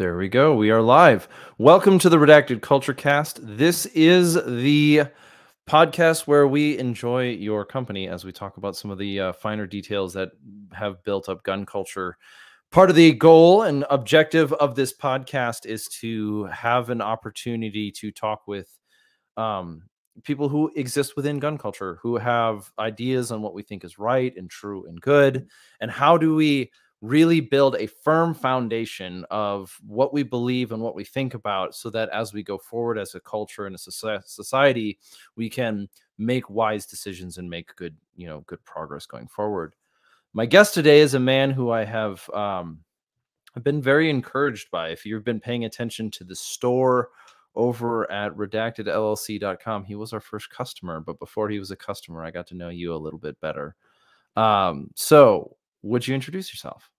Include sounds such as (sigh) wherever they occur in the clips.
There we go. We are live. Welcome to the Redacted Culture Cast. This is the podcast where we enjoy your company as we talk about some of the uh, finer details that have built up gun culture. Part of the goal and objective of this podcast is to have an opportunity to talk with um, people who exist within gun culture, who have ideas on what we think is right and true and good, and how do we really build a firm foundation of what we believe and what we think about so that as we go forward as a culture and a society we can make wise decisions and make good you know good progress going forward. My guest today is a man who i have um i've been very encouraged by. If you've been paying attention to the store over at redactedllc.com he was our first customer but before he was a customer i got to know you a little bit better. Um so would you introduce yourself?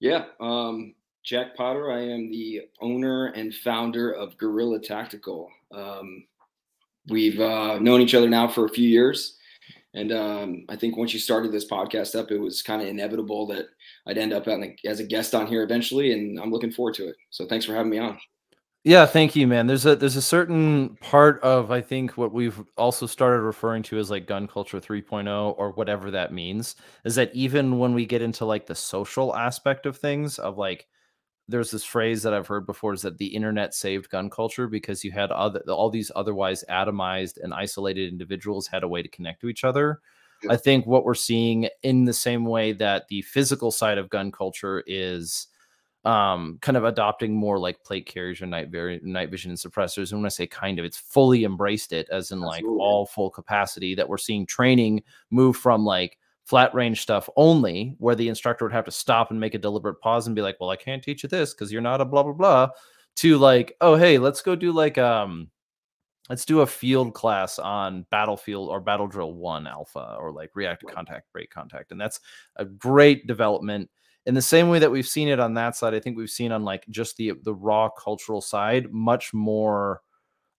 Yeah, um, Jack Potter. I am the owner and founder of Guerrilla Tactical. Um, we've uh, known each other now for a few years. And um, I think once you started this podcast up, it was kind of inevitable that I'd end up as a guest on here eventually. And I'm looking forward to it. So thanks for having me on. Yeah, thank you, man. There's a there's a certain part of I think what we've also started referring to as like gun culture 3.0 or whatever that means is that even when we get into like the social aspect of things of like there's this phrase that I've heard before is that the internet saved gun culture because you had other all these otherwise atomized and isolated individuals had a way to connect to each other. Yeah. I think what we're seeing in the same way that the physical side of gun culture is um, kind of adopting more like plate carriers or night, night vision and suppressors. And when I say kind of, it's fully embraced it as in Absolutely. like all full capacity that we're seeing training move from like flat range stuff only, where the instructor would have to stop and make a deliberate pause and be like, well, I can't teach you this because you're not a blah, blah, blah, to like, oh, hey, let's go do like, um, let's do a field class on battlefield or battle drill one alpha or like reactive right. contact break contact and that's a great development in the same way that we've seen it on that side, I think we've seen on like just the the raw cultural side much more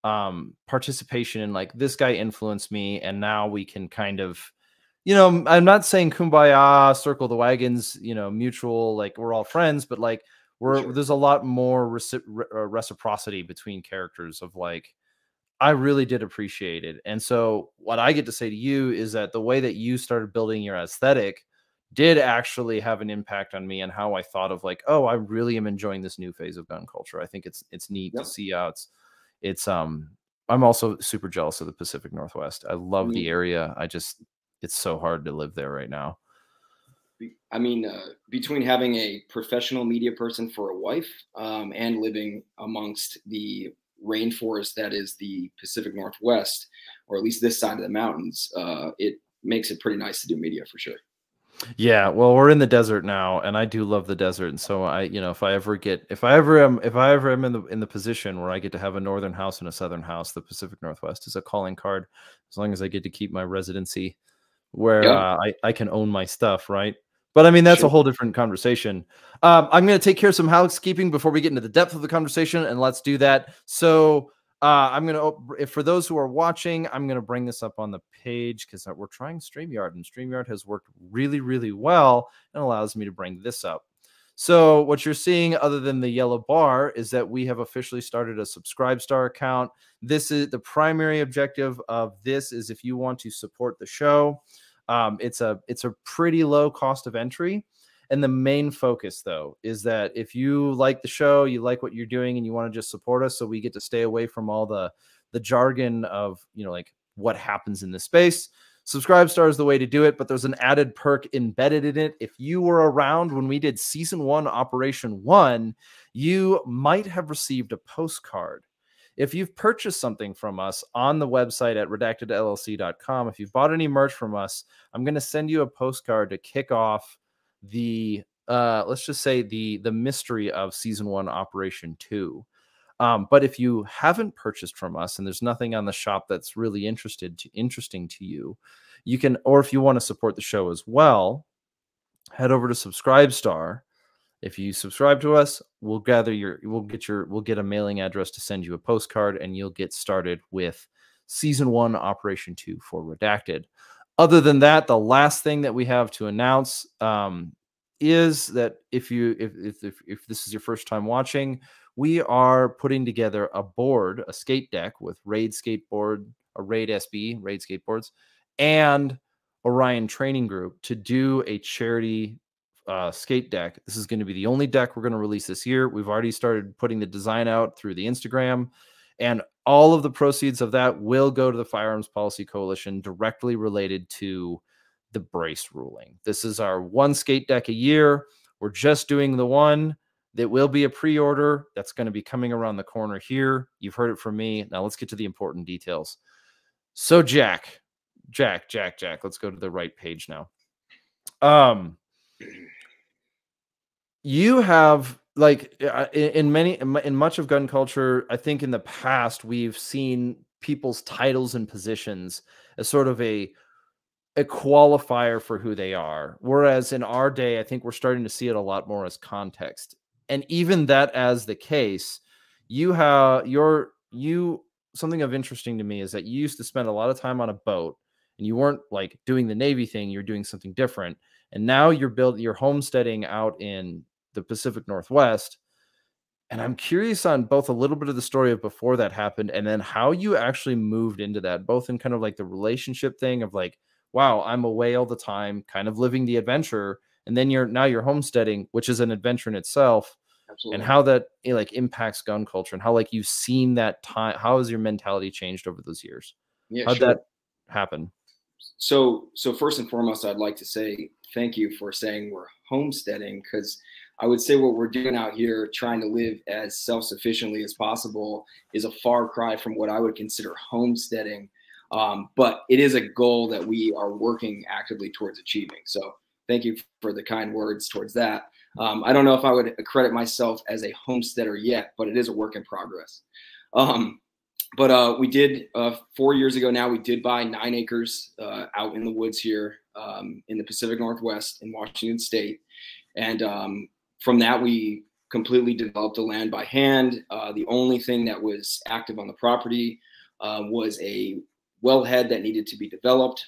um participation in like this guy influenced me and now we can kind of you know i'm not saying kumbaya circle the wagons you know mutual like we're all friends but like we're sure. there's a lot more uh, reciprocity between characters of like i really did appreciate it and so what i get to say to you is that the way that you started building your aesthetic did actually have an impact on me and how I thought of like, oh, I really am enjoying this new phase of gun culture. I think it's it's neat yep. to see how it's it's um I'm also super jealous of the Pacific Northwest. I love the area. I just it's so hard to live there right now. I mean, uh, between having a professional media person for a wife um, and living amongst the rainforest that is the Pacific Northwest, or at least this side of the mountains, uh, it makes it pretty nice to do media for sure. Yeah, well, we're in the desert now, and I do love the desert. And so I, you know, if I ever get, if I ever am, if I ever am in the in the position where I get to have a northern house and a southern house, the Pacific Northwest is a calling card. As long as I get to keep my residency, where yeah. uh, I I can own my stuff, right? But I mean, that's sure. a whole different conversation. Um, I'm going to take care of some housekeeping before we get into the depth of the conversation, and let's do that. So uh, I'm gonna for those who are watching, I'm gonna bring this up on the page because we're trying Streamyard, and Streamyard has worked really, really well and allows me to bring this up. So what you're seeing, other than the yellow bar, is that we have officially started a Subscribestar account. This is the primary objective of this is if you want to support the show. Um, it's a it's a pretty low cost of entry. And the main focus, though, is that if you like the show, you like what you're doing, and you want to just support us, so we get to stay away from all the the jargon of you know like what happens in this space. Subscribe star is the way to do it, but there's an added perk embedded in it. If you were around when we did season one, Operation One, you might have received a postcard. If you've purchased something from us on the website at redactedllc.com, if you've bought any merch from us, I'm going to send you a postcard to kick off the uh let's just say the the mystery of season one operation two um, but if you haven't purchased from us and there's nothing on the shop that's really interested to, interesting to you you can or if you want to support the show as well head over to subscribestar. If you subscribe to us we'll gather your we'll get your we'll get a mailing address to send you a postcard and you'll get started with season one operation two for redacted other than that, the last thing that we have to announce um, is that if you if, if if if this is your first time watching, we are putting together a board, a skate deck with Raid skateboard, a Raid SB, Raid skateboards, and Orion Training Group to do a charity uh, skate deck. This is going to be the only deck we're going to release this year. We've already started putting the design out through the Instagram, and all of the proceeds of that will go to the Firearms Policy Coalition directly related to the brace ruling. This is our one skate deck a year. We're just doing the one. That will be a pre order that's going to be coming around the corner here. You've heard it from me. Now let's get to the important details. So, Jack, Jack, Jack, Jack, let's go to the right page now. Um, you have like in many in much of gun culture i think in the past we've seen people's titles and positions as sort of a a qualifier for who they are. Whereas in our day i think we're starting to see it a lot more as context. And even that as the case you have your you something of interesting to me is that you used to spend a lot of time on a boat and you weren't like doing the navy thing you're doing something different. And now you're building you're homesteading out in the Pacific Northwest. And I'm curious on both a little bit of the story of before that happened and then how you actually moved into that, both in kind of like the relationship thing of like, wow, I'm away all the time, kind of living the adventure. And then you're now you're homesteading, which is an adventure in itself. Absolutely. And how that eh, like impacts gun culture and how like you've seen that time. How has your mentality changed over those years? Yeah, how'd sure. that happen? So, so first and foremost, I'd like to say thank you for saying we're homesteading because I would say what we're doing out here, trying to live as self sufficiently as possible, is a far cry from what I would consider homesteading. Um, but it is a goal that we are working actively towards achieving. So thank you for the kind words towards that. Um, I don't know if I would accredit myself as a homesteader yet, but it is a work in progress. Um, but uh, we did uh, four years ago now. We did buy nine acres uh, out in the woods here um, in the Pacific Northwest in Washington State, and um, from that, we completely developed the land by hand. Uh, the only thing that was active on the property uh, was a wellhead that needed to be developed.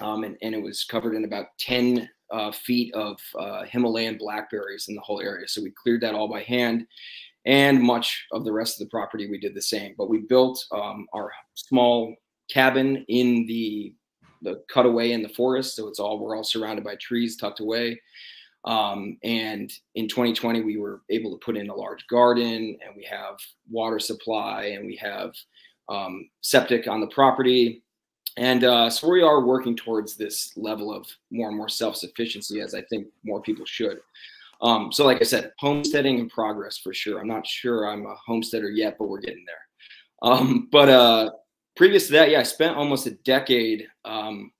Um, and, and, it was covered in about 10 uh, feet of uh, Himalayan blackberries in the whole area. So we cleared that all by hand. And much of the rest of the property, we did the same. But we built um, our small cabin in the the cutaway in the forest. So it's all we're all surrounded by trees tucked away. Um, and in 2020, we were able to put in a large garden and we have water supply and we have um, septic on the property. And uh, so we are working towards this level of more and more self sufficiency, as I think more people should. Um, so, like I said, homesteading in progress for sure. I'm not sure I'm a homesteader yet, but we're getting there. Um, but uh, previous to that, yeah, I spent almost a decade um,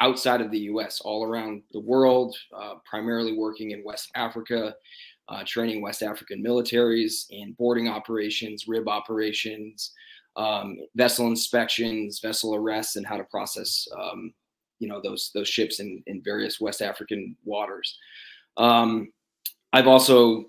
outside of the US, all around the world, uh, primarily working in West Africa, uh, training West African militaries in boarding operations, RIB operations, um, vessel inspections, vessel arrests, and how to process, um, you know, those those ships in, in various West African waters. Um, I've also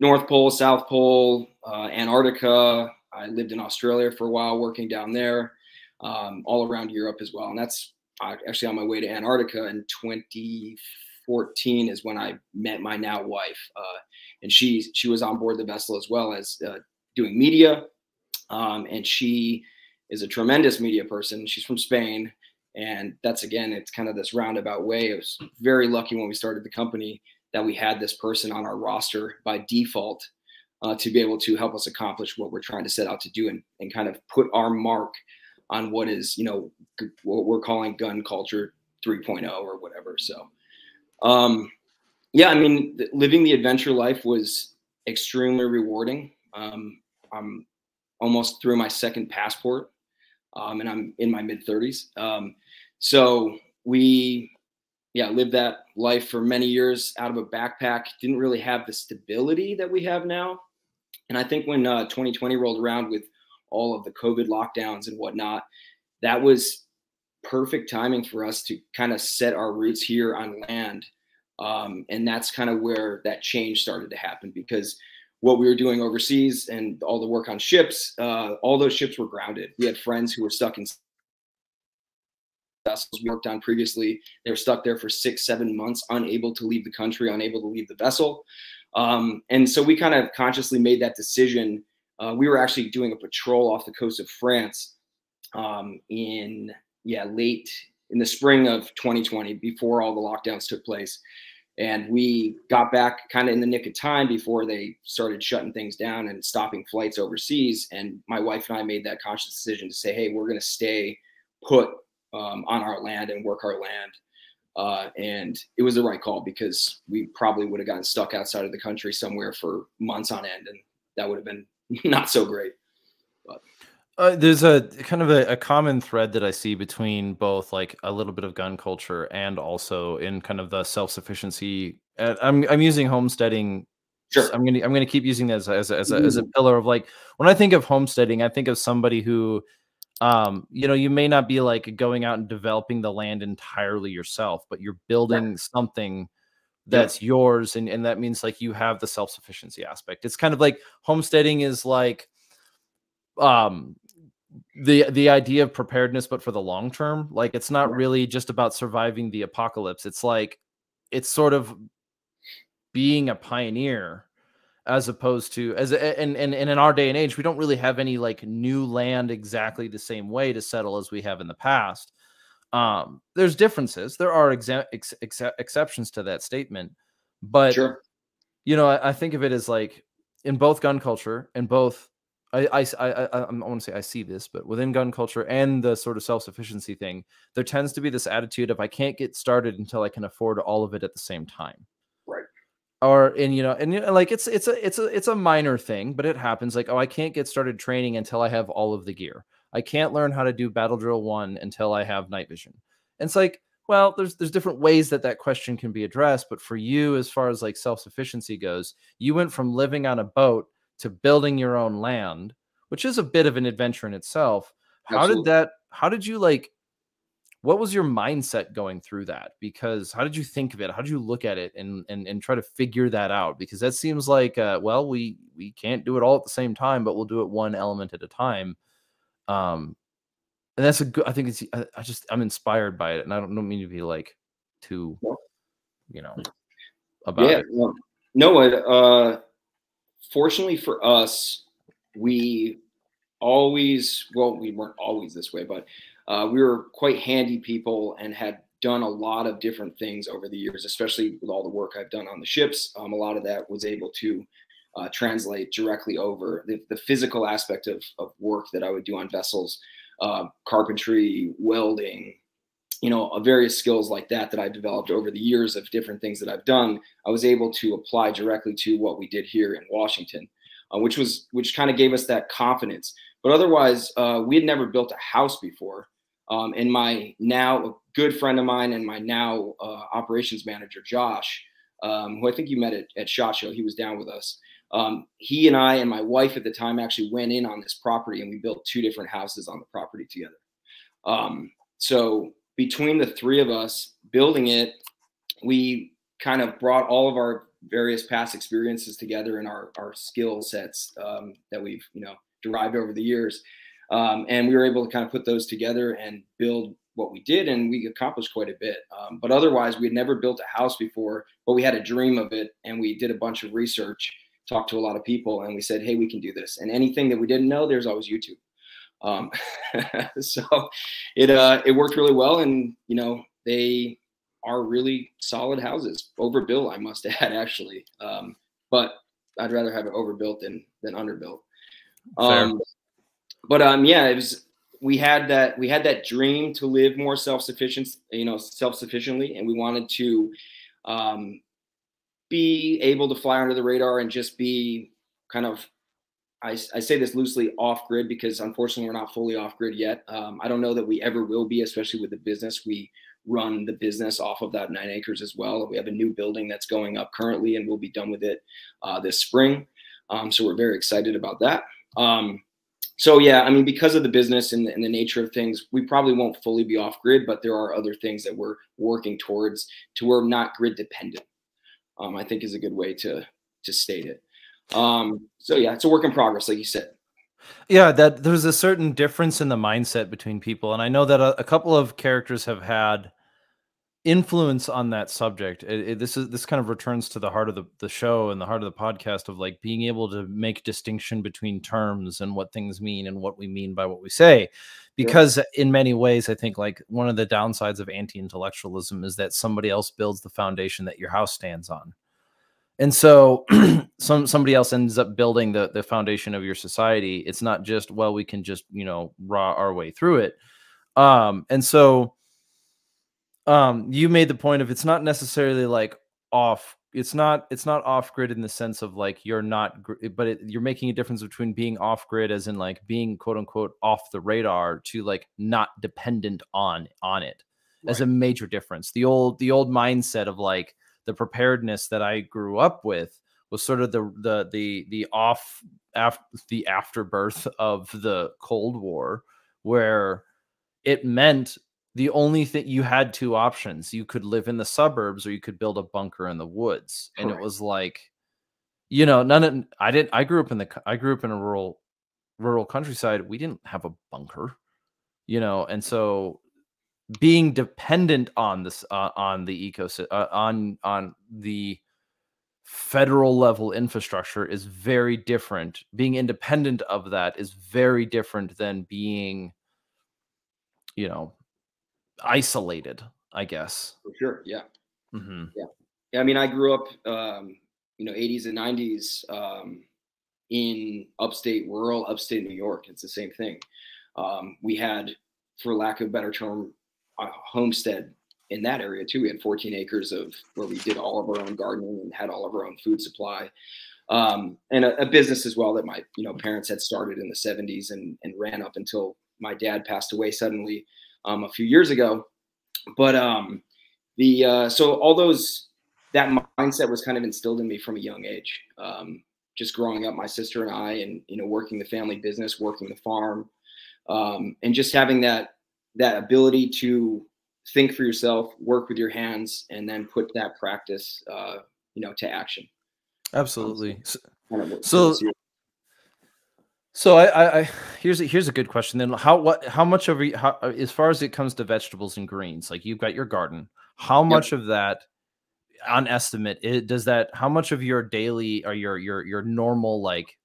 North Pole, South Pole, uh, Antarctica. I lived in Australia for a while, working down there, um, all around Europe as well, and that's actually on my way to Antarctica in 2014 is when I met my now wife, uh, and she she was on board the vessel as well as uh, doing media, um, and she is a tremendous media person. She's from Spain, and that's again, it's kind of this roundabout way. It was very lucky when we started the company that we had this person on our roster by default uh, to be able to help us accomplish what we're trying to set out to do and, and kind of put our mark on what is you know what we're calling gun culture 3.0 or whatever so um yeah i mean living the adventure life was extremely rewarding. Um i'm almost through my second passport um and i'm in my mid 30s um so we yeah lived that life for many years out of a backpack didn't really have the stability that we have now and i think when uh, 2020 rolled around with all of the COVID lockdowns and whatnot, that was perfect timing for us to kind of set our roots here on land. Um, and that's kind of where that change started to happen because what we were doing overseas and all the work on ships, uh, all those ships were grounded. We had friends who were stuck in vessels we worked on previously. They were stuck there for six, seven months, unable to leave the country, unable to leave the vessel. Um, and so we kind of consciously made that decision. Uh, we were actually doing a patrol off the coast of France um, in yeah late in the spring of 2020 before all the lockdowns took place. And we got back kind of in the nick of time before they started shutting things down and stopping flights overseas. And my wife and i made that conscious decision to say hey we're going to stay put um, on our land and work our land. Uh, and it was the right call because we probably would have gotten stuck outside of the country somewhere for months on end and that would have been (laughs) not so great but uh, there's a kind of a, a, common thread that I see between both like a little bit of gun culture and also in kind of the self sufficiency. I'm I'm using homesteading. Sure. I'm gonna I'm gonna keep using this as a, as a, as a pillar of like when I think of homesteading, I think of somebody who, um, you know, you may not be like going out and developing the land entirely yourself, but you're building right. something that's yeah. yours, and and that means like you have the self sufficiency aspect. It's kind of like homesteading is like um the the idea of preparedness but for the long term like it's not really just about surviving the apocalypse it's like it's sort of being a pioneer as opposed to as and, and, and in our day and age we don't really have any like new land exactly the same way to settle as we have in the past um there's differences there are exa- ex- ex- exceptions to that statement but sure. you know I, I think of it as like in both gun culture and both I, I, I, I, I want to say I see this, but within gun culture and the sort of self sufficiency thing, there tends to be this attitude of I can't get started until I can afford all of it at the same time. Right. Or and you know and you know, like it's it's a it's a it's a minor thing, but it happens. Like oh, I can't get started training until I have all of the gear. I can't learn how to do battle drill one until I have night vision. And it's like well, there's there's different ways that that question can be addressed, but for you, as far as like self sufficiency goes, you went from living on a boat to building your own land, which is a bit of an adventure in itself. How Absolutely. did that how did you like what was your mindset going through that? Because how did you think of it? How did you look at it and and, and try to figure that out? Because that seems like uh, well, we we can't do it all at the same time, but we'll do it one element at a time. Um, and that's a good. I think it's. I, I just I'm inspired by it, and I don't, don't mean to be like too, you know, about yeah, it. Well, no, uh, fortunately for us, we always, well, we weren't always this way, but uh, we were quite handy people and had done a lot of different things over the years, especially with all the work I've done on the ships. Um, a lot of that was able to uh, translate directly over the, the, physical aspect of, of work that I would do on vessels, uh, carpentry, welding, you know, various skills like that that I developed over the years of different things that I've done, I was able to apply directly to what we did here in Washington, uh, which was which kind of gave us that confidence. But otherwise, uh, we had never built a house before. Um, and my now a good friend of mine and my now uh, operations manager Josh, um, who I think you met at, at Shot Show, he was down with us. Um, he and I and my wife at the time actually went in on this property and we built two different houses on the property together. Um, so between the three of us building it, we kind of brought all of our various past experiences together and our, our skill sets um, that we've, you know, derived over the years. Um, and we were able to kind of put those together and build what we did and we accomplished quite a bit um, but otherwise we had never built a house before but we had a dream of it and we did a bunch of research talked to a lot of people and we said hey we can do this and anything that we didn't know there's always youtube um, (laughs) so it uh, it worked really well, and you know they are really solid houses, overbuilt. I must (laughs) add, actually, um, but I'd rather have it overbuilt than than underbuilt. Um, but um, yeah, it was. We had that. We had that dream to live more self sufficient, you know, self sufficiently, and we wanted to um, be able to fly under the radar and just be kind of I, I, say this loosely off grid because unfortunately we're not fully off grid yet. Um, I don't know that we ever will be, especially with the business. We run the business off of that nine acres as well. We have a new building that's going up currently, and we'll be done with it uh, this spring. Um, so we're very excited about that. Um, so yeah, I mean, because of the business and, and, the nature of things, we probably won't fully be off grid, but there are other things that we're working towards to where we're not grid dependent. Um, I think is a good way to to state it. Um, so yeah, it's a work in progress, like you said. Yeah, that there's a certain difference in the mindset between people, and I know that a, a couple of characters have had influence on that subject. It, it, this is this kind of returns to the heart of the, the show and the heart of the podcast of like being able to make distinction between terms and what things mean and what we mean by what we say. Because yeah. in many ways, I think like one of the downsides of anti-intellectualism is that somebody else builds the foundation that your house stands on and so (clears throat) some somebody else ends up building the the foundation of your society it's not just well we can just you know raw our way through it um and so um you made the point of it's not necessarily like off it's not it's not off grid in the sense of like you're not but it, you're making a difference between being off grid as in like being quote unquote off the radar to like not dependent on on it right. as a major difference the old the old mindset of like the preparedness that I grew up with was sort of the the the the off after the afterbirth of the Cold War, where it meant the only thing you had two options: you could live in the suburbs or you could build a bunker in the woods, Correct. and it was like, you know, none of I didn't. I grew up in the I grew up in a rural rural countryside. We didn't have a bunker, you know, and so being dependent on this uh, on the ecosystem uh, on on the federal level infrastructure is very different being independent of that is very different than being you know isolated i guess for sure yeah mm-hmm. yeah yeah i mean i grew up um you know 80s and 90s um in upstate rural upstate new york it's the same thing um we had for lack of a better term a homestead in that area too. We had 14 acres of where we did all of our own gardening and had all of our own food supply. Um, and a, a, business as well that my you know parents had started in the 70s and, and ran up until my dad passed away suddenly um, a few years ago. But um, the uh, so all those that mindset was kind of instilled in me from a young age. Um, just growing up, my sister and I, and you know, working the family business, working the farm, um, and just having that that ability to think for yourself, work with your hands, and then put that practice, uh, you know, to action. Absolutely. Um, so, so, so I, I, here's a, here's a good question. Then, how what how much of how, as far as it comes to vegetables and greens, like you've got your garden, how much yep. of that, on estimate, it, does that? How much of your daily or your your your normal like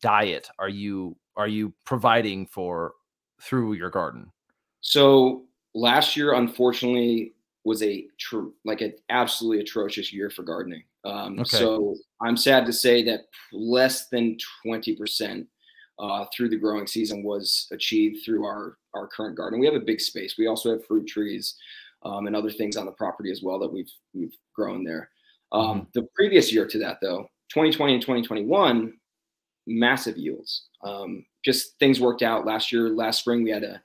diet are you are you providing for through your garden? So last year, unfortunately, was a true like an absolutely atrocious year for gardening. Um, okay. So I'm sad to say that less than 20% uh, through the growing season was achieved through our our current garden. We have a big space. We also have fruit trees um, and other things on the property as well that we've we've grown there. Um, mm-hmm. the previous year to that, though, 2020 and 2021, massive yields. Um, just things worked out last year. Last spring, we had a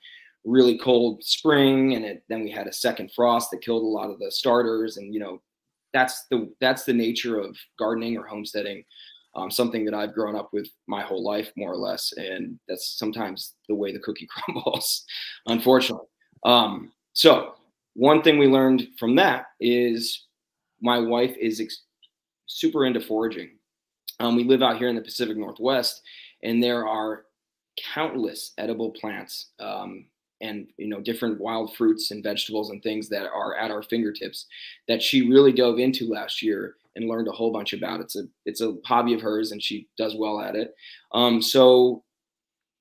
really cold spring and it, then we had a second frost that killed a lot of the starters and you know that's the that's the nature of gardening or homesteading um, something that i've grown up with my whole life more or less and that's sometimes the way the cookie (laughs) crumbles unfortunately. Um, so one thing we learned from that is my wife is super into foraging. Um, we live out here in the pacific northwest and there are countless edible plants um, and you know different wild fruits and vegetables and things that are at our fingertips that she really dove into last year and learned a whole bunch about. It's a it's a hobby of hers and she does well at it. Um, so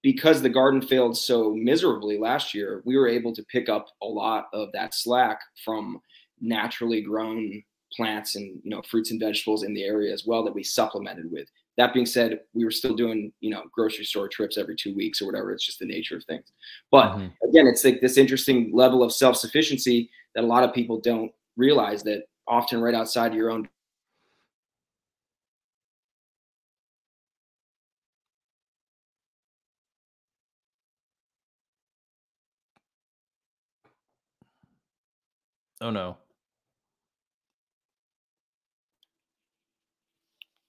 because the garden failed so miserably last year, we were able to pick up a lot of that slack from naturally grown plants and you know fruits and vegetables in the area as well that we supplemented with that being said, we were still doing, you know, grocery store trips every two weeks or whatever. It's just the nature of things. But mm-hmm. again, it's like this interesting level of self sufficiency that a lot of people don't realize that often right outside your own Oh no.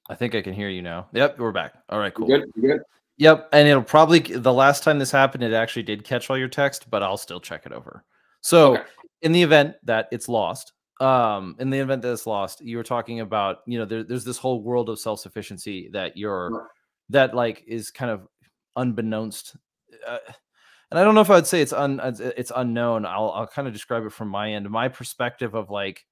I think I can hear you now. Yep, we're back. All right, cool. You good? You good? Yep, and it'll probably the last time this happened, it actually did catch all your text, but I'll still check it over. So, okay. in the event that it's lost, um, in the event that it's lost, you were talking about, you know, there, there's this whole world of self sufficiency that you're, that like is kind of unbeknownst. Uh, and I don't know if I'd say it's un uh, it's unknown. I'll I'll kind of describe it from my end, my perspective of like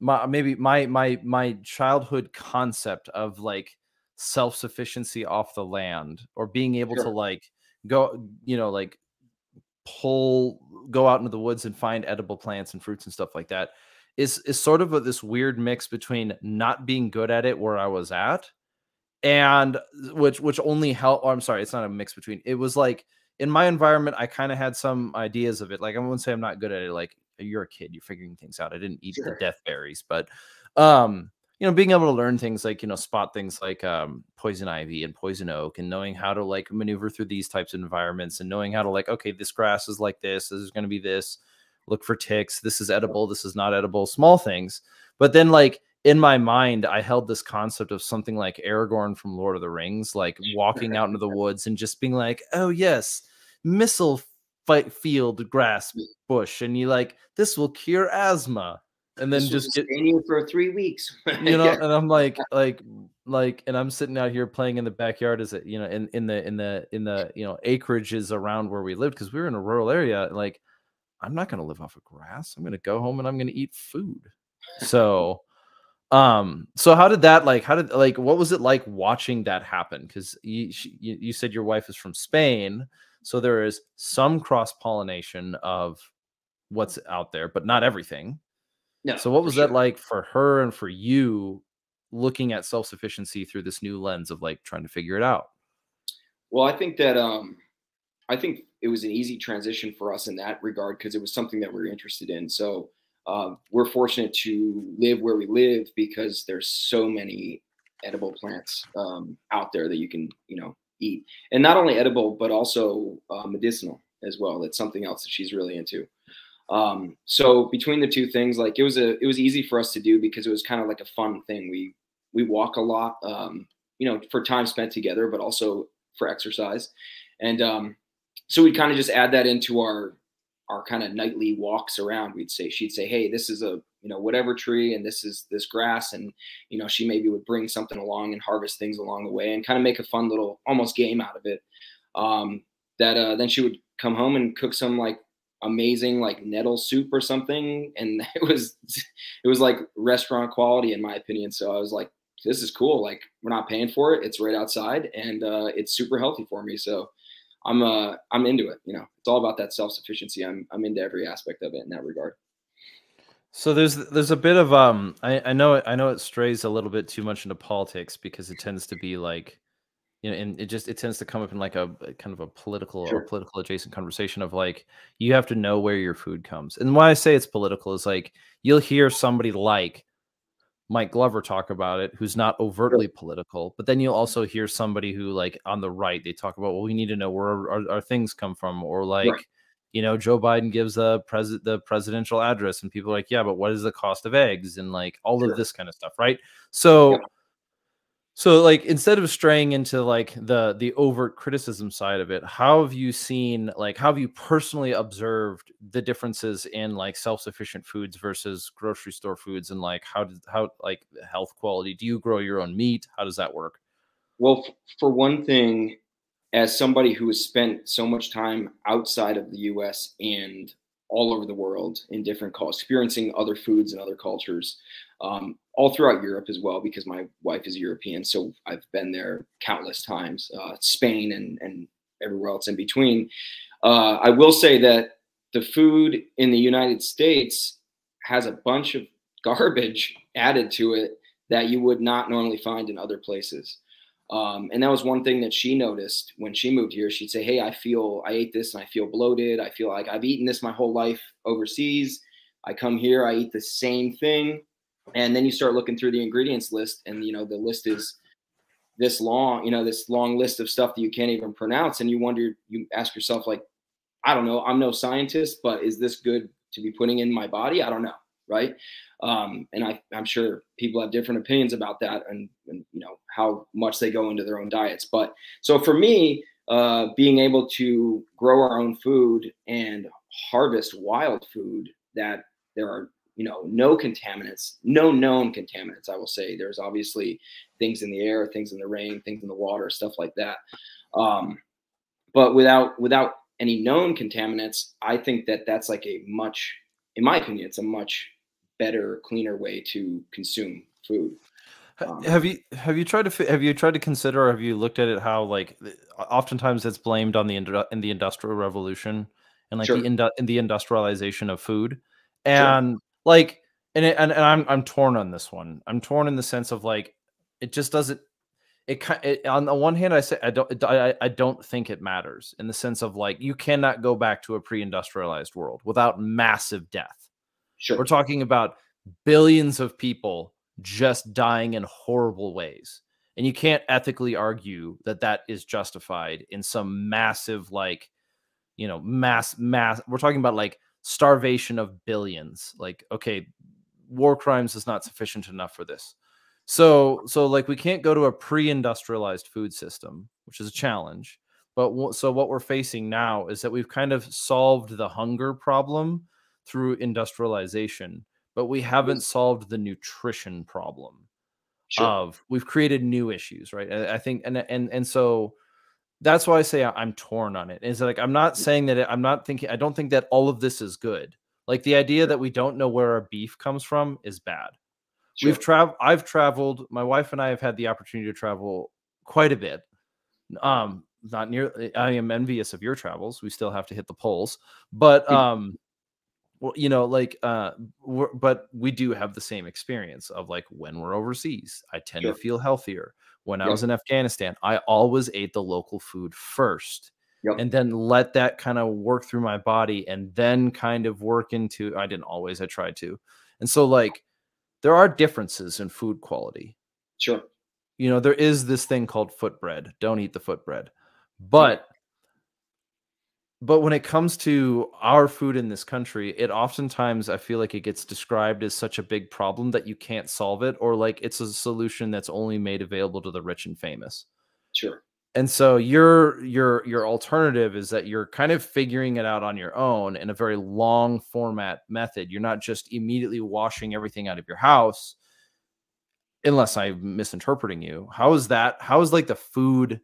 my maybe my my my childhood concept of like self sufficiency off the land or being able sure. to like go you know like pull go out into the woods and find edible plants and fruits and stuff like that is is sort of a, this weird mix between not being good at it where I was at and which which only help oh, I'm sorry it's not a mix between it was like in my environment I kind of had some ideas of it like I wouldn't say I'm not good at it like you're a kid you're figuring things out I didn't eat sure. the death berries but um you know being able to learn things like you know spot things like um, poison ivy and poison oak and knowing how to like maneuver through these types of environments and knowing how to like okay this grass is like this this is going to be this look for ticks this is edible this is not edible small things but then like in my mind i held this concept of something like aragorn from lord of the rings like walking out into the woods and just being like oh yes missile fight field grass bush and you like this will cure asthma and then just get you for three weeks. (laughs) you know, and I'm like, like, like, and I'm sitting out here playing in the backyard. Is it, you know, in in the in the in the you know acreages around where we lived because we were in a rural area. Like, I'm not gonna live off of grass. I'm gonna go home and I'm gonna eat food. So, um, so how did that like? How did like what was it like watching that happen? Because you, you you said your wife is from Spain, so there is some cross pollination of what's out there, but not everything no. So what was that like for her and for you looking at self-sufficiency through this new lens of like trying to figure it out? Well, I think that um I think it was an easy transition for us in that regard because it was something that we are interested in. So uh, we're fortunate to live where we live because there's so many edible plants um, out there that you can, you know, eat, and not only edible but also uh, medicinal as well. That's something else that she's really into. Um, so between the two things, like it was a it was easy for us to do because it was kind of like a fun thing. We we walk a lot, um, you know, for time spent together, but also for exercise. And um, so we'd kind of just add that into our our kind of nightly walks around. We'd say she'd say, "Hey, this is a you know whatever tree, and this is this grass," and you know she maybe would bring something along and harvest things along the way, and kind of make a fun little almost game out of it. Um, that uh, then she would come home and cook some like amazing like nettle soup or something and (laughs) it was it was like restaurant quality in my opinion so i was like this is cool like we're not paying for it it's right outside and uh, it's super healthy for me so i'm uh i'm into it you know it's all about that self-sufficiency i'm i'm into every aspect of it in that regard so there's there's a bit of um I, I know I know it strays a little bit too much into politics because it tends to be like you know, and it just it tends to come up in like a, kind of a political sure. or political adjacent conversation of like you have to know where your food comes. And why I say it's political is like you'll hear somebody like Mike Glover talk about it, who's not overtly political, but then you'll also hear somebody who like on the right they talk about well we need to know where our, our things come from, or like right. you know Joe Biden gives the president the presidential address and people are like yeah, but what is the cost of eggs and like all sure. of this kind of stuff, right? So. Yeah so like instead of straying into like the the overt criticism side of it, how have you seen like how have you personally observed the differences in like self-sufficient foods versus grocery store foods and like how did how like health quality? Do you grow your own meat? How does that work? Well, for one thing, as somebody who has spent so much time outside of the US and all over the world in different cultures, experiencing other foods and other cultures, um, all throughout Europe as well, because my wife is European. So I've been there countless times, uh, Spain and, and everywhere else in between. Uh, I will say that the food in the United States has a bunch of garbage (laughs) added to it that you would not normally find in other places. Um, and that was one thing that she noticed when she moved here. She'd say, Hey, I feel I ate this and I feel bloated. I feel like I've eaten this my whole life overseas. I come here, I eat the same thing. And then you start looking through the ingredients list, and you know, the list is this long, you know, this long list of stuff that you can't even pronounce. And you wonder, you ask yourself, like, I don't know, I'm no scientist, but is this good to be putting in my body? I don't know right? Um, and I, am sure people have different opinions about that and, and, you know how much they go into their own diets. But so for me, uh, being able to grow our own food and harvest wild food that there are you know no contaminants, no known contaminants. I will say there's obviously things in the air, things in the rain, things in the water, stuff like that. Um, but without without any known contaminants, I think that that's like a much, in my opinion, it's a much better, cleaner way to consume food. Um, have you have you tried to have you tried to consider or have you looked at it how like oftentimes it's blamed on the in the industrial revolution and like sure. the in, in the industrialization of food and sure. like and, it, and and I'm I'm torn on this one. I'm torn in the sense of like it just doesn't it, it on the one hand I say I don't I, I don't think it matters in the sense of like you cannot go back to a pre-industrialized world without massive death. Sure. We're talking about billions of people just dying in horrible ways. And you can't ethically argue that that is justified in some massive like you know mass mass we're talking about like starvation of billions. Like okay, war crimes is not sufficient enough for this. So, so like we can't go to a pre-industrialized food system, which is a challenge. But so what we're facing now is that we've kind of solved the hunger problem through industrialization, but we haven't solved the nutrition problem. Sure. Of we've created new issues, right? I, I think, and and and so that's why I say I'm torn on it. Is like I'm not saying that it, I'm not thinking. I don't think that all of this is good. Like the idea that we don't know where our beef comes from is bad. Sure. We've traveled. I've traveled. My wife and I have had the opportunity to travel quite a bit. Um, not near. I am envious of your travels. We still have to hit the poles, but um, well, you know, like uh, but we do have the same experience of like when we're overseas, I tend sure. to feel healthier. When I was in Afghanistan, I always ate the local food first Yep. and then let that kind of work through my body and then kind of work into I didn't always I tried to. And so like there are differences in food quality. Sure. You know, there is this thing called foot bread. Don't eat the foot bread. But but when it comes to our food in this country, it oftentimes I feel like it gets described as such a big problem that you can't solve it or like it's a solution that's only made available to the rich and famous. Sure. And so your your your alternative is that you're kind of figuring it out on your own in a very long format method. You're not just immediately washing everything out of your house unless i'm misinterpreting you. How is that how is like the food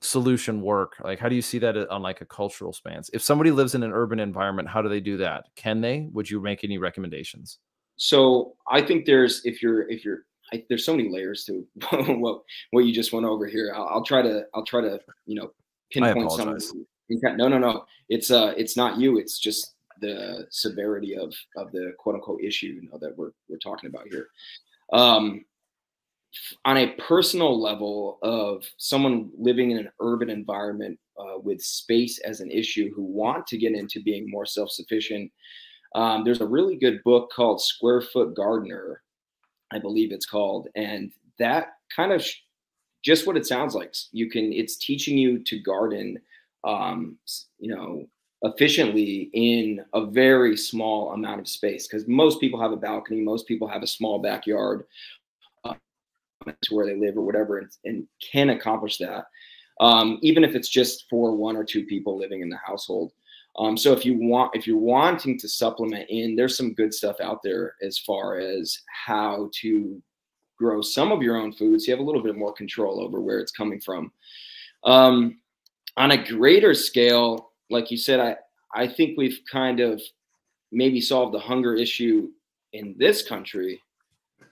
solution work like how do you see that on like a cultural spans if somebody lives in an urban environment how do they do that can they would you make any recommendations so i think there's if you're if you're I, there's so many layers to (laughs) what what you just went over here. I'll, I'll, try to I'll try to you know pinpoint some. No, no, no. It's uh, it's not you. It's just the severity of of the quote unquote issue you know that we're we're talking about here. Um, on a personal level of someone living in an urban environment uh, with space as an issue who want to get into being more self-sufficient um, there's a really good book called square foot gardener I believe it's called. And that kind of just what it sounds like. You can, it's teaching you to garden, um, you know, efficiently in a very small amount of space because most people have a balcony, most people have a small backyard to where they live or whatever, and, and can accomplish that. Um, even if it's just for one or two people living in the household. Um, so if you want, if you're wanting to supplement in, there's some good stuff out there as far as how to grow some of your own foods. You have a little bit more control over where it's coming from. Um, on a greater scale, like you said, I I think we've kind of maybe solved the hunger issue in this country,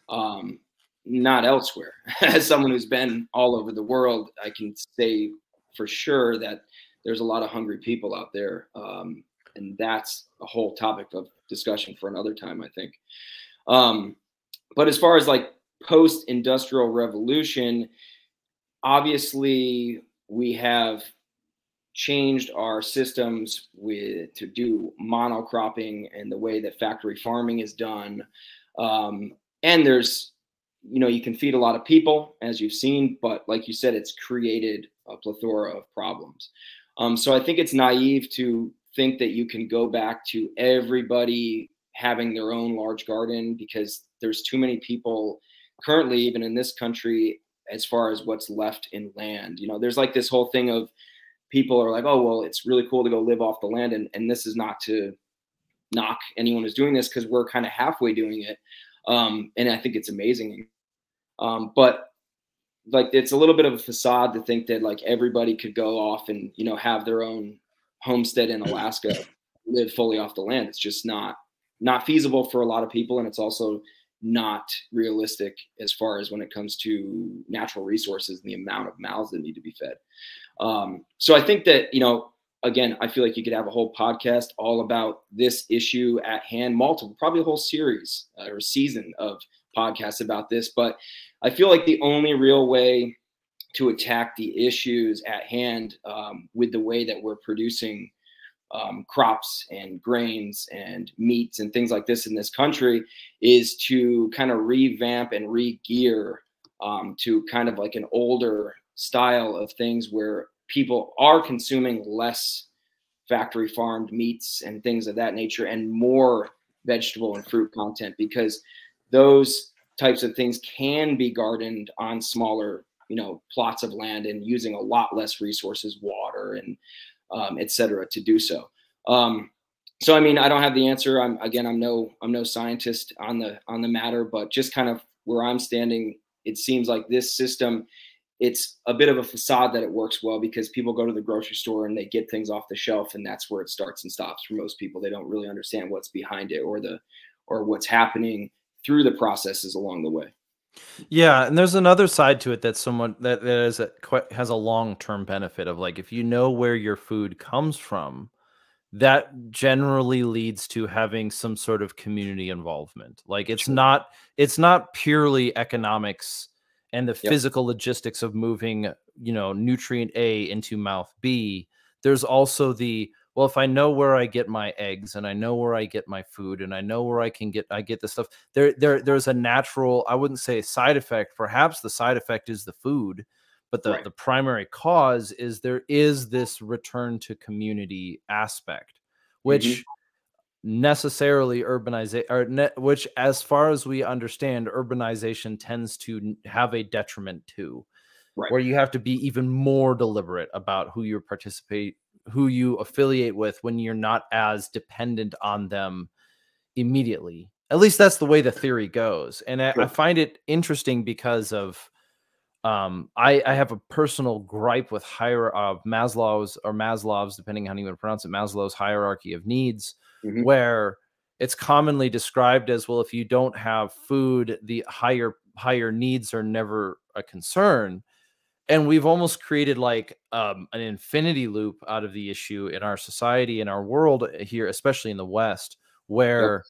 um, not elsewhere. (laughs) As someone who's been all over the world, I can say for sure that there's a lot of hungry people out there. Um, and that's a whole topic of discussion for another time, I think. Um, but as far as like post industrial revolution, obviously we have changed our systems with to do monocropping and the way that factory farming is done. Um, and there's, you know, you can feed a lot of people as you've seen, but like you said, it's created a plethora of problems. Um, so I think it's naive to think that you can go back to everybody having their own large garden because there's too many people currently, even in this country, as far as what's left in land. You know, there's like this whole thing of people are like, oh, well, it's really cool to go live off the land. And, and this is not to knock anyone who's doing this because we're kind of halfway doing it. Um, and I think it's amazing. Um, but like it's a little bit of a facade to think that like everybody could go off and you know have their own homestead in Alaska, live fully off the land. It's just not not feasible for a lot of people, and it's also not realistic as far as when it comes to natural resources and the amount of mouths that need to be fed. Um, so I think that you know, again, I feel like you could have a whole podcast all about this issue at hand, multiple, probably a whole series uh, or season of podcasts about this. But I feel like the only real way to attack the issues at hand um, with the way that we're producing um, crops and grains and meats and things like this in this country is to kind of revamp and re-gear um, to kind of like an older style of things where people are consuming less factory farmed meats and things of that nature and more vegetable and fruit content because those types of things can be gardened on smaller you know plots of land and using a lot less resources water and um, et cetera to do so. Um, so i mean i don't have the answer. I'm again i'm no i'm no scientist on the on the matter but just kind of where i'm standing it seems like this system it's a bit of a facade that it works well because people go to the grocery store and they get things off the shelf and that's where it starts and stops for most people. They don't really understand what's behind it or the or what's happening through the processes along the way yeah, and there's another side to it that someone that, that is a, has a long-term benefit of like if you know where your food comes from, that generally leads to having some sort of community involvement. Like it's sure. not it's not purely economics and the yep. physical logistics of moving, you know, nutrient A into mouth B. There's also the well if i know where i get my eggs and i know where i get my food and i know where i can get i get the stuff there there there's a natural i wouldn't say side effect perhaps the side effect is the food but the, right. the primary cause is there is this return to community aspect which mm-hmm. necessarily urbanization or ne- which as far as we understand urbanization tends to have a detriment to right. where you have to be even more deliberate about who you participate who you affiliate with when you're not as dependent on them immediately. At least that's the way the theory goes. And I, I find it interesting because of um, I, I, have a personal gripe with higher of Maslow's or Maslow's, depending on how you want to pronounce it, Maslow's hierarchy of needs, mm-hmm. where it's commonly described as well, if you don't have food, the higher higher needs are never a concern and we've almost created like um, an infinity loop out of the issue in our society in our world uh, here especially in the west where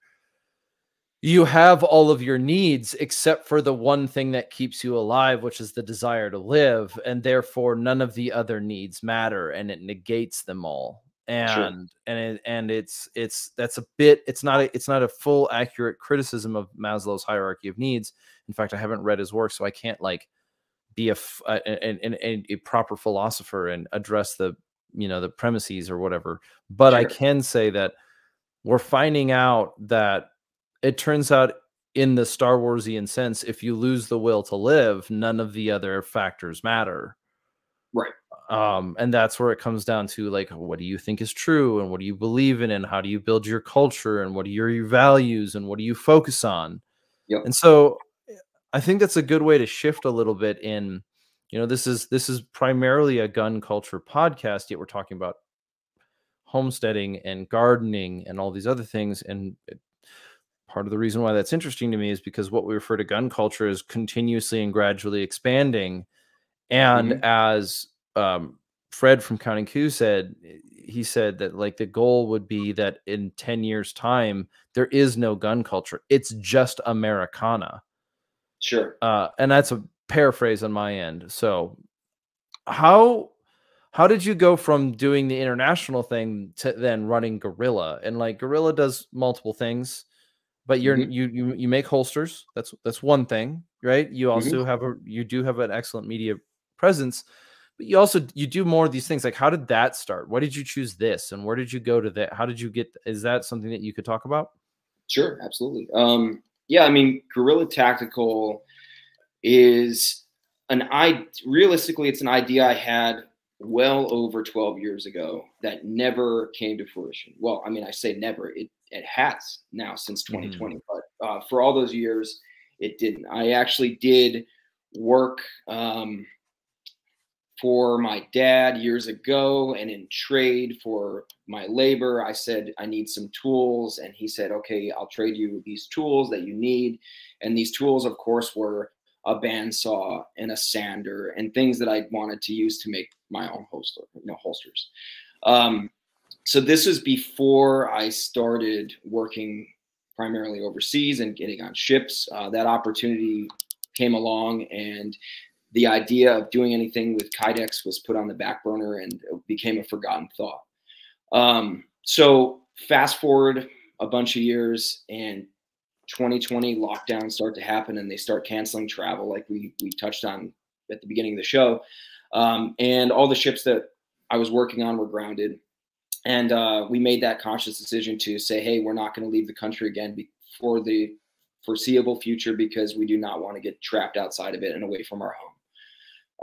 yep. you have all of your needs except for the one thing that keeps you alive which is the desire to live and therefore none of the other needs matter and it negates them all and sure. and it, and it's it's that's a bit it's not a, it's not a full accurate criticism of Maslow's hierarchy of needs in fact i haven't read his work so i can't like be a, a, a proper philosopher and address the you know the premises or whatever but sure. i can say that we're finding out that it turns out in the star warsian sense if you lose the will to live none of the other factors matter right um and that's where it comes down to like what do you think is true and what do you believe in and how do you build your culture and what are your values and what do you focus on yep. and so I think that's a good way to shift a little bit in, you know, this is this is primarily a gun culture podcast, yet we're talking about homesteading and gardening and all these other things. And part of the reason why that's interesting to me is because what we refer to gun culture is continuously and gradually expanding. And mm-hmm. as um, Fred from Counting Coup said, he said that like the goal would be that in 10 years time there is no gun culture it's just americana Sure. Uh, and that's a paraphrase on my end. So, how how did you go from doing the international thing to then running Guerrilla? And like Guerrilla does multiple things, but you're mm-hmm. you you you make holsters. That's that's one thing, right? You mm-hmm. also mm-hmm. have a you do have an excellent media presence, but you also you do more of these things. Like how did that start? Why did you choose this, and where did you go to that? How did you get? Is that something that you could talk about? Sure, absolutely. Um, yeah, I mean, guerrilla Tactical is an I realistically, it's an idea I had well over 12 years ago that never came to fruition. Well, I mean, I say never, it, it has now since 2020, mm-hmm. but uh, for all those years, it didn't. I actually did work um, for my dad years ago and in trade for my labor i said i need some tools. And he said okay i'll trade you these tools that you need. And these tools of course were a bandsaw and a sander and things that i wanted to use to make my own holster you know holsters. Um, so this was before i started working primarily overseas and getting on ships. Uh, that opportunity came along and the idea of doing anything with Kydex was put on the back burner and became a forgotten thought. Um, so fast forward a bunch of years and 2020 lockdowns start to happen and they start canceling travel like we, we touched on at the beginning of the show. Um, and all the ships that I was working on were grounded. And uh, we made that conscious decision to say, hey, we're not going to leave the country again for the foreseeable future because we do not want to get trapped outside of it and away from our home.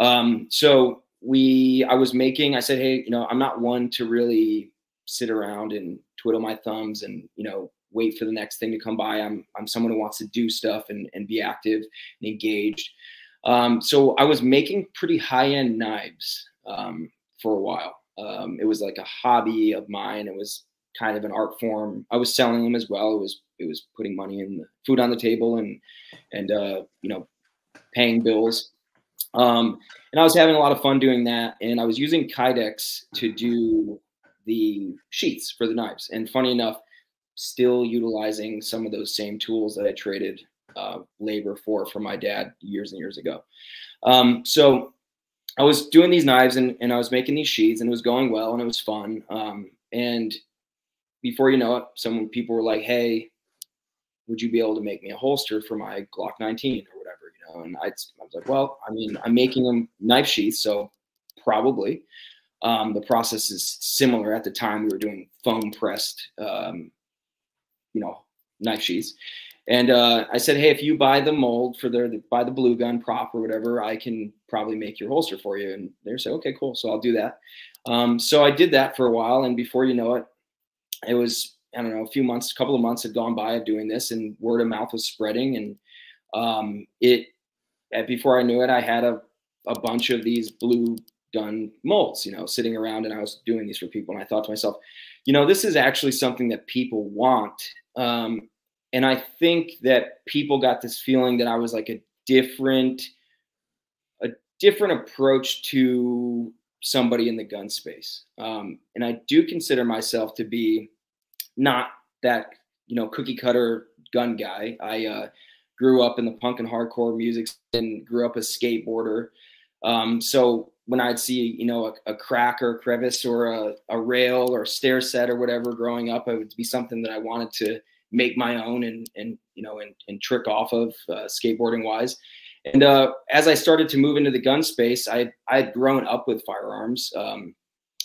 Um, so we, I was making, I said, hey, you know, I'm not one to really sit around and twiddle my thumbs and, you know, wait for the next thing to come by. I'm, I'm someone who wants to do stuff and, and be active and engaged. Um, so I was making pretty high end knives um, for a while. Um, it was like a hobby of mine. It was kind of an art form. I was selling them as well. It was it was putting money in food on the table and and uh, you know paying bills. Um, and I was having a lot of fun doing that. And I was using Kydex to do the sheaths for the knives. And funny enough, still utilizing some of those same tools that I traded uh, labor for from my dad years and years ago. Um, so I was doing these knives and, and I was making these sheaths and it was going well and it was fun. Um, and before you know it, some people were like, "Hey, would you be able to make me a holster for my Glock 19 or whatever?" And I, I was like, "Well, I mean, I'm making them knife sheaths, so probably." Um, the process is similar. At the time, we were doing foam pressed, um, you know, knife sheaths. And uh, I said, hey, if you buy the mold for the buy the blue gun prop or whatever, I can probably make your holster for you. And they said, okay, cool. So I'll do that. Um, so I did that for a while, and before you know it, it was I don't know a few months, a couple of months had gone by of doing this, and word of mouth was spreading, and um, it before I knew it, I had a a bunch of these blue gun molds, you know, sitting around, and I was doing these for people, and I thought to myself, you know, this is actually something that people want. Um, and I think that people got this feeling that I was like a different, a different approach to somebody in the gun space. Um, and I do consider myself to be not that, you know, cookie cutter gun guy. I uh, grew up in the punk and hardcore music and grew up a skateboarder. Um, so when I'd see, you know, a, a crack or a crevice or a, a rail or a stair set or whatever growing up, it would be something that I wanted to make my own and, and you know, and, and trick off of uh, skateboarding wise. And uh, as I started to move into the gun space, I I had grown up with firearms. Um,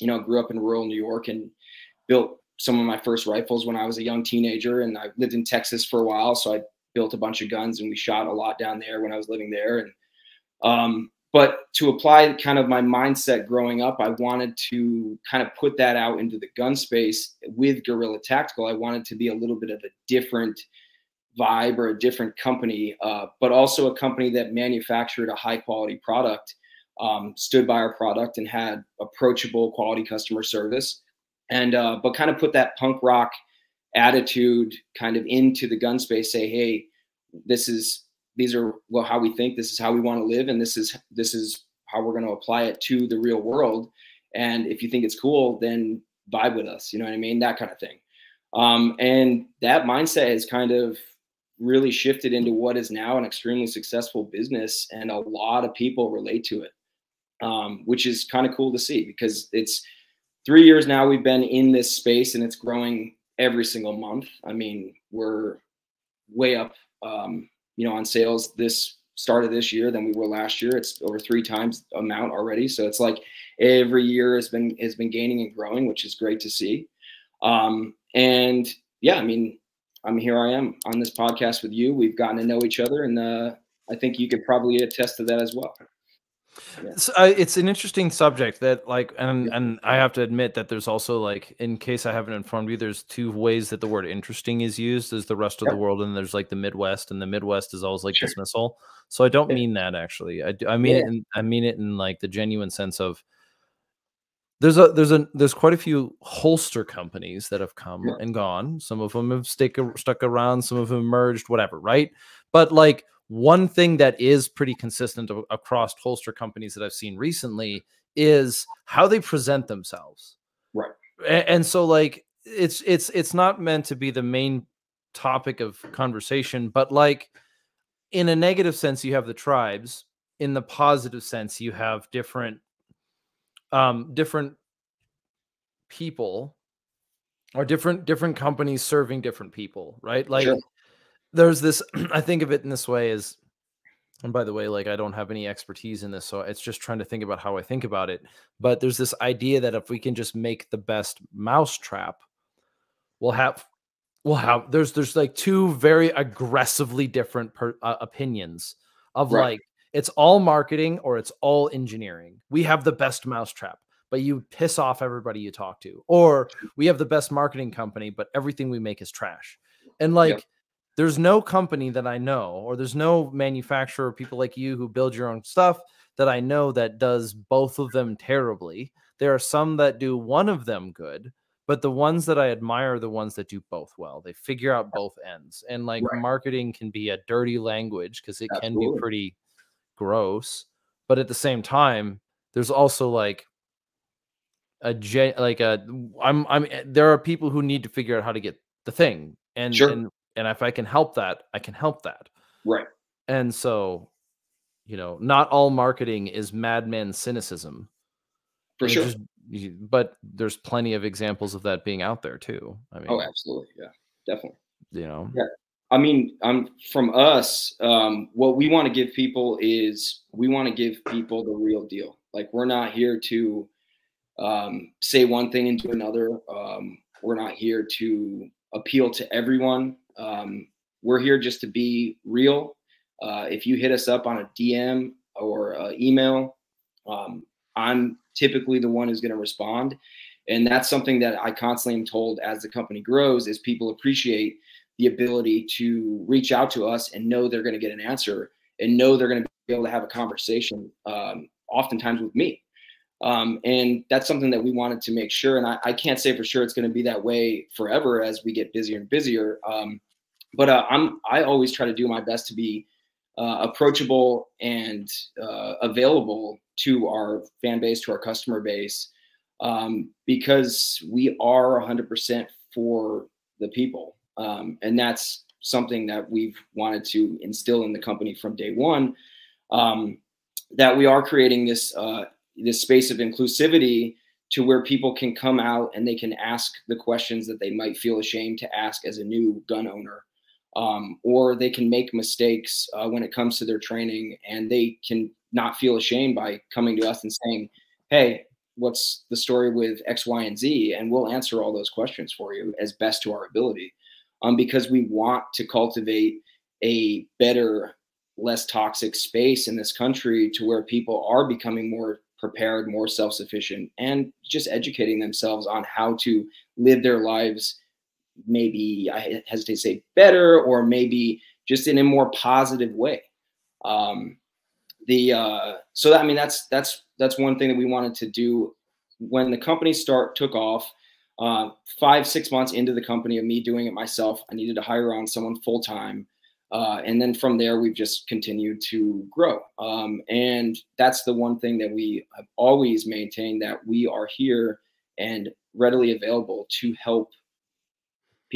you know, grew up in rural New York and built some of my first rifles when I was a young teenager. And I lived in Texas for a while, so I built a bunch of guns and we shot a lot down there when I was living there. And um, but to apply kind of my mindset growing up, I wanted to kind of put that out into the gun space with Guerrilla Tactical. I wanted to be a little bit of a different vibe or a different company, uh, but also a company that manufactured a high quality product, um, stood by our product, and had approachable quality customer service, and uh, but kind of put that punk rock attitude kind of into the gun space. Say, hey, this is these are well how we think. This is how we want to live, and this is this is how we're going to apply it to the real world. And if you think it's cool, then vibe with us. You know what I mean? That kind of thing. Um, and that mindset has kind of really shifted into what is now an extremely successful business, and a lot of people relate to it, um, which is kind of cool to see because it's three years now we've been in this space and it's growing every single month. I mean, we're way up, um, you know, on sales this start of this year than we were last year. It's over three times amount already. So it's like every year has been has been gaining and growing, which is great to see. Um, and yeah, I mean, I'm here. I am on this podcast with you. We've gotten to know each other, and uh, I think you could probably attest to that as well. So, uh, it's an interesting subject that like and and I have to admit that there's also like in case I haven't informed you there's two ways that the word interesting is used as the rest of the world and there's like the Midwest and the Midwest is always like sure. dismissal. So I don't mean that actually. I I mean yeah. it in, I mean it in like the genuine sense of there's a there's a there's quite a few holster companies that have come yeah. and gone. Some of them have stick stuck around, some of them merged, whatever, right? But like one thing that is pretty consistent across holster companies that I've seen recently is how they present themselves. Right. And so like it's it's it's not meant to be the main topic of conversation, but like in a negative sense you have the tribes, in the positive sense you have different um different people or different different companies serving different people, right? Like sure there's this (clears throat) i think of it in this way as and by the way like i don't have any expertise in this so it's just trying to think about how i think about it but there's this idea that if we can just make the best mousetrap we'll have we'll have there's there's like two very aggressively different per, uh, opinions of right. like it's all marketing or it's all engineering. We have the best mousetrap but you piss off everybody you talk to or we have the best marketing company but everything we make is trash and like yep there's no company that I know, or there's no manufacturer, people like you who build your own stuff that I know that does both of them terribly. There are some that do one of them good, but the ones that I admire are the ones that do both well. They figure out both ends. And like right. marketing can be a dirty language because it Absolutely. can be pretty gross. But at the same time, there's also like a like a I'm I'm eh, there are people who need to figure out how to get the thing. And, sure. and and if I can help that, I can help that. Right. And so, you know, not all marketing is madman cynicism. For sure. Just, but there's plenty of examples of that being out there too. I mean, oh, absolutely. Yeah, definitely. You know, yeah. I mean, um, from us, um, what we want to give people is we want to give people the real deal. Like we're not here to um, say one thing and do another. Um, we're not here to appeal to everyone. Um, we're here just to be real. Uh, if you hit us up on a DM or uh, email, um, I'm typically the one who's going to respond. And that's something that I constantly am told as the company grows is people appreciate the ability to reach out to us and know they're going to get an answer and know they're going to be able to have a conversation um, oftentimes with me. Um, and that's something that we wanted to make sure. And I, I can't say for sure it's going to be that way forever as we get busier and busier. Um, but uh, I'm I always try to do my best to be uh, approachable and uh, available to our fan base, to our customer base, um, because we are 100% for the people, um, and that's something that we've wanted to instill in the company from day one. Um, that we are creating this uh, this space of inclusivity to where people can come out and they can ask the questions that they might feel ashamed to ask as a new gun owner um, or they can make mistakes uh, when it comes to their training and they can not feel ashamed by coming to us and saying hey what's the story with x y and z? And we'll answer all those questions for you as best to our ability um, because we want to cultivate a better less toxic space in this country to where people are becoming more prepared more self-sufficient and just educating themselves on how to live their lives maybe I hesitate to say better or maybe just in a more positive way. Um, the uh, so that, I mean that's that's that's one thing that we wanted to do when the company start took off. Uh, five six months into the company of me doing it myself, I needed to hire on someone full time. Uh, and then from there, we've just continued to grow. Um, and that's the one thing that we have always maintained that we are here and readily available to help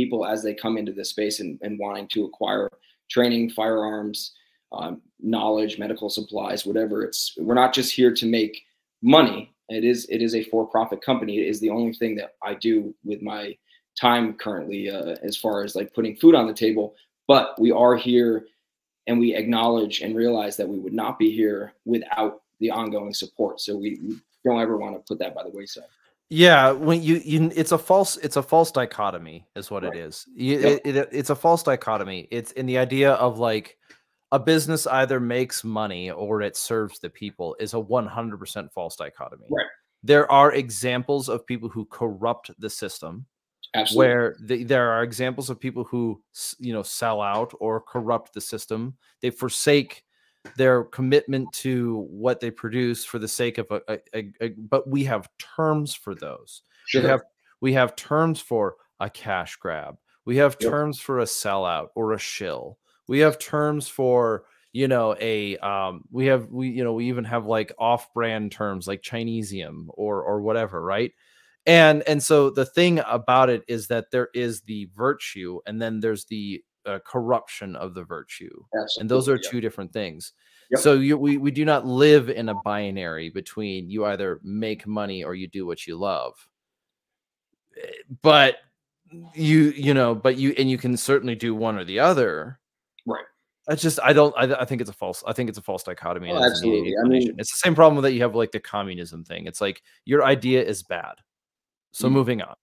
people as they come into this space and, and wanting to acquire training, firearms, um, knowledge, medical supplies, whatever. It's we're not just here to make money. It is it is a for-profit company. It is the only thing that I do with my time currently, uh, as far as like putting food on the table. But we are here, and we acknowledge and realize that we would not be here without the ongoing support. So we, we don't ever want to put that by the wayside. Yeah, when you you it's a false it's a false dichotomy is what right. it is. You, yep. it, it, it's a false dichotomy. It's in the idea of like a business either makes money or it serves the people is a 100% false dichotomy. Right. There are examples of people who corrupt the system Absolutely. where the, there are examples of people who you know sell out or corrupt the system they forsake their commitment to what they produce for the sake of a, a, a- a- but we have terms for those Sure. we have we have terms for a cash grab we have Yep. terms for a sellout or a shill we have terms for you know a um we have we you know we even have like off brand terms like chinesium or or whatever right and and so the thing about it is that there is the virtue and then there's the uh, corruption of the virtue and those are Absolutely, two different things Yep. so you, we, we do not live in a binary between you either make money or you do what you love Eh, but you you know but you and you can certainly do one or the other Right. I just I don't I, I think it's a false I think it's a false dichotomy. Oh, it doesn't need any absolutely. I mean- it's the same problem that you have like the communism thing. It's like your idea is bad. So Mhm. moving on.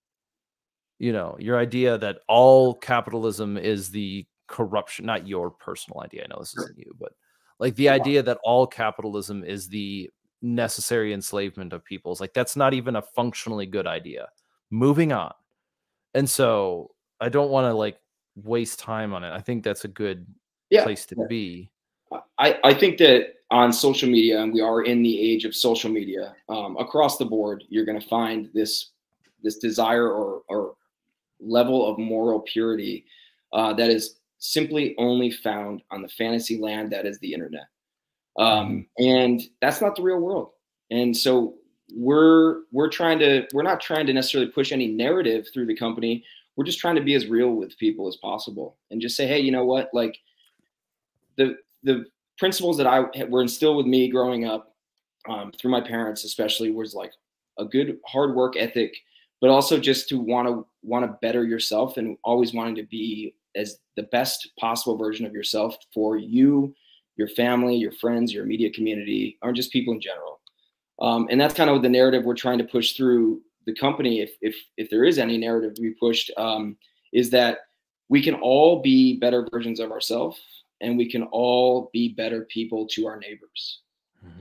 You know, your idea that all capitalism is the corruption, not your personal idea. I know this isn't you, but like the idea that all capitalism is the necessary enslavement of peoples, like that's not even a functionally good idea. Moving on. And so I don't want to like waste time on it. I think that's a good Yeah, place to yeah. be. I, I think that on social media, and we are in the age of social media, um, across the board, you're going to find this this desire or, or level of moral purity uh, that is simply only found on the fantasy land that is the internet, um, and that's not the real world. And so we're we're trying to we're not trying to necessarily push any narrative through the company. We're just trying to be as real with people as possible, and just say, hey, you know what, like the the principles that I were instilled with me growing up um, through my parents, especially, was like a good hard work ethic, but also just to want to want to better yourself and always wanting to be as the best possible version of yourself for you, your family, your friends, your immediate community, or just people in general. Um, and that's kind of the narrative we're trying to push through the company. If if if there is any narrative to be pushed, um, is that we can all be better versions of ourselves and we can all be better people to our neighbors.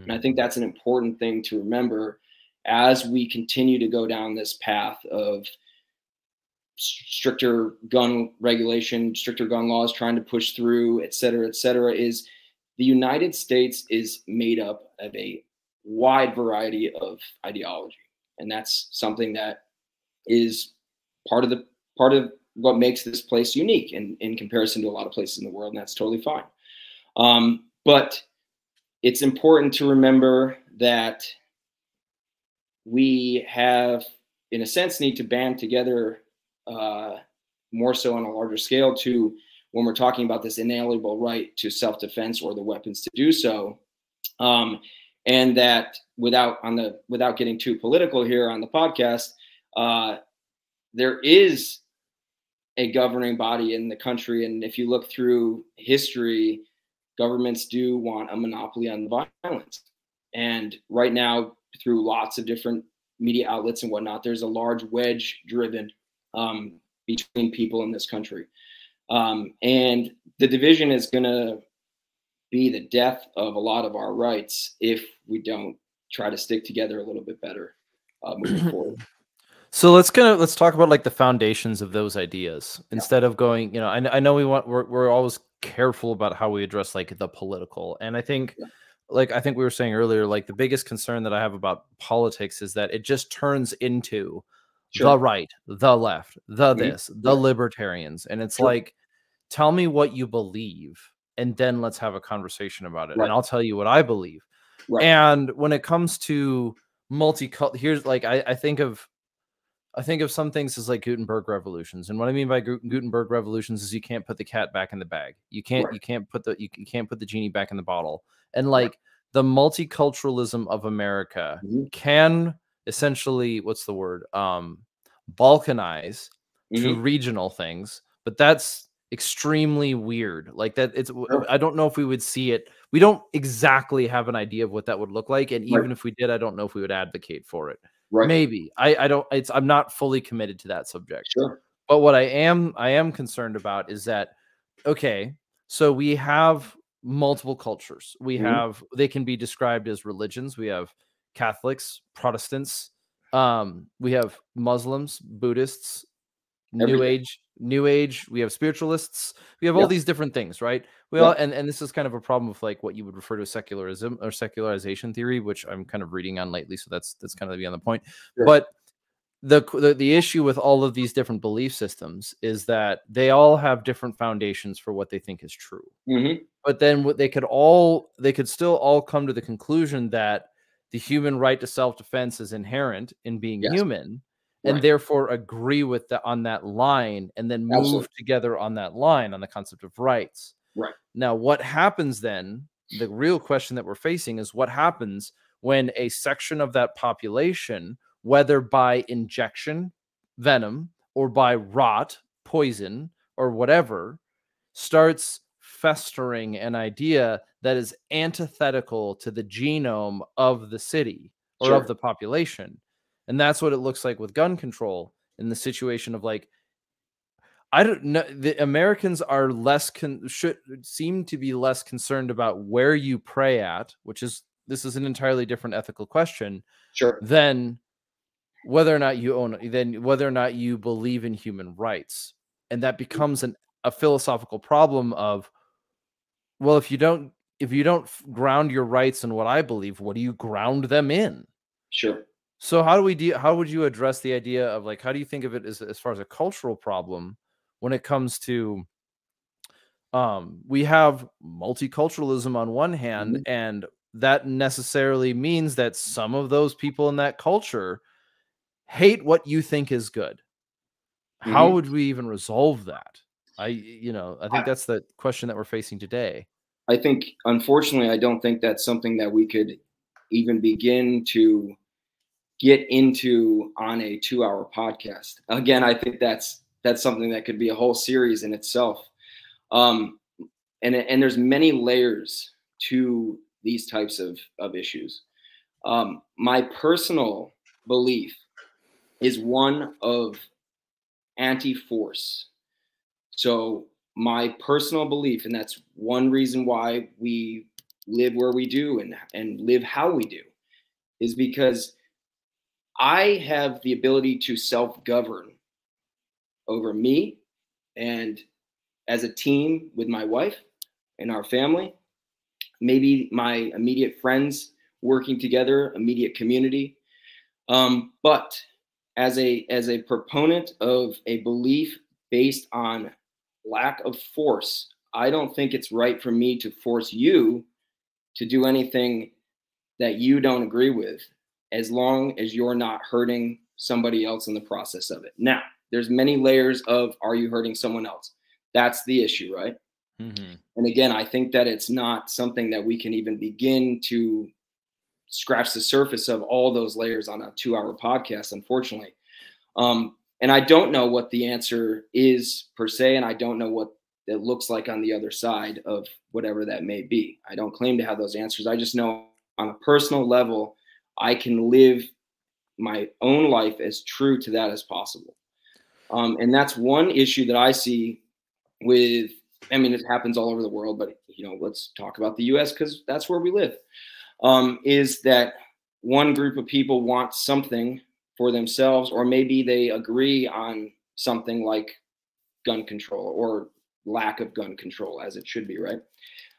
And I think that's an important thing to remember as we continue to go down this path of stricter gun regulation, stricter gun laws, trying to push through, et cetera, et cetera, is the United States is made up of a wide variety of ideology. And that's something that is part of the part of what makes this place unique in, in comparison to a lot of places in the world, and that's totally fine. Um, but it's important to remember that we have, in a sense, need to band together uh, more so on a larger scale to when we're talking about this inalienable right to self-defense or the weapons to do so. Um, and that without on the without getting too political here on the podcast, uh, there is a governing body in the country, and if you look through history, governments do want a monopoly on violence. And right now, through lots of different media outlets and whatnot, there's a large wedge driven um, between people in this country. Um, and the division is going to be the death of a lot of our rights if we don't try to stick together a little bit better uh, moving (clears throat) forward. So let's kind of let's talk about like the foundations of those ideas instead of going. You know, I, I know we want we're we're always careful about how we address like the political, and I think, Yeah. Like I think we were saying earlier, like the biggest concern that I have about politics is that it just turns into the right, the left, the this, the Yeah. libertarians, and it's Sure. like, tell me what you believe, and then let's have a conversation about it, Right. and I'll tell you what I believe. Right. And when it comes to multicultural, here's like I, I think of I think of some things as like Gutenberg revolutions, and what I mean by Gutenberg revolutions is you can't put the cat back in the bag. You can't Right. you can't put the you, you can't put the genie back in the bottle. And like the multiculturalism of America Mhm. can essentially what's the word um balkanize to Mhm. regional things, but that's extremely weird. Like that it's Sure. I don't know if we would see it. We don't exactly have an idea of what that would look like and Right. even if we did, I don't know if we would advocate for it. Right. Maybe. I I don't it's I'm not fully committed to that subject. Sure. But what I am I am concerned about is that okay, so we have multiple cultures. We Mhm. have they can be described as religions. We have Catholics, Protestants, um, we have Muslims, Buddhists, New Age, New Age. We have spiritualists. We have all these different things, right? We Yep. all and and this is kind of a problem with like what you would refer to as secularism or secularization theory, which I'm kind of reading on lately. So that's that's kind of beyond the point. Sure. But the, the the issue with all of these different belief systems is that they all have different foundations for what they think is true Mhm. but then what they could all they could still all come to the conclusion that the human right to self-defense is inherent in being Yes. human and Right. therefore agree with the on that line and then move Absolutely. together on that line on the concept of rights Right. now what happens then the real question that we're facing is what happens when a section of that population whether by injection venom or by rot poison or whatever starts festering an idea that is antithetical to the genome of the city or Sure. of the population. And that's what it looks like with gun control in the situation of like, I don't know. The Americans are less con- should seem to be less concerned about where you pray at, which is this is an entirely different ethical question Sure. than whether or not you own then whether or not you believe in human rights and that becomes an, a philosophical problem of well if you don't if you don't ground your rights in what i believe what do you ground them in Sure. so how do we de- how would you address the idea of like how do you think of it as as far as a cultural problem when it comes to um we have multiculturalism on one hand Mhm. and that necessarily means that some of those people in that culture hate what you think is good how Mhm. would we even resolve that i you know i think I- that's the question that we're facing today I think, unfortunately, I don't think that's something that we could even begin to get into on a two-hour podcast. Again, I think that's that's something that could be a whole series in itself. Um, and and there's many layers to these types of of issues. Um, my personal belief is one of anti-force. So my personal belief, and that's one reason why we live where we do and and live how we do, is because I have the ability to self-govern over me and as a team with my wife and our family, maybe my immediate friends working together, immediate community. Um, but as a as a proponent of a belief based on lack of force, I don't think it's right for me to force you to do anything that you don't agree with as long as you're not hurting somebody else in the process of it. Now, there's many layers of are you hurting someone else? That's the issue, right? Mm-hmm. And again, I think that it's not something that we can even begin to scratch the surface of all those layers on a two hour podcast, unfortunately. Um, and I don't know what the answer is per se, and I don't know what it looks like on the other side of whatever that may be. I don't claim to have those answers. I just know on a personal level, I can live my own life as true to that as possible. Um, and that's one issue that I see with I mean, it happens all over the world, but you know, let's talk about the U.S. because that's where we live. Um, is that one group of people want something for themselves, or maybe they agree on something like gun control or lack of gun control, as it should be, right?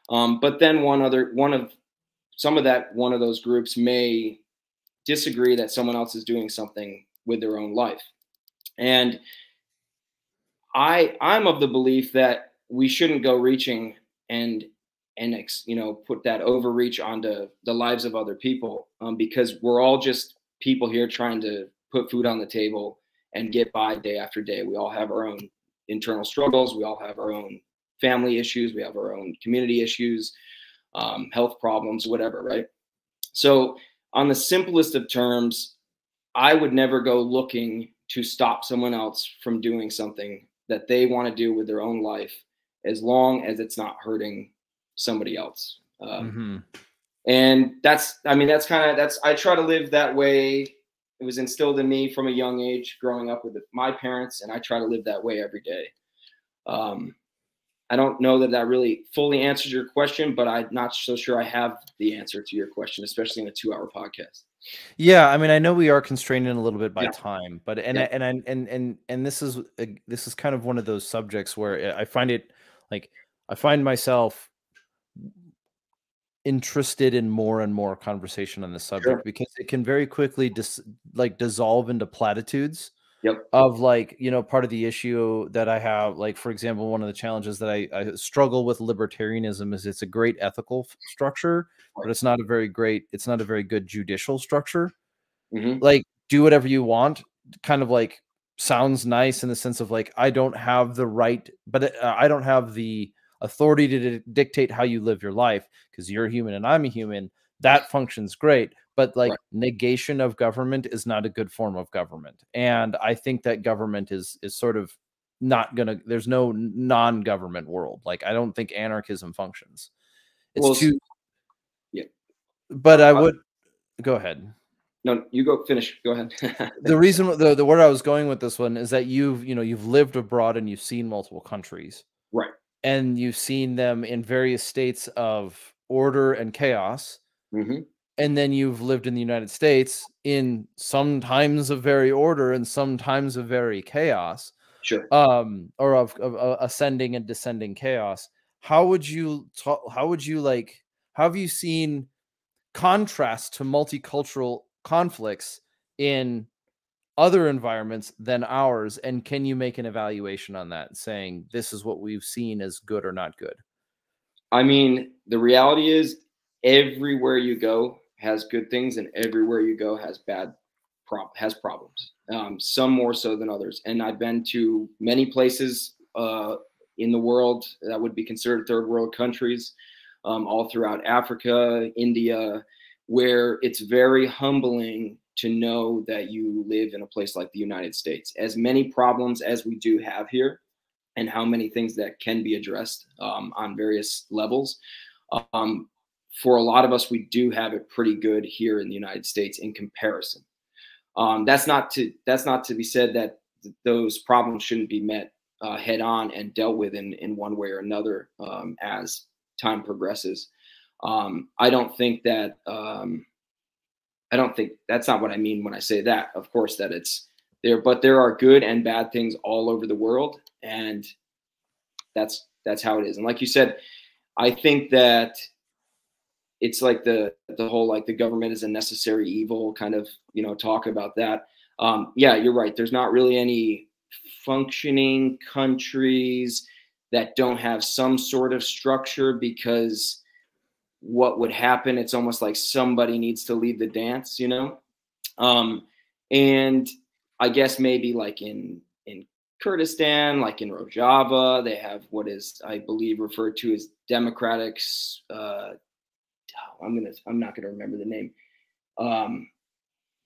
Um, but then one other one of some of that one of those groups may disagree that someone else is doing something with their own life, and I I'm of the belief that we shouldn't go reaching and and you know put that overreach onto the lives of other people um, because we're all just people here trying to put food on the table and get by day after day. We all have our own internal struggles. We all have our own family issues. We have our own community issues, um, health problems, whatever, right? So, on the simplest of terms, I would never go looking to stop someone else from doing something that they want to do with their own life as long as it's not hurting somebody else. Um, Mhm. and that's i mean that's kind of that's i try to live that way it was instilled in me from a young age growing up with my parents and i try to live that way every day um, I don't know that that really fully answers your question, but I'm not so sure I have the answer to your question, especially in a two-hour podcast. Yeah, I mean, I know we are constrained a little bit by Yeah. time, but and Yeah. and and and and and this is a, this is kind of one of those subjects where I find it like I find myself interested in more and more conversation on this subject Sure. because it can very quickly dis- like dissolve into platitudes Yep. of like you know part of the issue that i have like for example one of the challenges that i, I struggle with libertarianism is it's a great ethical structure but it's not a very great it's not a very good judicial structure Mhm. like do whatever you want kind of like sounds nice in the sense of like i don't have the right but uh, i don't have the authority to di- dictate how you live your life because you're human and i'm a human that functions great but like Right. negation of government is not a good form of government and i think that government is is sort of not gonna there's no non-government world like i don't think anarchism functions it's Well, too yeah. but i Uh, would go ahead No, you go finish. Go ahead. (laughs) the reason the, the where I was going with this one is that you've you know you've lived abroad and you've seen multiple countries right. And you've seen them in various states of order and chaos hmm and then you've lived in the United States in some times of very order and some times of very chaos Sure. um or of, of, uh, ascending and descending chaos how would you ta- how would you like how have you seen contrast to multicultural conflicts in other environments than ours and can you make an evaluation on that saying this is what we've seen as good or not good I mean, the reality is everywhere you go has good things, and everywhere you go has bad prob has problems. Um, some more so than others. And I've been to many places uh, in the world that would be considered third world countries, um, all throughout Africa, India, where it's very humbling to know that you live in a place like the United States. As many problems as we do have here, and how many things that can be addressed um, on various levels. Um, for a lot of us, we do have it pretty good here in the United States in comparison. Um, that's not to that's not to be said that th- those problems shouldn't be met uh, head on and dealt with in in one way or another um, as time progresses. Um, I don't think that um, I don't think that's not what I mean when I say that. Of course, that it's there, but there are good and bad things all over the world, and that's that's how it is. And like you said, I think that it's like the the whole like the government is a necessary evil kind of you know talk about that. Um, yeah, you're right. There's not really any functioning countries that don't have some sort of structure because what would happen. It's almost like somebody needs to lead the dance you know? Um and i guess maybe like in in kurdistan like in rojava they have what is i believe referred to as democratic uh i'm gonna i'm not gonna remember the name. Um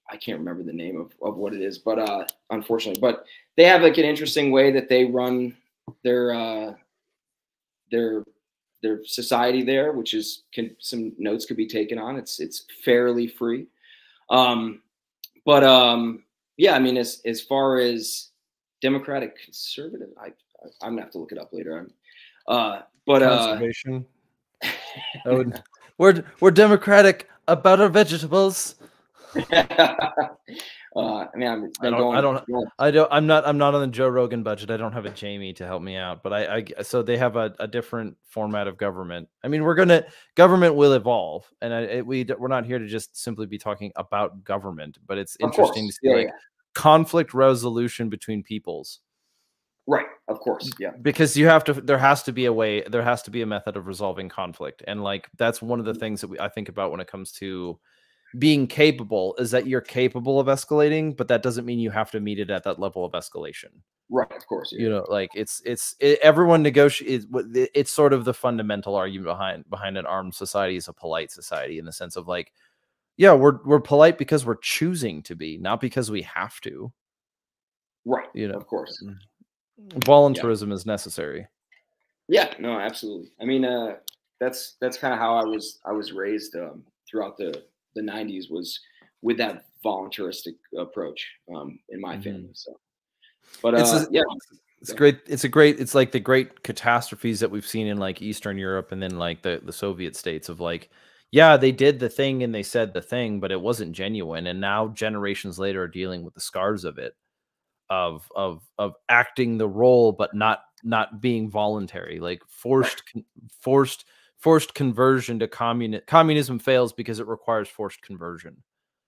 i can't remember the name of, of what it is but uh unfortunately but they have like an interesting way that they run their uh their their society there, which is can, some notes could be taken on. It's it's fairly free, um, but um, yeah, I mean, as as far as democratic conservative, I, I I'm gonna have to look it up later. I'm, uh, but uh, conservation That would- we're we're democratic about our vegetables (laughs) (laughs) uh, I mean, been I don't-. I don't- going- I don't. I'm not. I'm not on the Joe Rogan budget. I don't have a Jamie to help me out. But I. I so they have a, a different format of government. I mean, we're gonna government will evolve, and I, it, we we're not here to just simply be talking about government. But it's Of interesting course. to see Yeah, like yeah. conflict resolution between peoples Right. Of course. Yeah. because you have to. There has to be a way. There has to be a method of resolving conflict, and like that's one of the things that we, I think about when it comes to being capable is that you're capable of escalating but that doesn't mean you have to meet it at that level of escalation Right. Of course. Yeah. you know like it's it's it, everyone negotiates it's sort of the fundamental argument behind behind an armed society is a polite society in the sense of like yeah we're we're polite because we're choosing to be not because we have to Right. you know Of course. voluntarism is necessary Yeah, no, absolutely. I mean, uh, that's that's kind of how I was I was raised um, throughout the the '90s was with that voluntaristic approach um, in my Mhm. family. So, but It's uh, a- yeah, it's great. It's a great. It's like the great catastrophes that we've seen in like Eastern Europe and then like the the Soviet states of like, yeah, they did the thing and they said the thing, but it wasn't genuine. And now generations later are dealing with the scars of it, of of of acting the role but not not being voluntary, like forced forced forced conversion to communism. Communism fails because it requires forced conversion.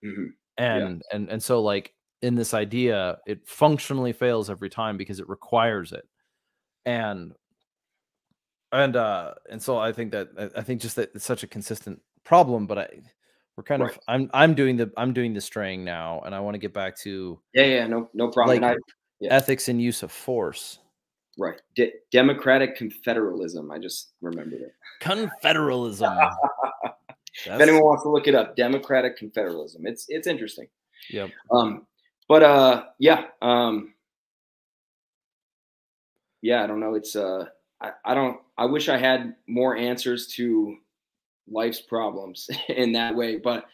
Mm-hmm. And yeah. and and so like in this idea, it functionally fails every time because it requires it. And and uh and so I think that I think just that it's such a consistent problem, but I we're kind right. of I'm I'm doing the I'm doing the straying now, and I want to get back to yeah yeah no no problem like, I, yeah. ethics and use of force. Right, De- democratic confederalism. I just remembered it. Confederalism. (laughs) if anyone wants to look it up, democratic confederalism. It's it's interesting. Yep. Um, but uh, yeah, um, yeah, I don't know. It's uh, I, I don't. I wish I had more answers to life's problems (laughs) in that way, but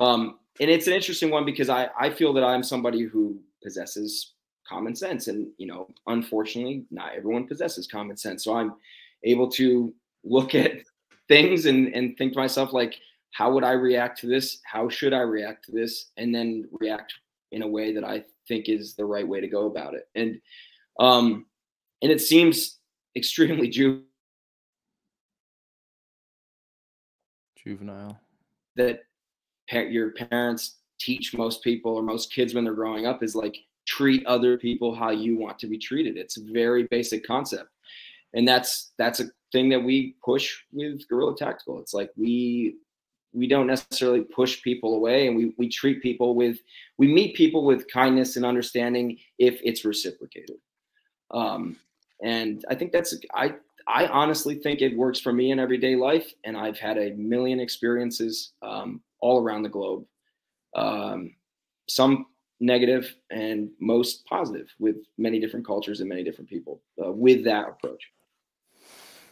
um, and it's an interesting one because I I feel that I'm somebody who possesses common sense, and you know, unfortunately, not everyone possesses common sense. So I'm able to look at (laughs) things and and think to myself like how would I react to this? How should I react to this? And then react in a way that I think is the right way to go about it. And um, and it seems (laughs) extremely ju- juvenile that pa- your parents teach most people or most kids when they're growing up is like treat other people how you want to be treated. It's a very basic concept. And that's that's a thing that we push with Guerrilla Tactical. It's like we we don't necessarily push people away and we, we treat people with we meet people with kindness and understanding if it's reciprocated um, and i think that's i i honestly think it works for me in everyday life and i've had a million experiences um, all around the globe um, some negative and most positive with many different cultures and many different people uh, with that approach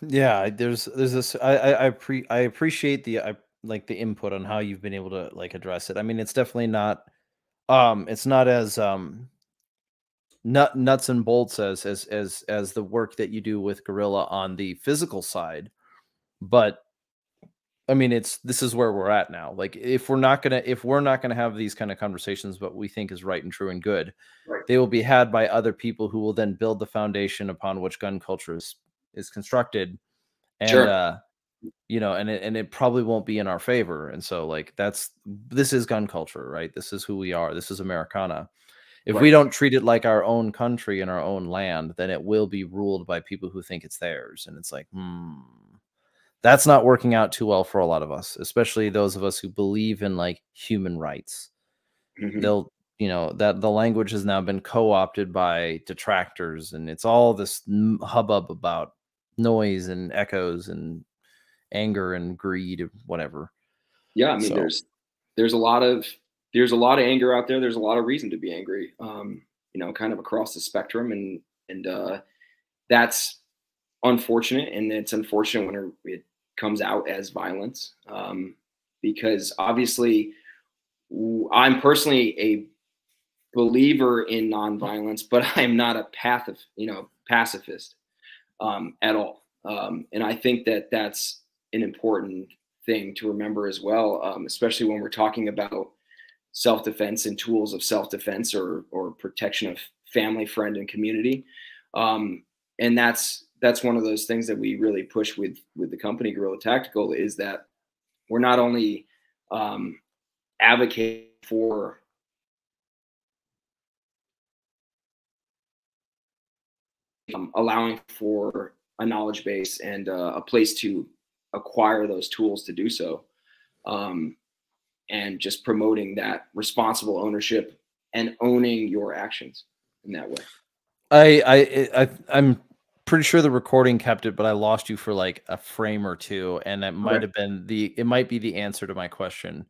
yeah there's there's this i i, I, pre, I appreciate the I like the input on how you've been able to like address it. I mean, it's definitely not um it's not as um nut nuts and bolts as as as as the work that you do with Guerrilla on the physical side, but I mean, it's this is where we're at now. Like, if we're not gonna if we're not gonna have these kind of conversations, what we think is right and true and good, right. they will be had by other people who will then build the foundation upon which gun culture is is constructed. And sure. uh, you know and it, and it probably won't be in our favor and so like that's this is gun culture right this is who we are this is americana if right. we don't treat it like our own country and our own land then it will be ruled by people who think it's theirs and it's like hmm that's not working out too well for a lot of us especially those of us who believe in like human rights mm-hmm. they'll you know that the language has now been co-opted by detractors and it's all this hubbub about noise and echoes and anger and greed and whatever. Yeah, I mean, so. there's there's a lot of there's a lot of anger out there. There's a lot of reason to be angry. Um, you know, kind of across the spectrum, and and uh, that's unfortunate, and it's unfortunate when it comes out as violence, um, because obviously, I'm personally a believer in nonviolence, but (laughs) I'm not a path of you know pacifist um, at all. Um, and I think that that's an important thing to remember as well, um, especially when we're talking about self-defense and tools of self-defense or or protection of family, friend, and community. Um, and that's that's one of those things that we really push with with the company Guerrilla Tactical is that we're not only um, advocate for um, allowing for a knowledge base and uh, a place to acquire those tools to do so um, and just promoting that responsible ownership and owning your actions in that way. I, I i i'm pretty sure the recording kept it but i lost you for like a frame or two and it might have been the it might be the answer to my question.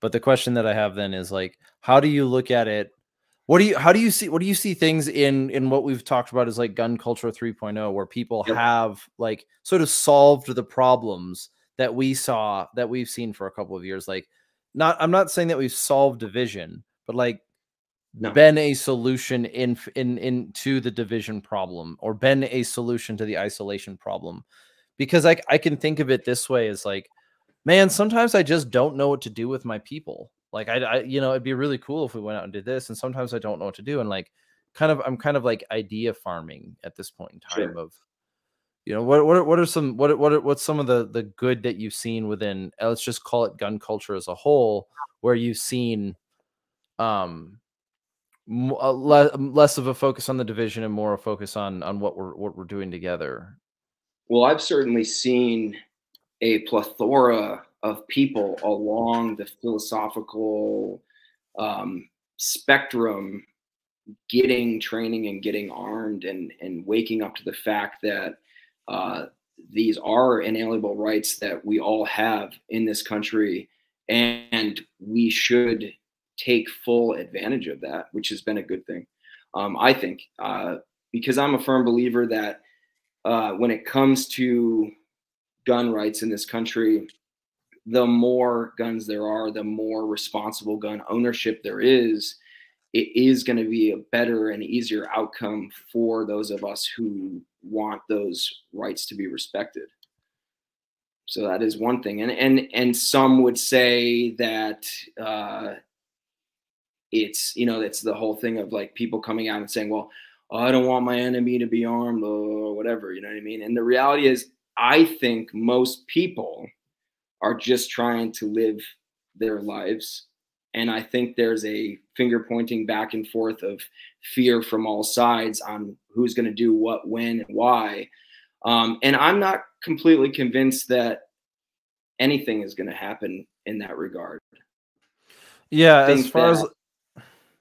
But the question that i have then is like how do you look at it? What do you how do you see what do you see things in in what we've talked about as like gun culture 3.0 where people yep. have like sort of solved the problems that we saw that we've seen for a couple of years? Like not i'm not saying that we've solved division but like no. been a solution in in into the division problem or been a solution to the isolation problem because I, I can think of it this way as like man sometimes i just don't know what to do with my people like I, I you know it'd be really cool if we went out and did this and sometimes i don't know what to do and like kind of i'm kind of like idea farming at this point in time sure. of you know what what are, what are some what what are, what's some of the the good that you've seen within uh, let's just call it gun culture as a whole where you've seen um less of a focus on the division and more a focus on on what we're what we're doing together. Well i've certainly seen a plethora of people along the philosophical um, spectrum getting training and getting armed and and waking up to the fact that uh, these are inalienable rights that we all have in this country and we should take full advantage of that which has been a good thing um, i think uh, because i'm a firm believer that uh, when it comes to gun rights in this country the more guns there are the more responsible gun ownership there is it is going to be a better and easier outcome for those of us who want those rights to be respected. So that is one thing, and and and some would say that uh, it's you know it's the whole thing of like people coming out and saying, well, oh, I don't want my enemy to be armed or whatever, you know what I mean? And the reality is, I think most people are just trying to live their lives and I think there's a finger pointing back and forth of fear from all sides on who's going to do what, when, and why. Um, and I'm not completely convinced that anything is going to happen in that regard. Yeah, as far as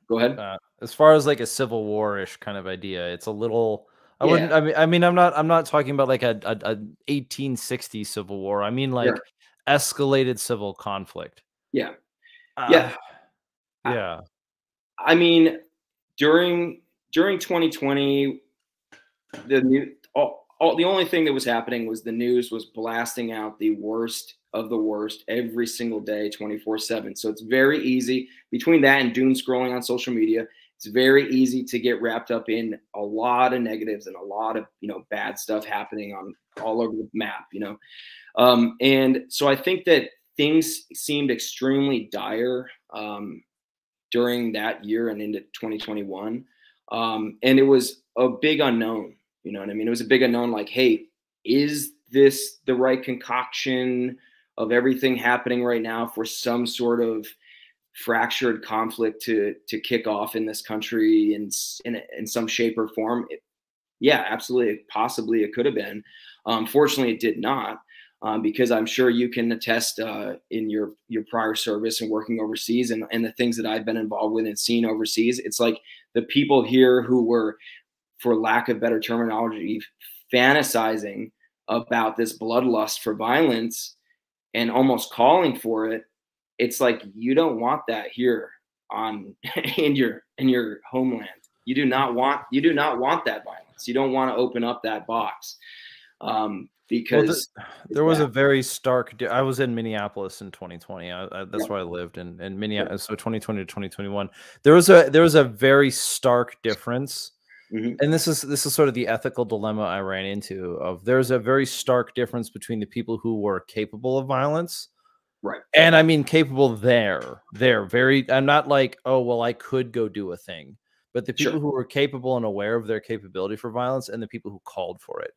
go ahead. Uh, as far as like a civil war-ish kind of idea, it's a little. I yeah. wouldn't. I mean, I mean, I'm not. I'm not talking about like a, a, a 1860 civil war. I mean, like yeah. escalated civil conflict. Yeah yeah. Yeah. I, I mean, during during 2020, the new all, all, the only thing that was happening was the news was blasting out the worst of the worst every single day 24 7 so it's very easy between that and doom scrolling on social media it's very easy to get wrapped up in a lot of negatives and a lot of you know bad stuff happening on all over the map you know? Um, and so i think that things seemed extremely dire um, during that year and into 2021. Um, and it was a big unknown, you know what I mean? It was a big unknown like, hey, is this the right concoction of everything happening right now for some sort of fractured conflict to to kick off in this country in in, in some shape or form? It, yeah, absolutely, possibly it could have been. Um, fortunately, it did not um, because I'm sure you can attest uh, in your your prior service and working overseas and, and the things that I've been involved with and seen overseas. It's like the people here who were, for lack of better terminology, fantasizing about this bloodlust for violence and almost calling for it. It's like you don't want that here on (laughs) in your in your homeland. You do not want you do not want that violence. You don't want to open up that box. Um, because well, the, there was yeah. a very stark i was in minneapolis in 2020 I, I, that's yeah. where i lived in in minneapolis so 2020 to 2021 there was a there was a very stark difference mm-hmm. and this is this is sort of the ethical dilemma i ran into of there's a very stark difference between the people who were capable of violence right and i mean capable there there very i'm not like oh well i could go do a thing but the people sure. who were capable and aware of their capability for violence and the people who called for it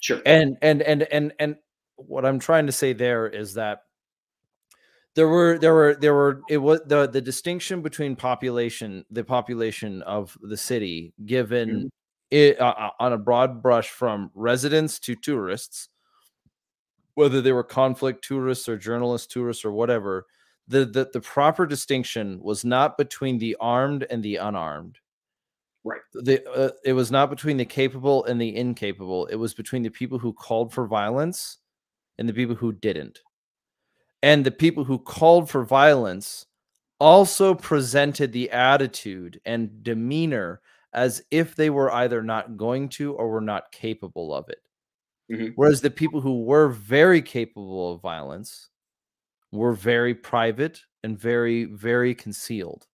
Sure. And and and and and what I'm trying to say there is that there were there were there were it was the the distinction between population the population of the city given mm-hmm. it uh, uh, on a broad brush from residents to tourists whether they were conflict tourists or journalist tourists or whatever the, the the proper distinction was not between the armed and the unarmed Right. The, uh, it was not between the capable and the incapable. It was between the people who called for violence and the people who didn't. And the people who called for violence also presented the attitude and demeanor as if they were either not going to or were not capable of it. Mm-hmm. Whereas the people who were very capable of violence were very private and very, very concealed.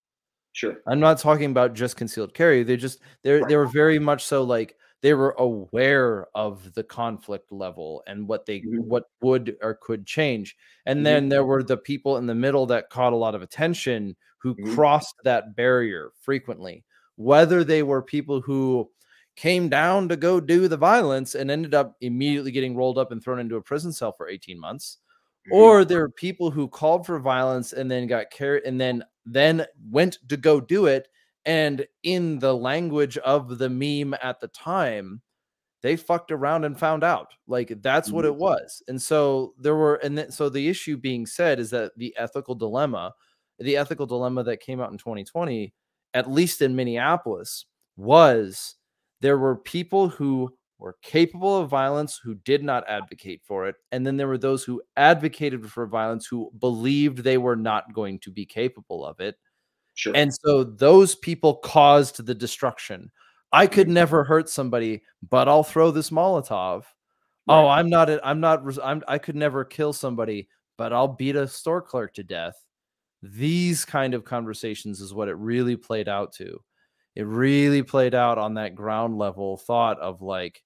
Sure. I'm not talking about just concealed carry. They just they they were very much so like they were aware of the conflict level and what they mm-hmm. what would or could change. And mm-hmm. then there were the people in the middle that caught a lot of attention who mm-hmm. crossed that barrier frequently. Whether they were people who came down to go do the violence and ended up immediately getting rolled up and thrown into a prison cell for 18 months mm-hmm. or there are people who called for violence and then got carried and then then went to go do it and in the language of the meme at the time they fucked around and found out like that's what it mm-hmm. was and so there were and then, so the issue being said is that the ethical dilemma the ethical dilemma that came out in 2020 at least in minneapolis was there were people who were capable of violence who did not advocate for it. And then there were those who advocated for violence who believed they were not going to be capable of it. Sure. And so those people caused the destruction. I could mm-hmm. never hurt somebody, but I'll throw this Molotov. Right. Oh, I'm not, I'm not, I'm, I could never kill somebody, but I'll beat a store clerk to death. These kind of conversations is what it really played out to. It really played out on that ground level thought of like,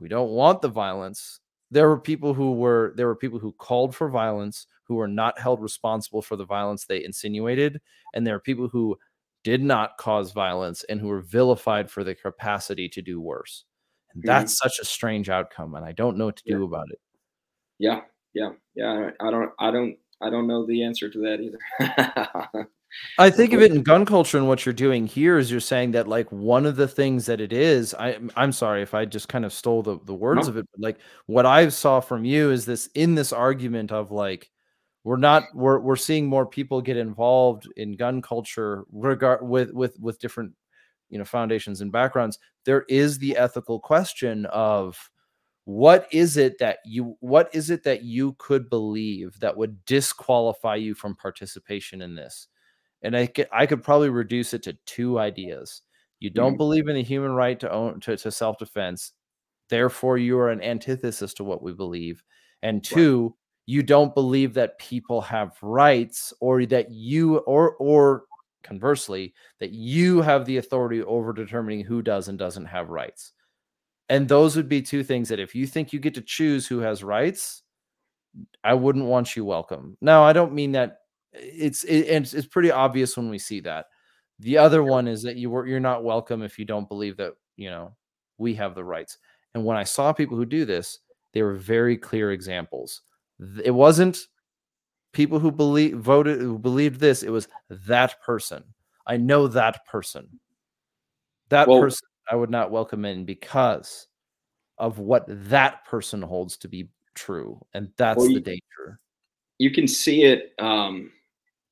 we don't want the violence. There were people who were there were people who called for violence who were not held responsible for the violence they insinuated, and there are people who did not cause violence and who were vilified for the capacity to do worse. And mm-hmm. that's such a strange outcome, and I don't know what to yeah. do about it. Yeah, yeah, yeah. I don't, I don't, I don't know the answer to that either. (laughs) I think of it in gun culture, and what you're doing here is you're saying that like one of the things that it is. I I'm sorry if I just kind of stole the the words no. of it, but like what I saw from you is this in this argument of like we're not we're we're seeing more people get involved in gun culture regard with with with different you know foundations and backgrounds. There is the ethical question of what is it that you what is it that you could believe that would disqualify you from participation in this and I could, I could probably reduce it to two ideas. You don't mm-hmm. believe in the human right to own to, to self defense, therefore you are an antithesis to what we believe. And two. You don't believe that people have rights, or that you or or conversely that you have the authority over determining who does and doesn't have rights. And those would be two things that if you think you get to choose who has rights, I wouldn't want you welcome. Now, I don't mean that it's it, it's, it's pretty obvious when we see that. The other one is that you were you're not welcome if you don't believe that you know we have the rights. And when I saw people who do this, they were very clear examples. It wasn't people who believe voted who believed this. It was that person. I know that person. That well, person I would not welcome in because of what that person holds to be true, and that's well, the danger. You can see it. Um,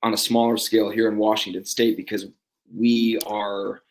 on a smaller scale here in Washington State because we are,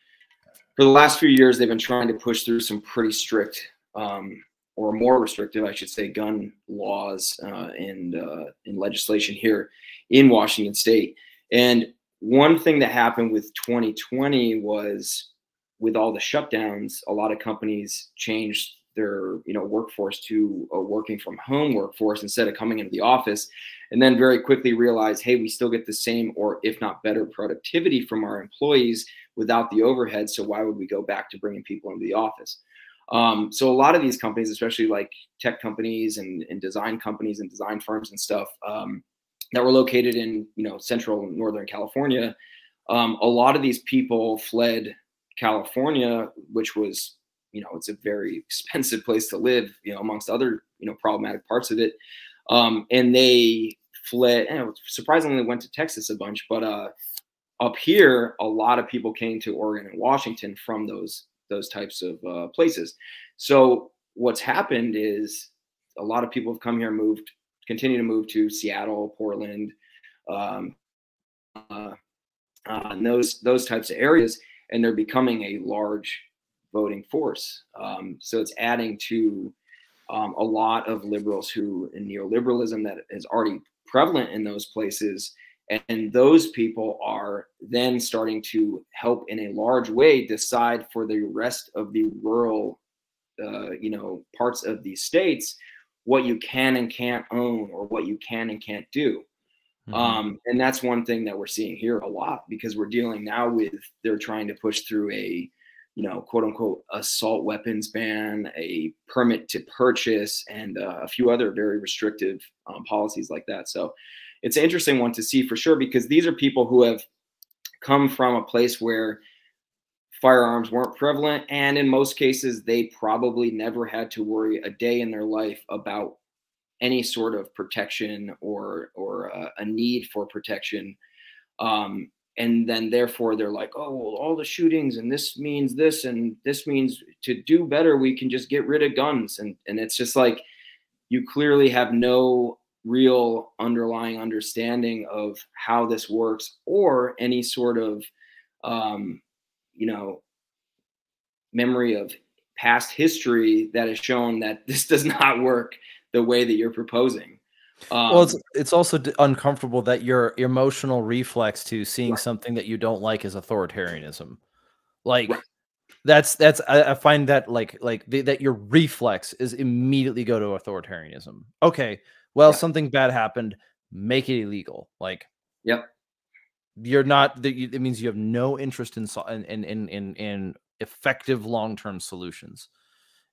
for the last few years, they've been trying to push through some pretty strict um, or more restrictive, I should say, gun laws uh, and uh, in legislation here in Washington State. And one thing that happened with 2020 was with all the shutdowns, a lot of companies changed their you know workforce to a working from home workforce instead of coming into the office and then very quickly realize hey we still get the same or if not better productivity from our employees without the overhead so why would we go back to bringing people into the office um, so a lot of these companies especially like tech companies and, and design companies and design firms and stuff um, that were located in you know central northern california um, a lot of these people fled california which was you know it's a very (laughs) expensive place to live you know amongst other you know problematic parts of it. Um, and they fled you know, surprisingly went to texas a bunch but uh, up here a lot of people came to oregon and washington from those those types of uh, places so what's happened is a lot of people have come here moved continue to move to seattle portland um, uh, uh, and those those types of areas and they're becoming a large voting force. Um, so it's adding to um, a lot of liberals who in neoliberalism that is already prevalent in those places. And those people are then starting to help in a large way decide for the rest of the rural, uh, you know, parts of these states what you can and can't own or what you can and can't do. Mm-hmm. Um, and that's one thing that we're seeing here a lot because we're dealing now with they're trying to push through a, you know, quote unquote assault weapons ban, a permit to purchase, and uh, a few other very restrictive um, policies like that. So it's an interesting one to see for sure because these are people who have come from a place where firearms weren't prevalent and in most cases they probably never had to worry a day in their life about any sort of protection or or uh, a need for protection. Um, and then therefore they're like oh well all the shootings and this means this and this means to do better we can just get rid of guns. And and it's just like you clearly have no real underlying understanding of how this works or any sort of um, you know memory of past history that has shown that (laughs) this does not work the way that you're proposing. Um, well, it's it's also uncomfortable that your emotional reflex to seeing right. something that you don't like is authoritarianism. Like right. that's that's I, I, find that like like the, that your reflex is immediately go to authoritarianism. Okay, well yeah. something bad happened, make it illegal. Like yep. You're not. It means you have no interest in in in in, in effective long term solutions.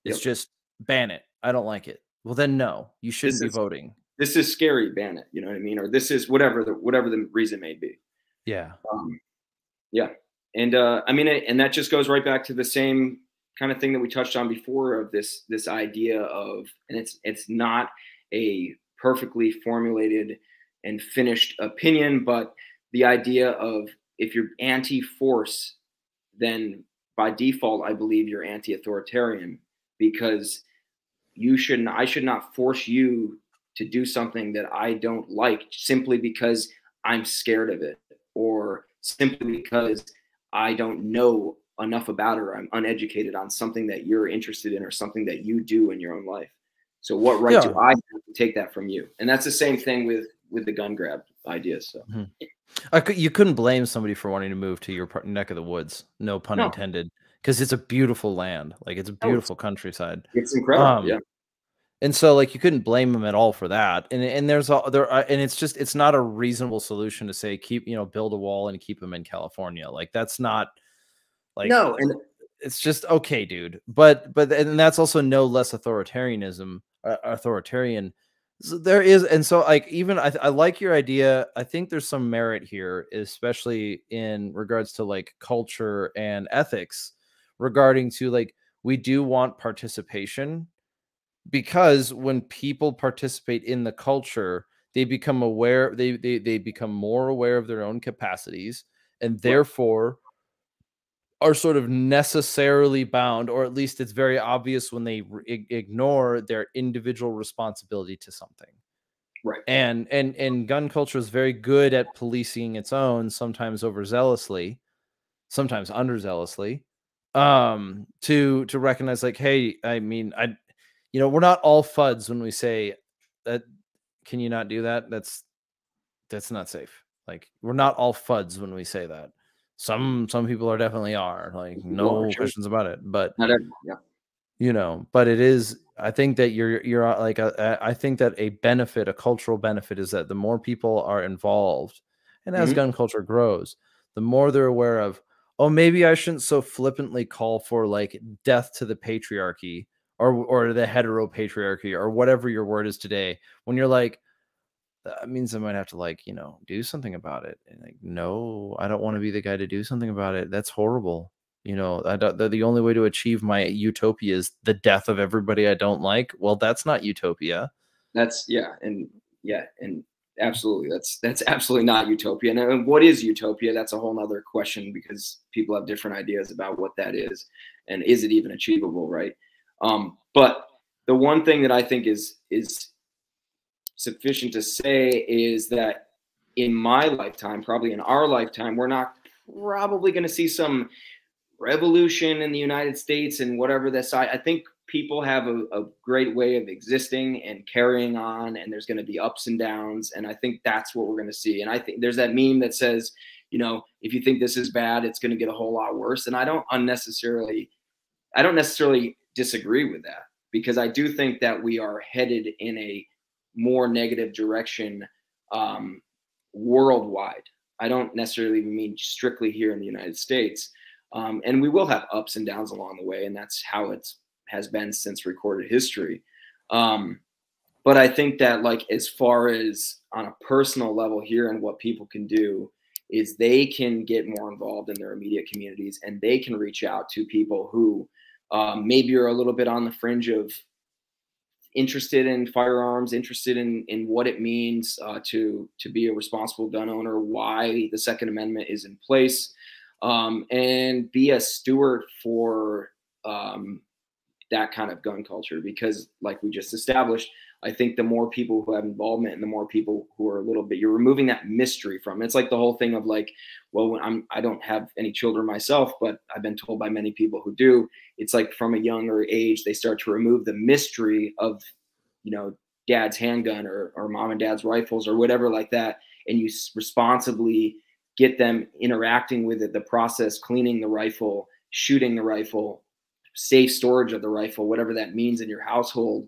It's yep. just ban it. I don't like it. Well, then no, you shouldn't this be is, voting. This is scary. Ban it. You know what I mean? Or this is whatever the whatever the reason may be. Yeah. Um, yeah. And uh, I mean, and that just goes right back to the same kind of thing that we touched on before of this this idea of, and it's it's not a perfectly formulated and finished opinion, but the idea of if you're anti-force, then by default, I believe you're anti-authoritarian because you shouldn't i should not force you to do something that i don't like simply because i'm scared of it or simply because i don't know enough about it or i'm uneducated on something that you're interested in or something that you do in your own life so what right yeah. do i have to take that from you and that's the same thing with with the gun grab ideas so mm-hmm. I could, you couldn't blame somebody for wanting to move to your neck of the woods no pun no. intended because it's a beautiful land. Like it's a beautiful oh, it's, countryside. It's incredible. Um, yeah. And so, like, you couldn't blame them at all for that. And and there's all there, uh, and it's just it's not a reasonable solution to say keep you know build a wall and keep them in California. Like that's not like no, and it's just okay, dude. But but and that's also no less authoritarianism, uh, authoritarian. So there is, and so like even I, I like your idea. I think there's some merit here, especially in regards to like culture and ethics regarding to like we do want participation because when people participate in the culture they become aware they they, they become more aware of their own capacities and therefore are sort of necessarily bound or at least it's very obvious when they re- ignore their individual responsibility to something. Right. And and and gun culture is very good at policing its own sometimes overzealously sometimes underzealously um to to recognize like hey i mean i you know we're not all fuds when we say that can you not do that? That's that's not safe. Like we're not all fuds when we say that some some people are definitely are like no questions about it but yeah you know but it is i think that you're you're uh, like a, I think that a benefit a cultural benefit is that the more people are involved and as mm-hmm. gun culture grows the more they're aware of oh, maybe I shouldn't so flippantly call for like death to the patriarchy or or the heteropatriarchy or whatever your word is today. When you're like, that means I might have to like, you know, do something about it. And like, no, I don't want to be the guy to do something about it. That's horrible. You know, I don't, the only way to achieve my utopia is the death of everybody I don't like. Well, that's not utopia. That's yeah, and yeah, and absolutely that's that's absolutely not utopia and what is utopia that's a whole nother question because people have different ideas about what that is and is it even achievable right um, but the one thing that i think is is sufficient to say is that in my lifetime probably in our lifetime we're not probably going to see some revolution in the united states and whatever this I, I think people have a, a, great way of existing and carrying on and there's going to be ups and downs and i think that's what we're going to see. And i think there's that meme that says you know if you think this is bad it's going to get a whole lot worse. And i don't unnecessarily i don't necessarily disagree with that because i do think that we are headed in a more negative direction um, worldwide. I don't necessarily mean strictly here in the United States. Um, and we will have ups and downs along the way, and that's how it has been since recorded history. Um, but I think that, like, as far as on a personal level here and what people can do, is they can get more involved in their immediate communities and they can reach out to people who um, maybe are a little bit on the fringe of interested in firearms, interested in in what it means uh, to to be a responsible gun owner, why the Second Amendment is in place, um, and be a steward for um, that kind of gun culture. Because, like we just established, I think the more people who have involvement and the more people who are a little bit, you're removing that mystery from it. It's like the whole thing of like, well, I'm, I don't have any children myself, but I've been told by many people who do, it's like from a younger age, they start to remove the mystery of, you know, dad's handgun or, or mom and dad's rifles or whatever like that. And you responsibly get them interacting with it, the process, cleaning the rifle, shooting the rifle, safe storage of the rifle, whatever that means in your household.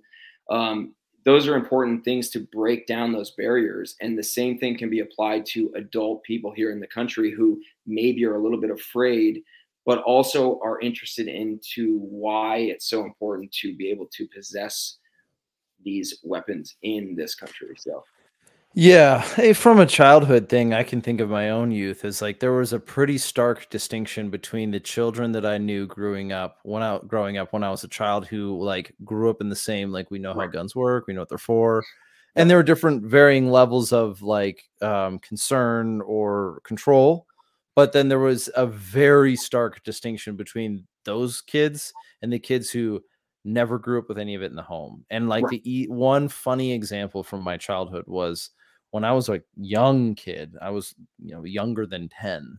Um, those are important things to break down those barriers. And the same thing can be applied to adult people here in the country who maybe are a little bit afraid, but also are interested into why it's so important to be able to possess these weapons in this country. So yeah, from a childhood thing, I can think of my own youth as like there was a pretty stark distinction between the children that I knew growing up when I growing up when I was a child who like grew up in the same like we know how guns work, we know what they're for, and there were different varying levels of like um, concern or control, but then there was a very stark distinction between those kids and the kids who never grew up with any of it in the home. And like right. the one funny example from my childhood was when I was a young kid, I was you know younger than 10.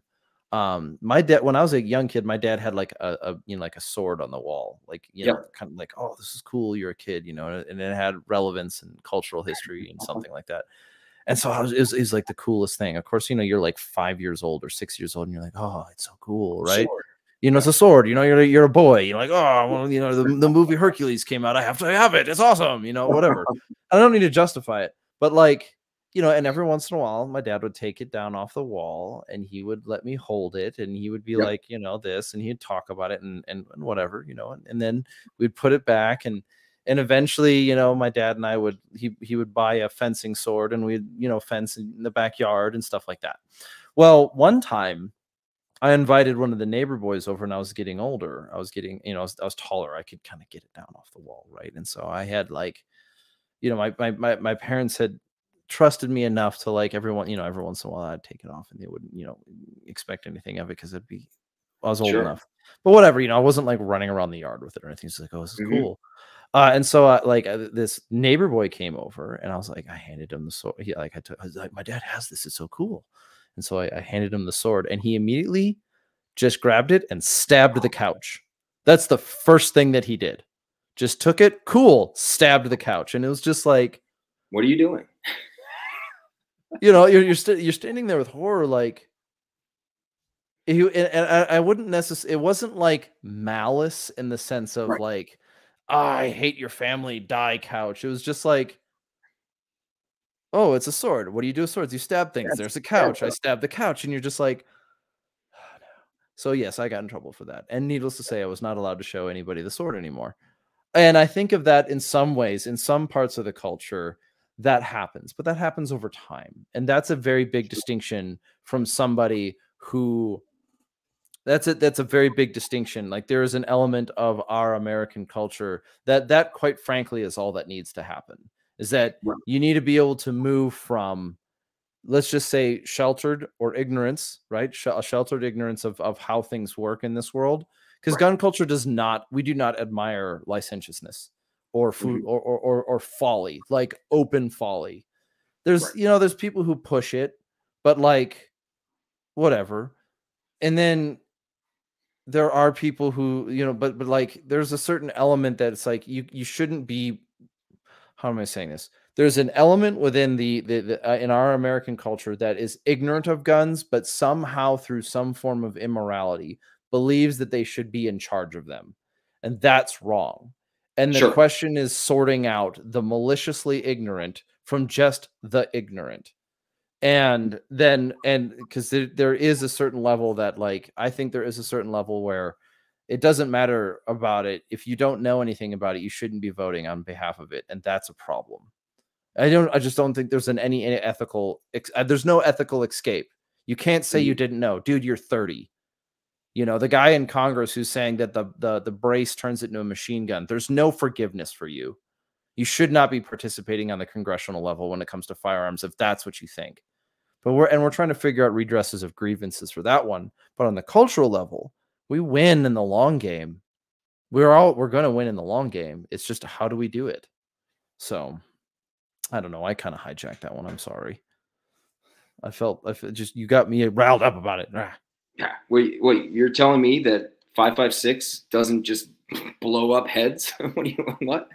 Um, my dad when I was a young kid, my dad had like a, a you know like a sword on the wall, like you yep. know, kind of like, oh, this is cool, you're a kid, you know, and it had relevance and cultural history and something like that. And so I was, it was, it was like the coolest thing. Of course, you know, you're like five years old or six years old, and you're like, oh, it's so cool, right? Sword you know, it's a sword. You know, you're you're a boy. You're like, oh, well, you know, the, the movie Hercules came out. I have to have it. It's awesome. You know, whatever. (laughs) I don't need to justify it, but like, you know, and every once in a while, my dad would take it down off the wall and he would let me hold it and he would be yep. like, you know, this and he'd talk about it and, and, and whatever, you know, and, and then we'd put it back and, and eventually, you know, my dad and I would, he, he would buy a fencing sword and we'd, you know, fence in the backyard and stuff like that. Well, one time I invited one of the neighbor boys over and I was getting older. I was getting, you know, I was, I was taller. I could kind of get it down off the wall. Right. And so I had like, you know, my, my, my, my parents had trusted me enough to like everyone, you know, every once in a while I'd take it off and they wouldn't, you know, expect anything of it because it'd be, I was old sure. enough. But whatever, you know, I wasn't like running around the yard with it or anything. It's like, oh, this is mm-hmm. cool. Uh, and so, uh, like, uh, this neighbor boy came over, and I was like, I handed him the sword. He, like, I, took, I was like, my dad has this. It's so cool. And so I, I handed him the sword, and he immediately just grabbed it and stabbed the couch. That's the first thing that he did. Just took it, cool, stabbed the couch, and it was just like, "What are you doing?" You know, you're you're, st- you're standing there with horror, like you. And, and I, I, wouldn't necessarily. It wasn't like malice in the sense of right. like, ah, I hate your family, die couch. It was just like, oh, it's a sword. What do you do with swords? You stab things. There's a couch. I stab the couch, and you're just like. Oh, no. So yes, I got in trouble for that. And needless to say, I was not allowed to show anybody the sword anymore. And I think of that in some ways, in some parts of the culture, that happens, but that happens over time. And that's a very big distinction from somebody who that's it that's a very big distinction like there is an element of our american culture that that quite frankly is all that needs to happen is that you need to be able to move from let's just say sheltered or ignorance right Sh- sheltered ignorance of, of how things work in this world because right. gun culture does not we do not admire licentiousness or food mm-hmm. or, or, or or folly, like open folly. There's right. you know there's people who push it, but like whatever. And then there are people who you know but but like there's a certain element that it's like you you shouldn't be how am i saying this there's an element within the, the, the uh, in our american culture that is ignorant of guns but somehow through some form of immorality believes that they should be in charge of them and that's wrong and the sure. question is sorting out the maliciously ignorant from just the ignorant. and then and because there, there is a certain level that like i think there is a certain level where it doesn't matter about it if you don't know anything about it you shouldn't be voting on behalf of it and that's a problem i don't i just don't think there's an any, any ethical uh, there's no ethical escape you can't say you mm-hmm. didn't know dude you're 30 you know the guy in congress who's saying that the the, the brace turns it into a machine gun there's no forgiveness for you you should not be participating on the congressional level when it comes to firearms if that's what you think but we're and we're trying to figure out redresses of grievances for that one. But on the cultural level, we win in the long game. We're all we're going to win in the long game. It's just how do we do it? So I don't know. I kind of hijacked that one. I'm sorry. I felt I felt just you got me riled up about it. Yeah. Wait, wait. You're telling me that five five six doesn't just (laughs) blow up heads? (laughs) what do you what?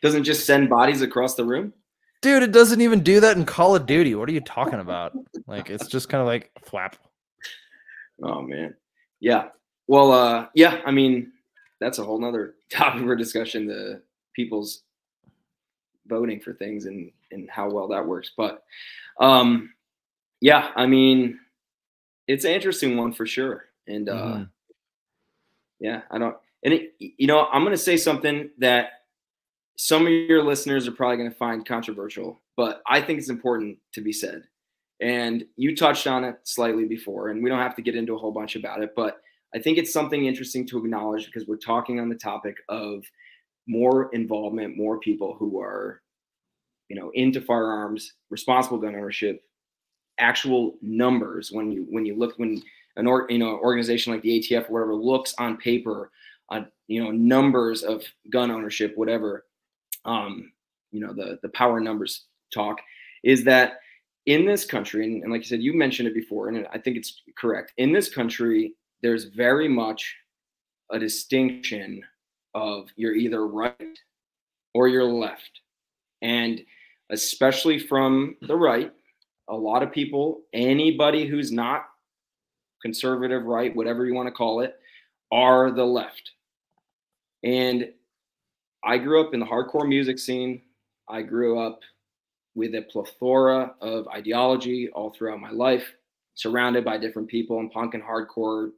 Doesn't just send bodies across the room? Dude, it doesn't even do that in Call of Duty. What are you talking about? like it's just kind of like flap. Oh man. Yeah. Well, uh yeah, I mean, that's a whole nother (laughs) topic for discussion, the people's voting for things and and how well that works. But um yeah, I mean, it's an interesting one for sure. And uh mm-hmm. yeah, I don't and it, you know, I'm gonna say something that some of your listeners are probably going to find controversial, but I think it's important to be said. And you touched on it slightly before, and we don't have to get into a whole bunch about it, but I think it's something interesting to acknowledge because we're talking on the topic of more involvement, more people who are, you know, into firearms, responsible gun ownership, actual numbers. When you when you look when an or, you know organization like the ATF or whatever looks on paper on you know numbers of gun ownership, whatever, um, you know, the the power numbers talk, is that in this country, and, and like you said, you mentioned it before, and I think it's correct. In this country, there's very much a distinction of you're either right or you're left. And especially from the right, a lot of people, anybody who's not conservative right, whatever you want to call it, are the left. And I grew up in the hardcore music scene. I grew up with a plethora of ideology all throughout my life, surrounded by different people in punk and hardcore,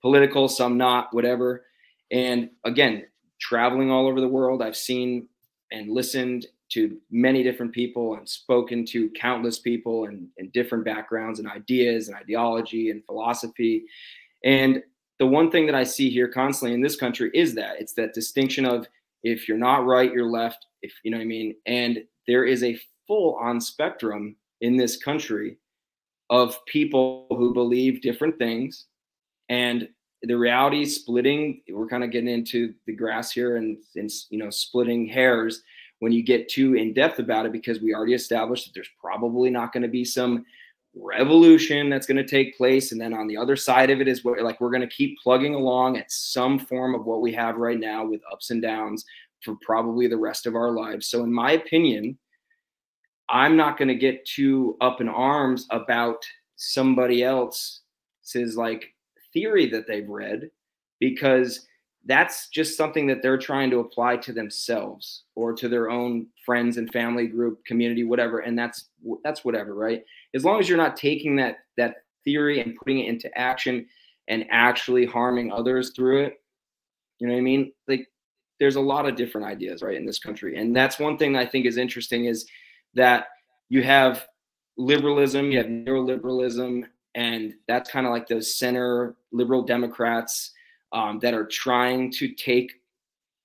political, some not, whatever. And again, traveling all over the world, I've seen and listened to many different people and spoken to countless people and in different backgrounds and ideas and ideology and philosophy. And the one thing that I see here constantly in this country is that it's that distinction of if you're not right, you're left. If you know what I mean. And there is a full on spectrum in this country of people who believe different things. And the reality splitting, we're kind of getting into the grass here and, and you know, splitting hairs when you get too in depth about it, because we already established that there's probably not going to be some revolution that's going to take place. And then on the other side of it is what like we're going to keep plugging along at some form of what we have right now with ups and downs for probably the rest of our lives. So in my opinion i'm not going to get too up in arms about somebody else's like theory that they've read because that's just something that they're trying to apply to themselves or to their own friends and family group community whatever and that's that's whatever right? As long as you're not taking that that theory and putting it into action and actually harming others through it you know what i mean? Like there's a lot of different ideas right in this country. And that's one thing i think is interesting is that you have liberalism you have neoliberalism and that's kind of like those center liberal democrats um, that are trying to take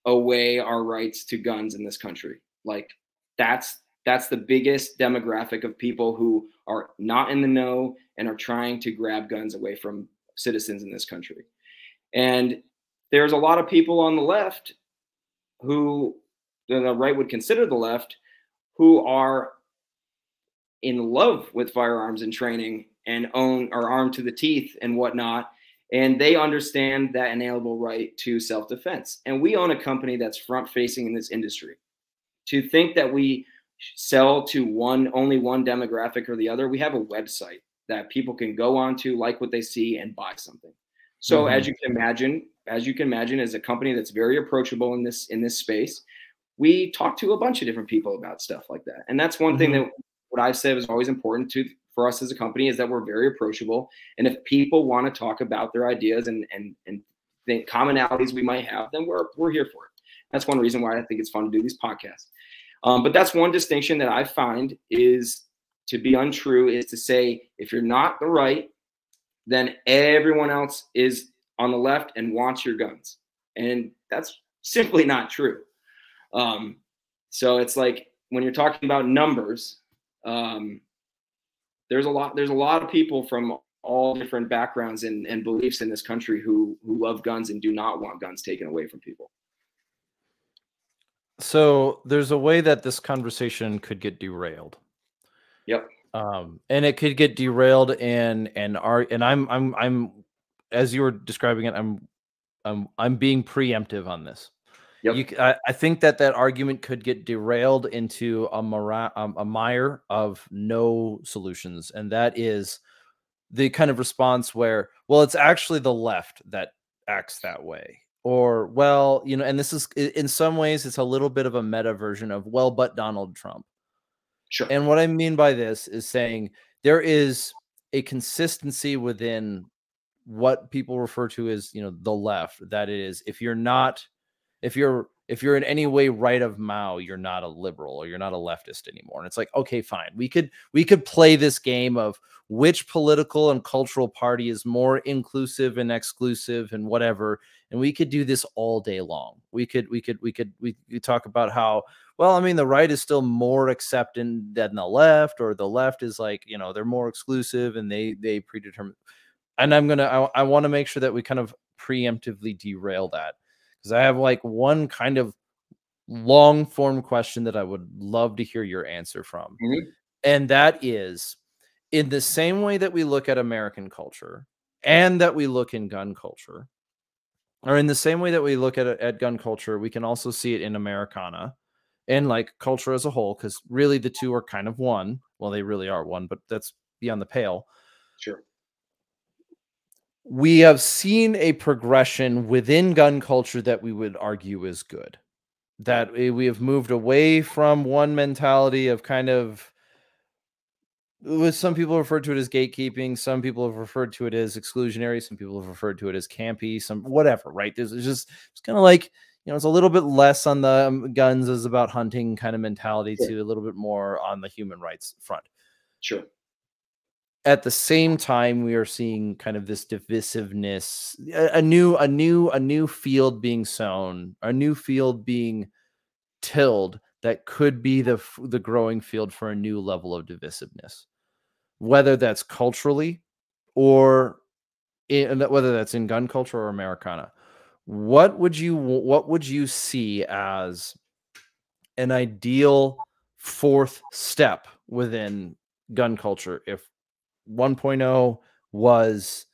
away our rights to guns in this country like that's that's the biggest demographic of people who are not in the know and are trying to grab guns away from citizens in this country. And there's a lot of people on the left who the right would consider the left who are in love with firearms and training and own are armed to the teeth and whatnot and they understand that inalienable right to self-defense and we own a company that's front facing in this industry to think that we sell to one only one demographic or the other we have a website that people can go on to like what they see and buy something so mm-hmm. as you can imagine as you can imagine as a company that's very approachable in this in this space we talk to a bunch of different people about stuff like that and that's one mm-hmm. thing that what i've said is always important to for us as a company is that we're very approachable. And if people want to talk about their ideas and and and think commonalities we might have, then we're we're here for it. That's one reason why I think it's fun to do these podcasts. Um, but that's one distinction that I find is to be untrue is to say if you're not the right, then everyone else is on the left and wants your guns, and that's simply not true. Um, so it's like when you're talking about numbers, um, there's a lot there's a lot of people from all different backgrounds and, and beliefs in this country who who love guns and do not want guns taken away from people. So there's a way that this conversation could get derailed. Yep. Um, and it could get derailed and and are and I'm I'm I'm as you were describing it, I'm I'm I'm being preemptive on this. Yep. You, I, I, think that that argument could get derailed into a, mara- um, a mire of no solutions, and that is the kind of response where, well, it's actually the left that acts that way, or well, you know, and this is in some ways it's a little bit of a meta version of well, but Donald Trump. Sure. And what I mean by this is saying there is a consistency within what people refer to as you know the left that is if you're not if you're if you're in any way right of Mao, you're not a liberal or you're not a leftist anymore. And it's like, okay, fine. We could we could play this game of which political and cultural party is more inclusive and exclusive and whatever. And we could do this all day long. We could we could we could we talk about how well, I mean, the right is still more accepting than the left, or the left is like, you know, they're more exclusive and they they predetermine. And I'm gonna I, I want to make sure that we kind of preemptively derail that because I have like one kind of long form question that I would love to hear your answer from. Mm-hmm. And that is in the same way that we look at American culture and that we look in gun culture, or in the same way that we look at, at gun culture, we can also see it in Americana and like culture as a whole, because really the two are kind of one. Well, they really are one, but that's beyond the pale. Sure we have seen a progression within gun culture that we would argue is good. That we have moved away from one mentality of kind of with some people refer to it as gatekeeping, some people have referred to it as exclusionary, some people have referred to it as campy, some whatever, right? There's just it's kind of like you know, it's a little bit less on the um, guns is about hunting kind of mentality yeah. to a little bit more on the human rights front. Sure at the same time we are seeing kind of this divisiveness a, a, new a new a new field being sown a new field being tilled that could be the the growing field for a new level of divisiveness. Whether that's culturally or in, whether that's in gun culture or americana what would you what would you see as an ideal fourth step within gun culture if 1.0 was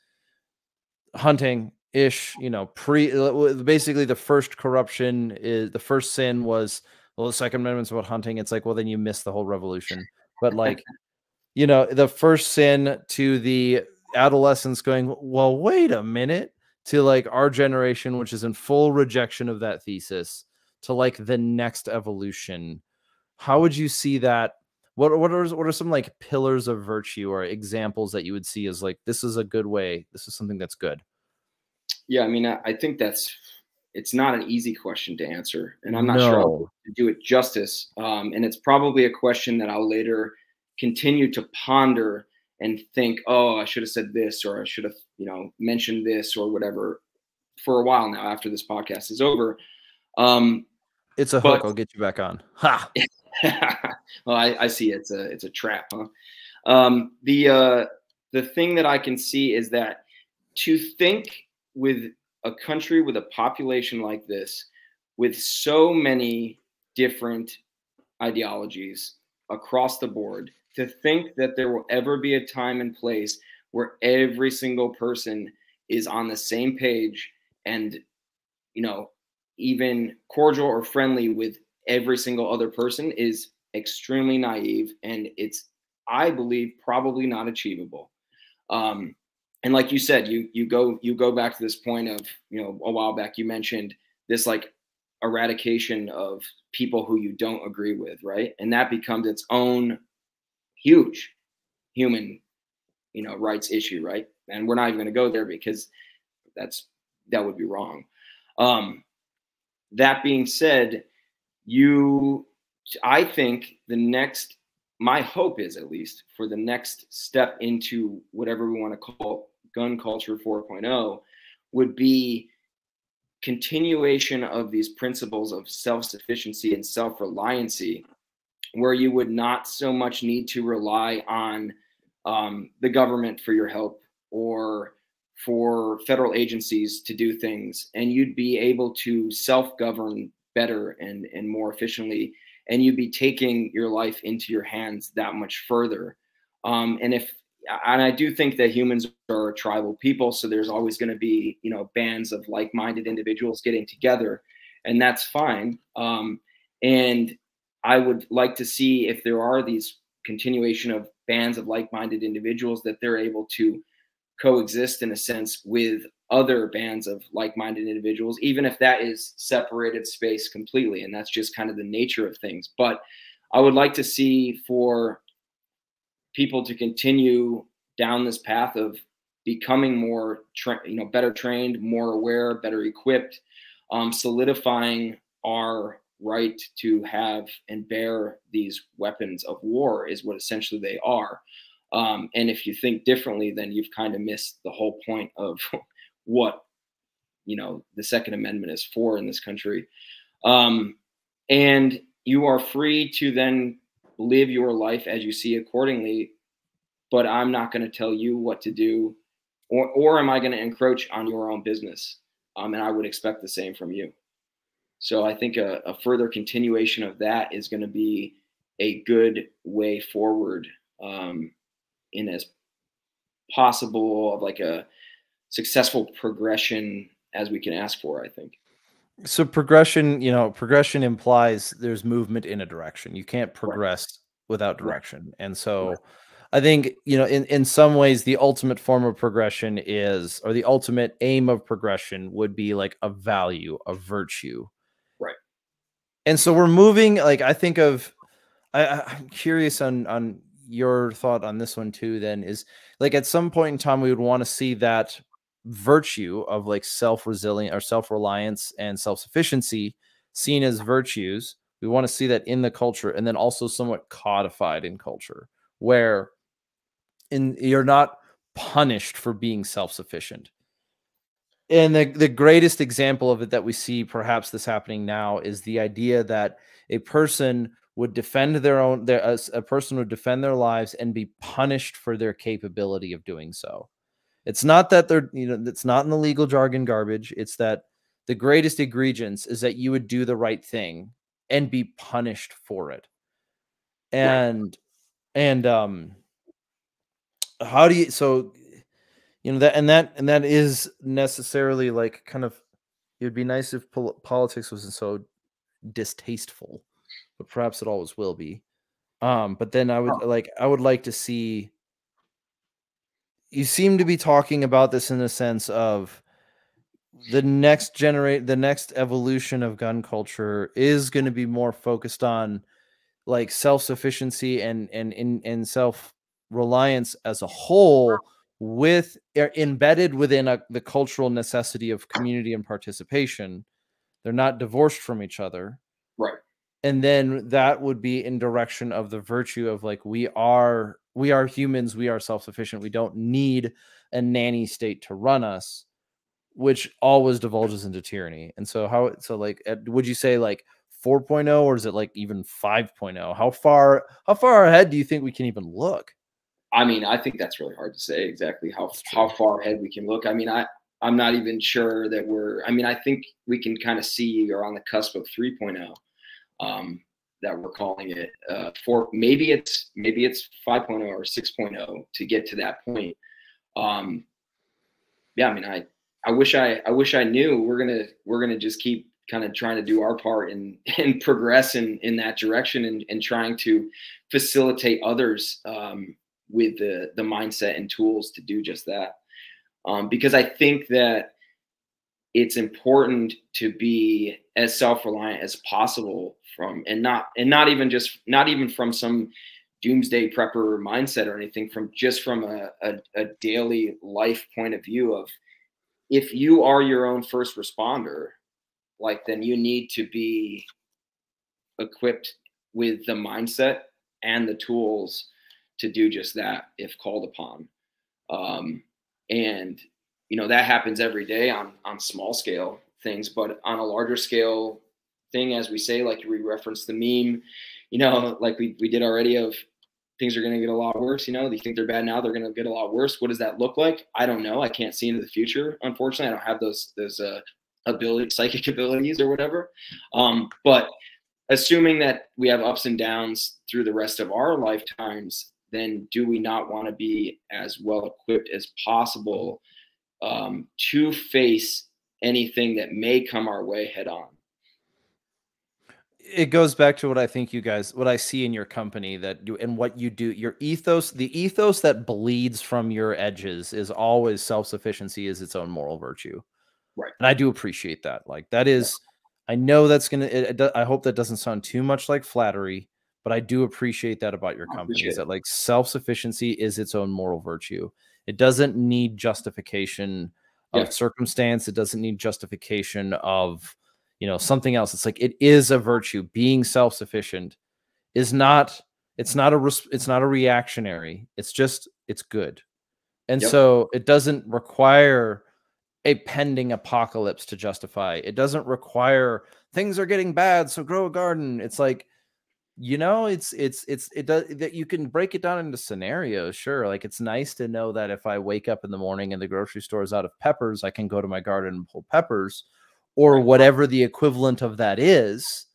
hunting ish you know pre uh, basically the first corruption is the first sin was well the second amendment's about hunting. It's like well then you missed the whole revolution. But like (laughs) you know the first sin to the adolescents going well wait a minute to like our generation which is in full rejection of that thesis to like the next evolution. How would you see that what what are what are some like pillars of virtue or examples that you would see as like this is a good way this is something that's good? Yeah i mean i, I think that's it's not an easy question to answer and i'm not no. sure to do it justice um, and it's probably a question that i'll later continue to ponder and think oh i should have said this or i should have you know mentioned this or whatever for a while now after this podcast is over um, it's a hook i'll get you back on. Ha (laughs) (laughs) well, I, I, see it's a it's a trap, huh? Um, the uh, the thing that I can see is that to think with a country with a population like this, with so many different ideologies across the board, to think that there will ever be a time and place where every single person is on the same page and you know even cordial or friendly with every single other person is extremely naive and it's i believe probably not achievable um, and like you said you you go you go back to this point of you know a while back you mentioned this like eradication of people who you don't agree with right and that becomes its own huge human, you know, rights issue, right? And we're not even going to go there because that's that would be wrong. Um, that being said, you, I think the next, my hope is at least for the next step into whatever we want to call gun culture 4.0 would be continuation of these principles of self-sufficiency and self-reliancy where you would not so much need to rely on um, the government for your help or for federal agencies to do things and you'd be able to self-govern better and, and more efficiently and you'd be taking your life into your hands that much further. Um, and if and i do think that humans are tribal people so there's always going to be you know bands of like-minded individuals getting together and that's fine. Um, and i would like to see if there are these continuation of bands of like-minded individuals that they're able to coexist in a sense with other bands of like-minded individuals even if that is separated space completely and that's just kind of the nature of things. But i would like to see for people to continue down this path of becoming more tra- you know better trained more aware better equipped um, solidifying our right to have and bear these weapons of war is what essentially they are. Um, and if you think differently, then you've kind of missed the whole point of (laughs) what you know the Second Amendment is for in this country. Um, and you are free to then live your life as you see accordingly. But I'm not going to tell you what to do, or or am I going to encroach on your own business? Um, and I would expect the same from you. So I think a, a further continuation of that is going to be a good way forward. Um, in as possible of like a successful progression as we can ask for i think so progression you know progression implies there's movement in a direction you can't progress right. without direction right. and so right. i think you know in, in some ways the ultimate form of progression is or the ultimate aim of progression would be like a value a virtue right and so we're moving like i think of I, i'm curious on on your thought on this one too then is like at some point in time we would want to see that virtue of like self-resilient or self-reliance and self-sufficiency seen as virtues we want to see that in the culture and then also somewhat codified in culture where in you're not punished for being self-sufficient. And the, the greatest example of it that we see perhaps this happening now is the idea that a person would defend their own their a, a person would defend their lives and be punished for their capability of doing so it's not that they're you know it's not in the legal jargon garbage it's that the greatest egregious is that you would do the right thing and be punished for it and right. and um how do you so you know that and that and that is necessarily like kind of it would be nice if pol- politics wasn't so distasteful but perhaps it always will be. Um, but then I would oh. like I would like to see you seem to be talking about this in the sense of the next generate the next evolution of gun culture is going to be more focused on like self-sufficiency and and in and self-reliance as a whole with er, embedded within a, the cultural necessity of community and participation. They're not divorced from each other. Right. And then that would be in direction of the virtue of like we are we are humans we are self-sufficient we don't need a nanny state to run us which always divulges into tyranny. And so how so like would you say like 4.0 or is it like even 5.0 how far how far ahead do you think we can even look? I mean i think that's really hard to say exactly how how far ahead we can look. I mean i i'm not even sure that we're i mean i think we can kind of see you're on the cusp of 3.0 um, that we're calling it uh, for maybe it's maybe it's 5.0 or 6.0 to get to that point. Um, yeah i mean i i wish i i wish i knew. We're gonna we're gonna just keep kind of trying to do our part and (laughs) and progress in in that direction and, and trying to facilitate others um, with the the mindset and tools to do just that. Um, because i think that it's important to be as self-reliant as possible from and not and not even just not even from some doomsday prepper mindset or anything from just from a, a, a daily life point of view of if you are your own first responder like then you need to be equipped with the mindset and the tools to do just that if called upon. Um, and you know that happens every day on on small scale things but on a larger scale thing as we say like we referenced the meme you know like we, we did already of things are going to get a lot worse you know you think they're bad now they're going to get a lot worse. What does that look like? I don't know. I can't see into the future unfortunately. I don't have those those uh ability psychic (laughs) abilities or whatever. Um but assuming that we have ups and downs through the rest of our lifetimes then do we not want to be as well equipped as possible um, to face anything that may come our way head on? It goes back to what I think you guys, what I see in your company that you and what you do, your ethos, the ethos that bleeds from your edges is always self sufficiency is its own moral virtue. Right. And I do appreciate that. Like, that is, I know that's going to, I hope that doesn't sound too much like flattery but I do appreciate that about your company is that like self sufficiency is its own moral virtue. It doesn't need justification of yeah. circumstance. It doesn't need justification of you know something else. It's like it is a virtue. Being self sufficient is not. It's not a. It's not a reactionary. It's just. It's good, and yep. so it doesn't require a pending apocalypse to justify. It doesn't require things are getting bad, so grow a garden. It's like you know it's it's it's it does that you can break it down into scenarios sure like it's nice to know that if i wake up in the morning and the grocery store is out of peppers i can go to my garden and pull peppers or whatever the equivalent of that is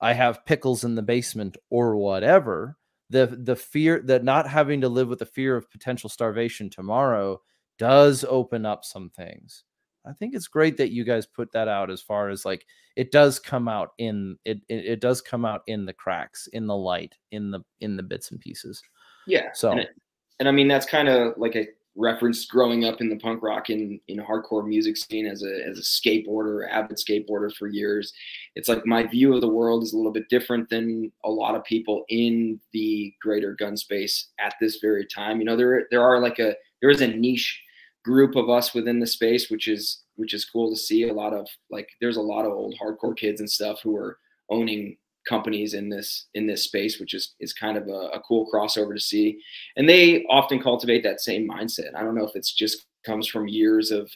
i have pickles in the basement or whatever the the fear that not having to live with the fear of potential starvation tomorrow does open up some things I think it's great that you guys put that out as far as like it does come out in it, it, it does come out in the cracks, in the light, in the in the bits and pieces. Yeah. So and, it, and I mean that's kind of like a reference growing up in the punk rock and in hardcore music scene as a as a skateboarder, avid skateboarder for years. It's like my view of the world is a little bit different than a lot of people in the greater gun space at this very time. You know, there there are like a there is a niche group of us within the space, which is which is cool to see. A lot of like there's a lot of old hardcore kids and stuff who are owning companies in this in this space, which is is kind of a, a cool crossover to see. And they often cultivate that same mindset. I don't know if it's just comes from years of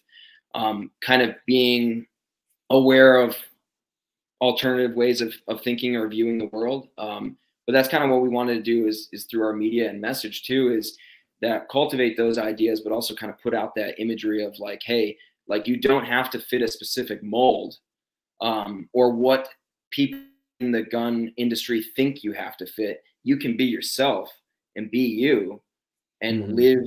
um, kind of being aware of alternative ways of, of thinking or viewing the world. Um, but that's kind of what we wanted to do is, is through our media and message too, is that cultivate those ideas, but also kind of put out that imagery of like, hey, like you don't have to fit a specific mold um, or what people in the gun industry think you have to fit. You can be yourself and be you and mm-hmm. live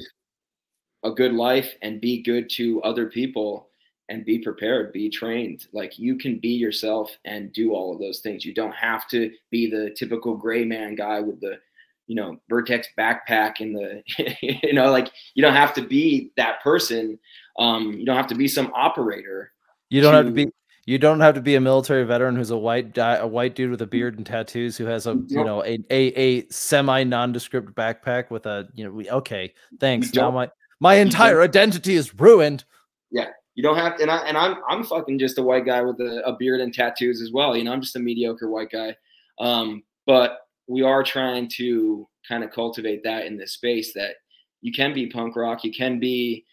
a good life and be good to other people and be prepared, be trained. Like you can be yourself and do all of those things. You don't have to be the typical gray man guy with the you know Vertx backpack in the (laughs) you know like you don't have to be that person. Um, you don't have to be some operator. You don't to, have to be. You don't have to be a military veteran who's a white a white dude with a beard and tattoos who has a you know a a, a semi nondescript backpack with a you know we okay thanks now my my entire identity is ruined. Yeah, you don't have to, and I and I'm I'm fucking just a white guy with a, a beard and tattoos as well. You know I'm just a mediocre white guy. Um, but we are trying to kind of cultivate that in this space that you can be punk rock, you can be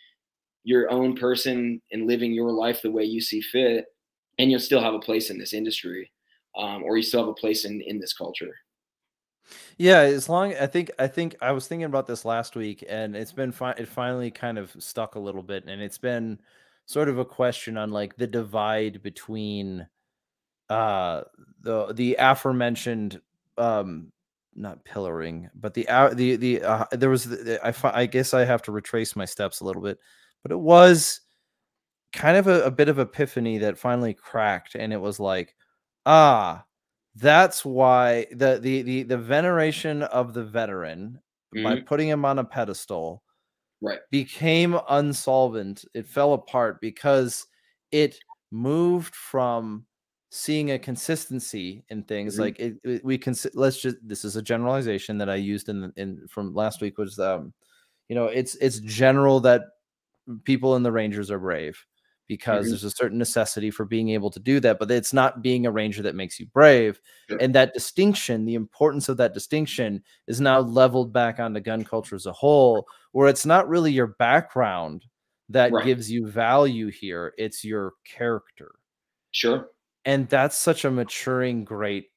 your own person and living your life the way you see fit, and you'll still have a place in this industry, um, or you still have a place in in this culture. Yeah, as long I think I think I was thinking about this last week, and it's been fine. It finally kind of stuck a little bit, and it's been sort of a question on like the divide between uh the the aforementioned um not pillaring but the uh, the the uh, there was the, I I guess I have to retrace my steps a little bit but it was kind of a, a bit of epiphany that finally cracked and it was like ah that's why the the the, the veneration of the veteran mm-hmm. by putting him on a pedestal right became unsolvent it fell apart because it moved from seeing a consistency in things Mhm. like it, it- we can let's just this is a generalization that i used in the- in from last week was um you know it's it's general that people in the rangers are brave because Mhm. there's a certain necessity for being able to do that but it's not being a ranger that makes you brave and that distinction the importance of that distinction is now leveled back onto gun culture as a whole where it's not really your background that Right. gives you value here it's your character Sure. And that's such a maturing great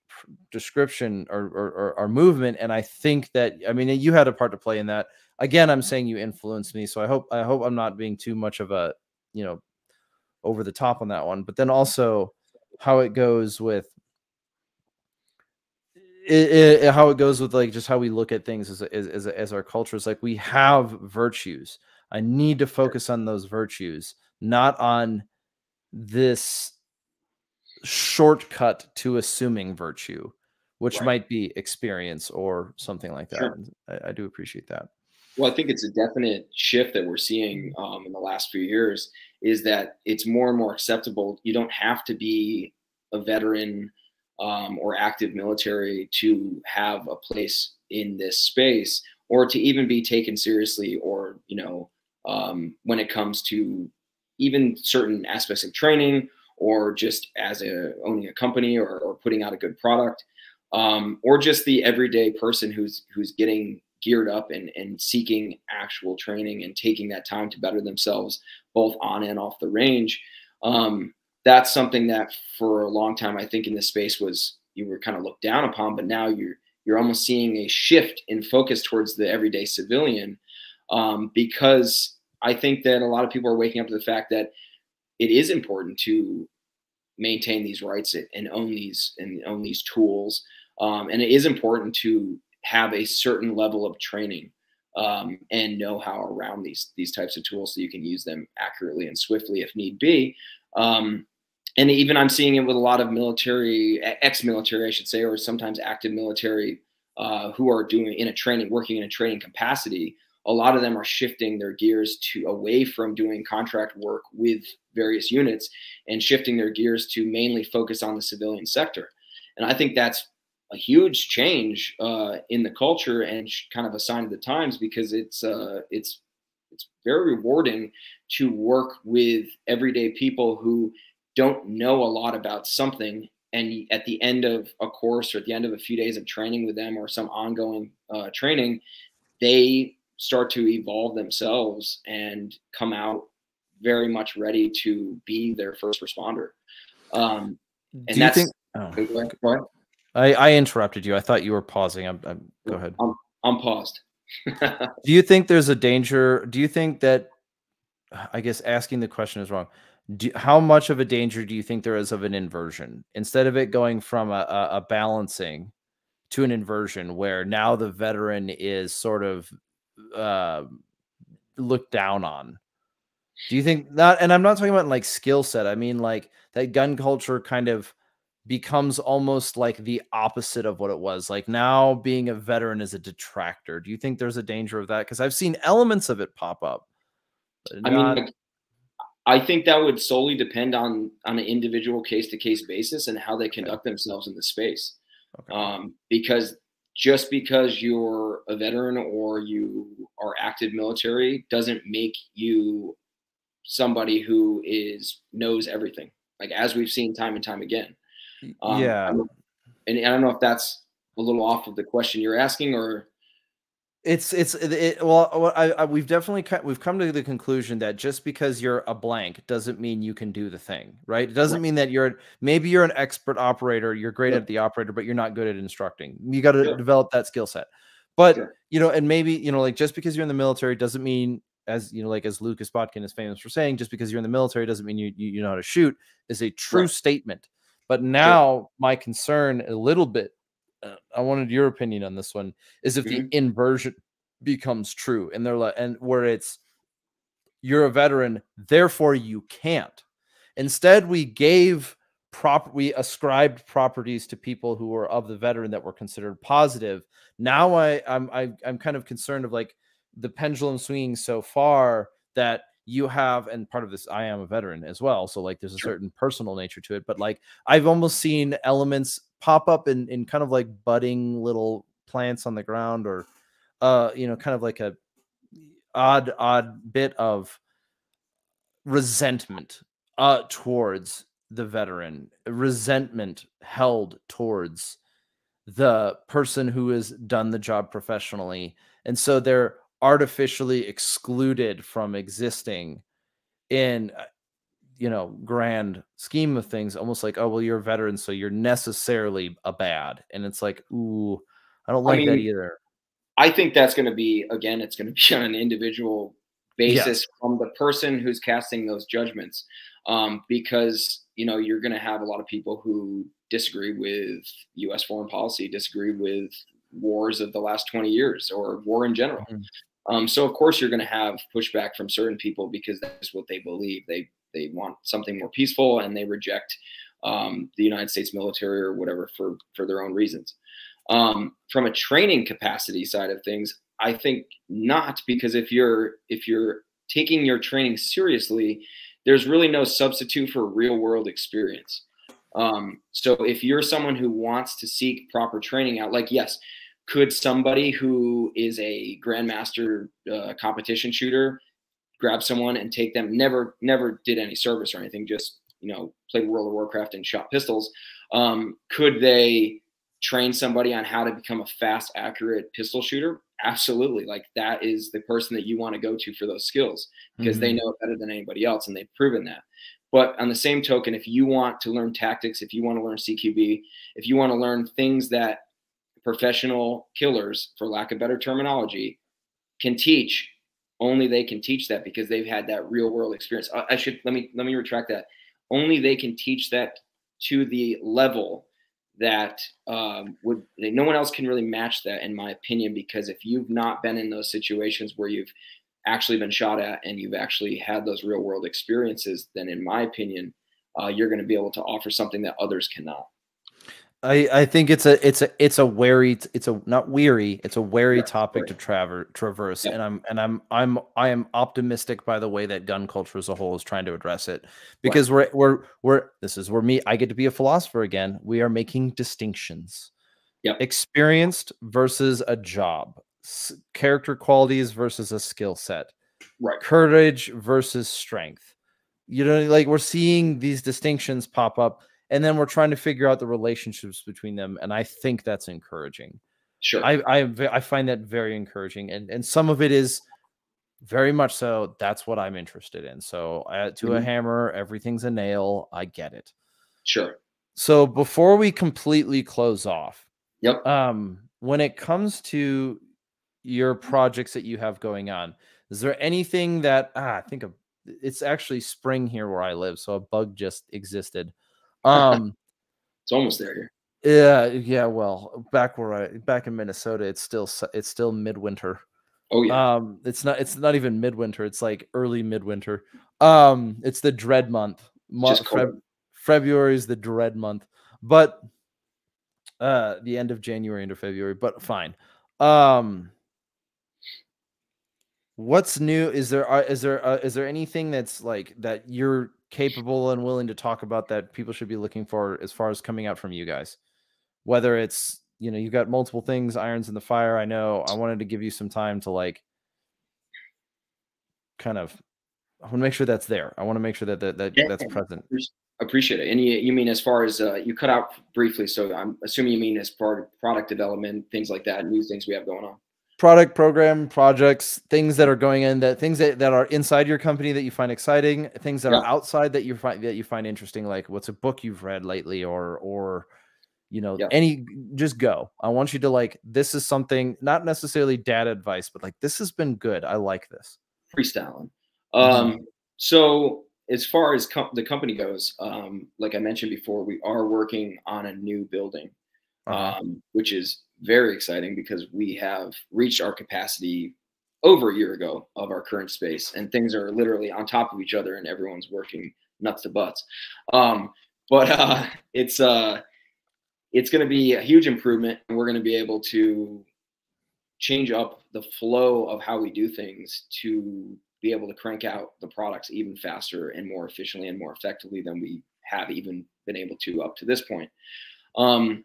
description or, or, or, movement and i think that i mean you had a part to play in that. Again i'm mm-hmm. saying you influenced me so i hope i hope i'm not being too much of a you know over the top on that one but then also how it goes with it, it, how it goes with like just how we look at things as, as, as, as our culture is like we have virtues. I need to focus on those virtues not on this shortcut to assuming virtue which Right. might be experience or something like that Sure. I, I do appreciate that Well, I think it's a definite shift that we're seeing um, in the last few years is that it's more and more acceptable. You don't have to be a veteran um, or active military to have a place in this space or to even be taken seriously or, you know, um, when it comes to even certain aspects of training or just as a owning a company or, or putting out a good product um, or just the everyday person who's who's getting geared up and, and seeking actual training and taking that time to better themselves both on and off the range um, that's something that for a long time i think in this space was you were kind of looked down upon but now you're you're almost seeing a shift in focus towards the everyday civilian um, because i think that a lot of people are waking up to the fact that it is important to maintain these rights and own these and own these tools um, and it is important to have a certain level of training um, and know how around these these types of tools so you can use them accurately and swiftly if need be. Um, and even I'm seeing it with a lot of military, ex-military, I should say, or sometimes active military uh, who are doing in a training, working in a training capacity. A lot of them are shifting their gears to away from doing contract work with various units and shifting their gears to mainly focus on the civilian sector. And I think that's a huge change uh, in the culture and kind of a sign of the times because it's uh, it's it's very rewarding to work with everyday people who don't know a lot about something and at the end of a course or at the end of a few days of training with them or some ongoing uh, training they start to evolve themselves and come out very much ready to be their first responder um, and do you that's think oh. go ahead, go ahead. I, I interrupted you. I thought you were pausing. I'm, I'm go ahead. I'm, I'm paused. (laughs) do you think there's a danger? Do you think that? I guess asking the question is wrong. Do, how much of a danger do you think there is of an inversion instead of it going from a, a, a balancing to an inversion where now the veteran is sort of uh, looked down on? Do you think that? And I'm not talking about like skill set. I mean like that gun culture kind of becomes almost like the opposite of what it was. Like now being a veteran is a detractor. Do you think there's a danger of that? Because I've seen elements of it pop up. I mean, like, I think that would solely depend on on an individual case to case basis and how they conduct okay. themselves in the space. Okay. Um, because just because you're a veteran or you are active military doesn't make you somebody who is knows everything. Like as we've seen time and time again. Um, yeah. And I don't know if that's a little off of the question you're asking or it's it's it, well I, I, we've definitely we've come to the conclusion that just because you're a blank doesn't mean you can do the thing right it doesn't right. mean that you're maybe you're an expert operator you're great yeah. at the operator but you're not good at instructing you got to sure. develop that skill set but you know and maybe you know like just because you're in the military doesn't mean as you know like as lucas botkin is famous for saying just because you're in the military doesn't mean you you, you know how to shoot is a true right. statement but now my concern a little bit, uh, I wanted your opinion on this one, is if mm-hmm. the inversion becomes true, and they're like, and where it's you're a veteran, therefore you can't. Instead, we gave prop we ascribed properties to people who were of the veteran that were considered positive. Now I I'm I, I'm kind of concerned of like the pendulum swinging so far that you have and part of this i am a veteran as well so like there's a sure. certain personal nature to it but like i've almost seen elements pop up in in kind of like budding little plants on the ground or uh you know kind of like a odd odd bit of resentment uh towards the veteran resentment held towards the person who has done the job professionally and so they're artificially excluded from existing in uh, you know grand scheme of things almost like oh well you're a veteran so you're necessarily a bad and it's like ooh i don't like I mean, that either i think that's going to be again it's going (laughs) to be on an individual basis yes. from the person who's casting those judgments um, because you know you're going to have a lot of people who disagree with us foreign policy disagree with wars of the last 20 years or war in general mm-hmm. Um, so of course you're going to have pushback from certain people because that's what they believe. They they want something more peaceful and they reject um, the United States military or whatever for for their own reasons. Um, from a training capacity side of things, I think not because if you're if you're taking your training seriously, there's really no substitute for real world experience. Um, so if you're someone who wants to seek proper training out, like yes, could somebody who is a grandmaster uh, competition shooter grab someone and take them never never did any service or anything just you know played world of warcraft and shot pistols um, could they train somebody on how to become a fast accurate pistol shooter? Absolutely. Like that is the person that you want to go to for those skills because mm-hmm. they know it better than anybody else and they've proven that. But on the same token if you want to learn tactics if you want to learn cqb if you want to learn things that professional killers, for lack of better terminology, can teach. Only they can teach that because they've had that real world experience. I, I should let me let me retract that. Only they can teach that to the level that um, would no one else can really match that in my opinion because if you've not been in those situations where you've actually been shot at and you've actually had those real world experiences then in my opinion uh, you're going to be able to offer something that others cannot I, I think it's a it's a it's a wary it's a not weary it's a wary topic to traver- traverse yeah. and I'm and I'm I'm I am optimistic by the way that gun culture as a whole is trying to address it because right. we're we're we're this is where me I get to be a philosopher again we are making distinctions. Yeah experienced versus a job S- character qualities versus a skill set right. courage versus strength. You know like we're seeing these distinctions pop up and then we're trying to figure out the relationships between them and i think that's encouraging. Sure. I i, I find that very encouraging and and some of it is very much so that's what i'm interested in. So uh, to mm-hmm. a hammer everything's a nail i get it. Sure. So before we completely close off yep. um when it comes to your projects that you have going on is there anything that ah, i think of it's actually spring here where i live so a bug just existed um, (laughs) it's almost there here. Yeah, yeah. Well, back where I back in Minnesota, it's still it's still midwinter. Oh yeah. Um, it's not it's not even midwinter. It's like early midwinter. Um, it's the dread month. Mo- Feb- February is the dread month, but uh, the end of January into February. But fine. Um, what's new? Is there uh, is there uh, is there anything that's like that you're capable and willing to talk about that people should be looking for as far as coming out from you guys? Whether it's, you know, you've got multiple things, irons in the fire. I know I wanted to give you some time to like kind of I want to make sure that's there. I want to make sure that that, that yeah, that's present. Appreciate it. And you, you mean as far as uh, you cut out briefly, so I'm assuming you mean as part of product development, things like that, new things we have going on product program projects things that are going in that things that, that are inside your company that you find exciting things that yeah. are outside that you find that you find interesting like what's a book you've read lately or or you know yeah. any just go i want you to like this is something not necessarily dad advice but like this has been good i like this freestyling um mm-hmm. so as far as com- the company goes um like i mentioned before we are working on a new building uh-huh. um which is very exciting because we have reached our capacity over a year ago of our current space and things are literally on top of each other and everyone's working nuts to butts um, but uh, (laughs) it's uh, it's going to be a huge improvement and we're going to be able to change up the flow of how we do things to be able to crank out the products even faster and more efficiently and more effectively than we have even been able to up to this point. Um,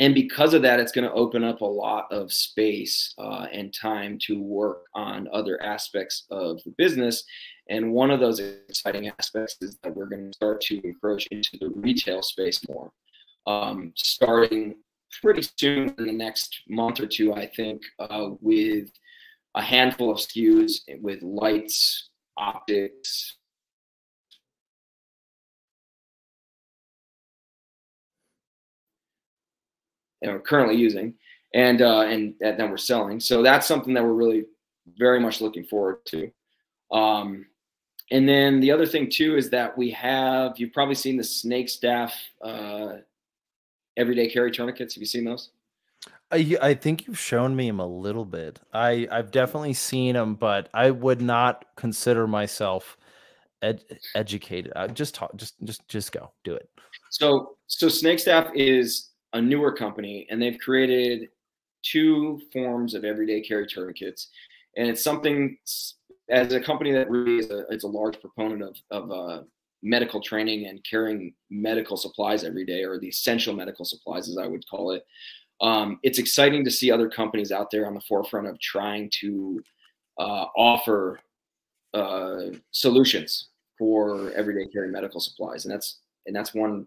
and because of that, it's going to open up a lot of space uh, and time to work on other aspects of the business. And one of those exciting aspects is that we're going to start to encroach into the retail space more, um, starting pretty soon in the next month or two, I think, uh, with a handful of SKUs with lights, optics, know, currently using, and uh, and that we're selling. So that's something that we're really very much looking forward to. Um, and then the other thing too is that we have you've probably seen the snake staff uh, everyday carry tourniquets. Have you seen those? I, I think you've shown me them a little bit. I I've definitely seen them, but I would not consider myself ed- educated. I just talk, just just just go do it. So so Snake Staff is a newer company, and they've created two forms of everyday carry tourniquets, and it's something as a company that really is a, it's a large proponent of of uh, medical training and carrying medical supplies every day, or the essential medical supplies, as I would call it. Um, it's exciting to see other companies out there on the forefront of trying to uh, offer uh, solutions for everyday carry medical supplies, and that's and that's one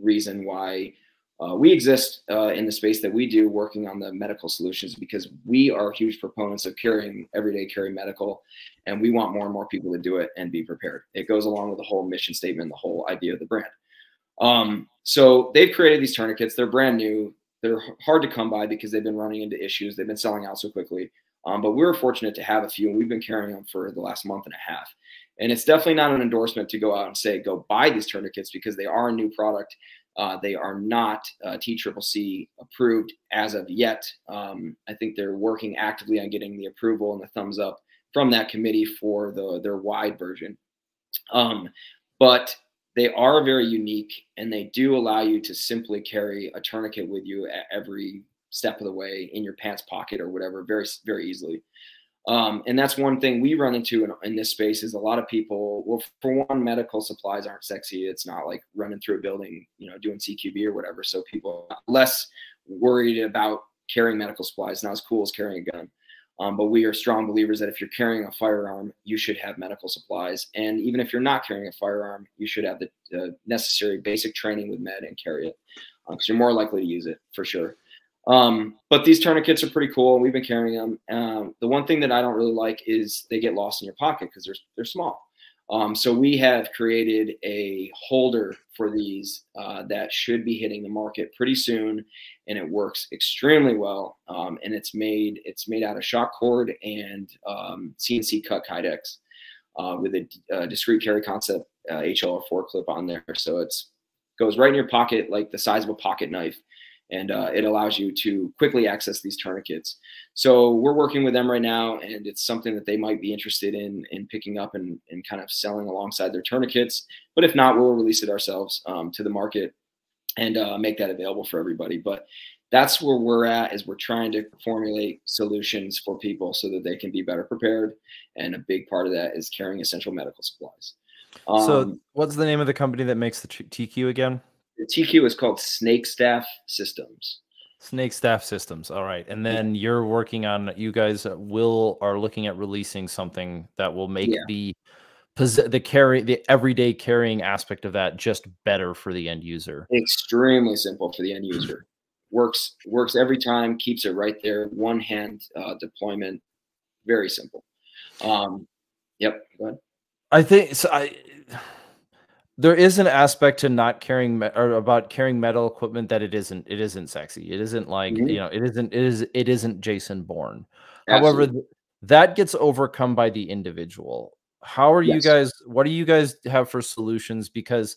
reason why uh, we exist uh, in the space that we do working on the medical solutions because we are huge proponents of carrying everyday carry medical and we want more and more people to do it and be prepared. It goes along with the whole mission statement the whole idea of the brand. Um, so they've created these tourniquets. They're brand new. They're hard to come by because they've been running into issues. They've been selling out so quickly. Um, but we are fortunate to have a few and we've been carrying them for the last month and a half. And it's definitely not an endorsement to go out and say go buy these tourniquets because they are a new product uh, they are not uh, TCCC approved as of yet. Um, I think they're working actively on getting the approval and the thumbs up from that committee for the their wide version. Um, but they are very unique and they do allow you to simply carry a tourniquet with you at every step of the way in your pants pocket or whatever very very easily um, and that's one thing we run into in, in, this space is a lot of people, well, for one, medical supplies aren't sexy. It's not like running through a building, you know, doing CQB or whatever. So people less worried about carrying medical supplies, not as cool as carrying a gun. Um, but we are strong believers that if you're carrying a firearm, you should have medical supplies. And even if you're not carrying a firearm, you should have the uh, necessary basic training with med and carry it because um, you're more likely to use it for sure. Um, but these tourniquets are pretty cool. We've been carrying them. Um, the one thing that I don't really like is they get lost in your pocket because they're they're small. Um, so we have created a holder for these uh, that should be hitting the market pretty soon, and it works extremely well. Um, and it's made it's made out of shock cord and CNC um, cut Kydex uh, with a, a, Discreet Carry Concept uh, HLR4 clip on there. So it's goes right in your pocket like the size of a pocket knife and uh, it allows you to quickly access these tourniquets. So we're working with them right now, and it's something that they might be interested in in picking up and, and kind of selling alongside their tourniquets. But if not, we'll release it ourselves um, to the market and uh, make that available for everybody. But that's where we're at is we're trying to formulate solutions for people so that they can be better prepared. And a big part of that is carrying essential medical supplies. Um, so what's the name of the company that makes the TQ again? The TQ is called Snake Staff Systems. Snake Staff Systems. All right, and then yeah. you're working on. You guys will are looking at releasing something that will make yeah. the the carry the everyday carrying aspect of that just better for the end user. Extremely simple for the end user. Works works every time. Keeps it right there. One hand uh, deployment. Very simple. Um, yep. Go ahead. I think so. I there is an aspect to not carrying or about carrying metal equipment that it isn't it isn't sexy it isn't like mm-hmm. you know it isn't it is it isn't jason bourne Absolutely. however th- that gets overcome by the individual how are yes. you guys what do you guys have for solutions because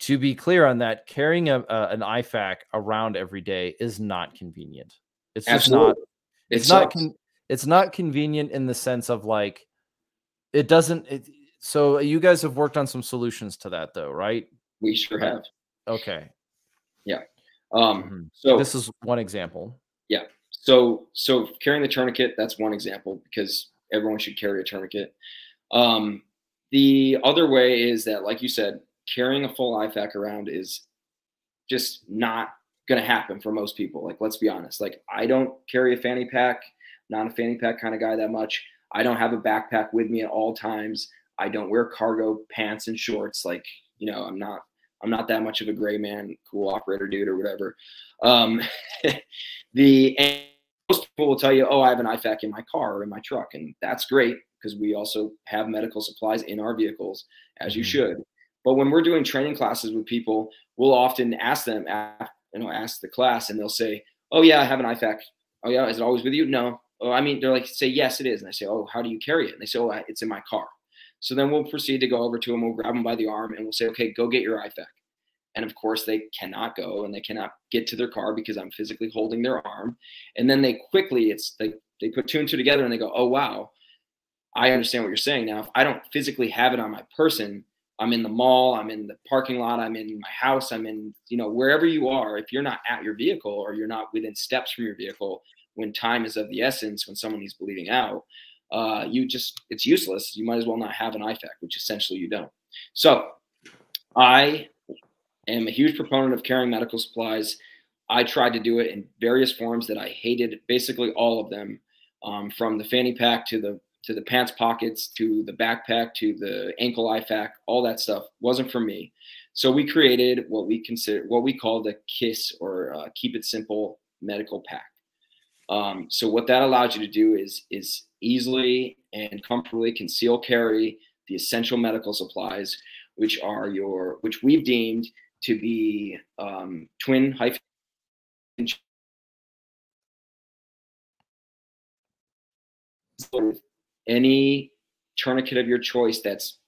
to be clear on that carrying a, a an IFAK around every day is not convenient it's just Absolutely. not it's it not con- it's not convenient in the sense of like it doesn't it, so you guys have worked on some solutions to that, though, right? We sure have. Okay. Yeah. Um, mm-hmm. So this is one example. Yeah. So so carrying the tourniquet, that's one example because everyone should carry a tourniquet. Um, the other way is that, like you said, carrying a full IFAK around is just not going to happen for most people. Like, let's be honest. Like, I don't carry a fanny pack, not a fanny pack kind of guy that much. I don't have a backpack with me at all times. I don't wear cargo pants and shorts. Like, you know, I'm not I'm not that much of a gray man, cool operator dude or whatever. Um, (laughs) the most people will tell you, oh, I have an IFAK in my car or in my truck, and that's great because we also have medical supplies in our vehicles, as you mm-hmm. should. But when we're doing training classes with people, we'll often ask them, you know, ask the class, and they'll say, "Oh yeah, I have an IFAK. Oh yeah, is it always with you? No. Oh, I mean, they're like, say yes, it is, and I say, oh, how do you carry it? And they say, oh, it's in my car. So then we'll proceed to go over to them. We'll grab them by the arm, and we'll say, okay, go get your IFAK. And of course, they cannot go, and they cannot get to their car because I'm physically holding their arm. And then they quickly, it's they they put two and two together, and they go, oh wow, I understand what you're saying now. If I don't physically have it on my person, I'm in the mall, I'm in the parking lot, I'm in my house, I'm in, you know, wherever you are, if you're not at your vehicle or you're not within steps from your vehicle when time is of the essence, when someone is bleeding out, uh, you just, it's useless. You might as well not have an IFAK, which essentially you don't. So I am a huge proponent of carrying medical supplies. I tried to do it in various forms that I hated, basically all of them, um, from the fanny pack to the to the pants pockets to the backpack to the ankle IFAK, all that stuff wasn't for me. So we created what we consider what we call the KISS or uh, Keep It Simple Medical Pack. Um, so what that allows you to do is is easily and comfortably conceal carry the essential medical supplies, which are your which we've deemed to be um, twin HyFin any tourniquet of your choice that's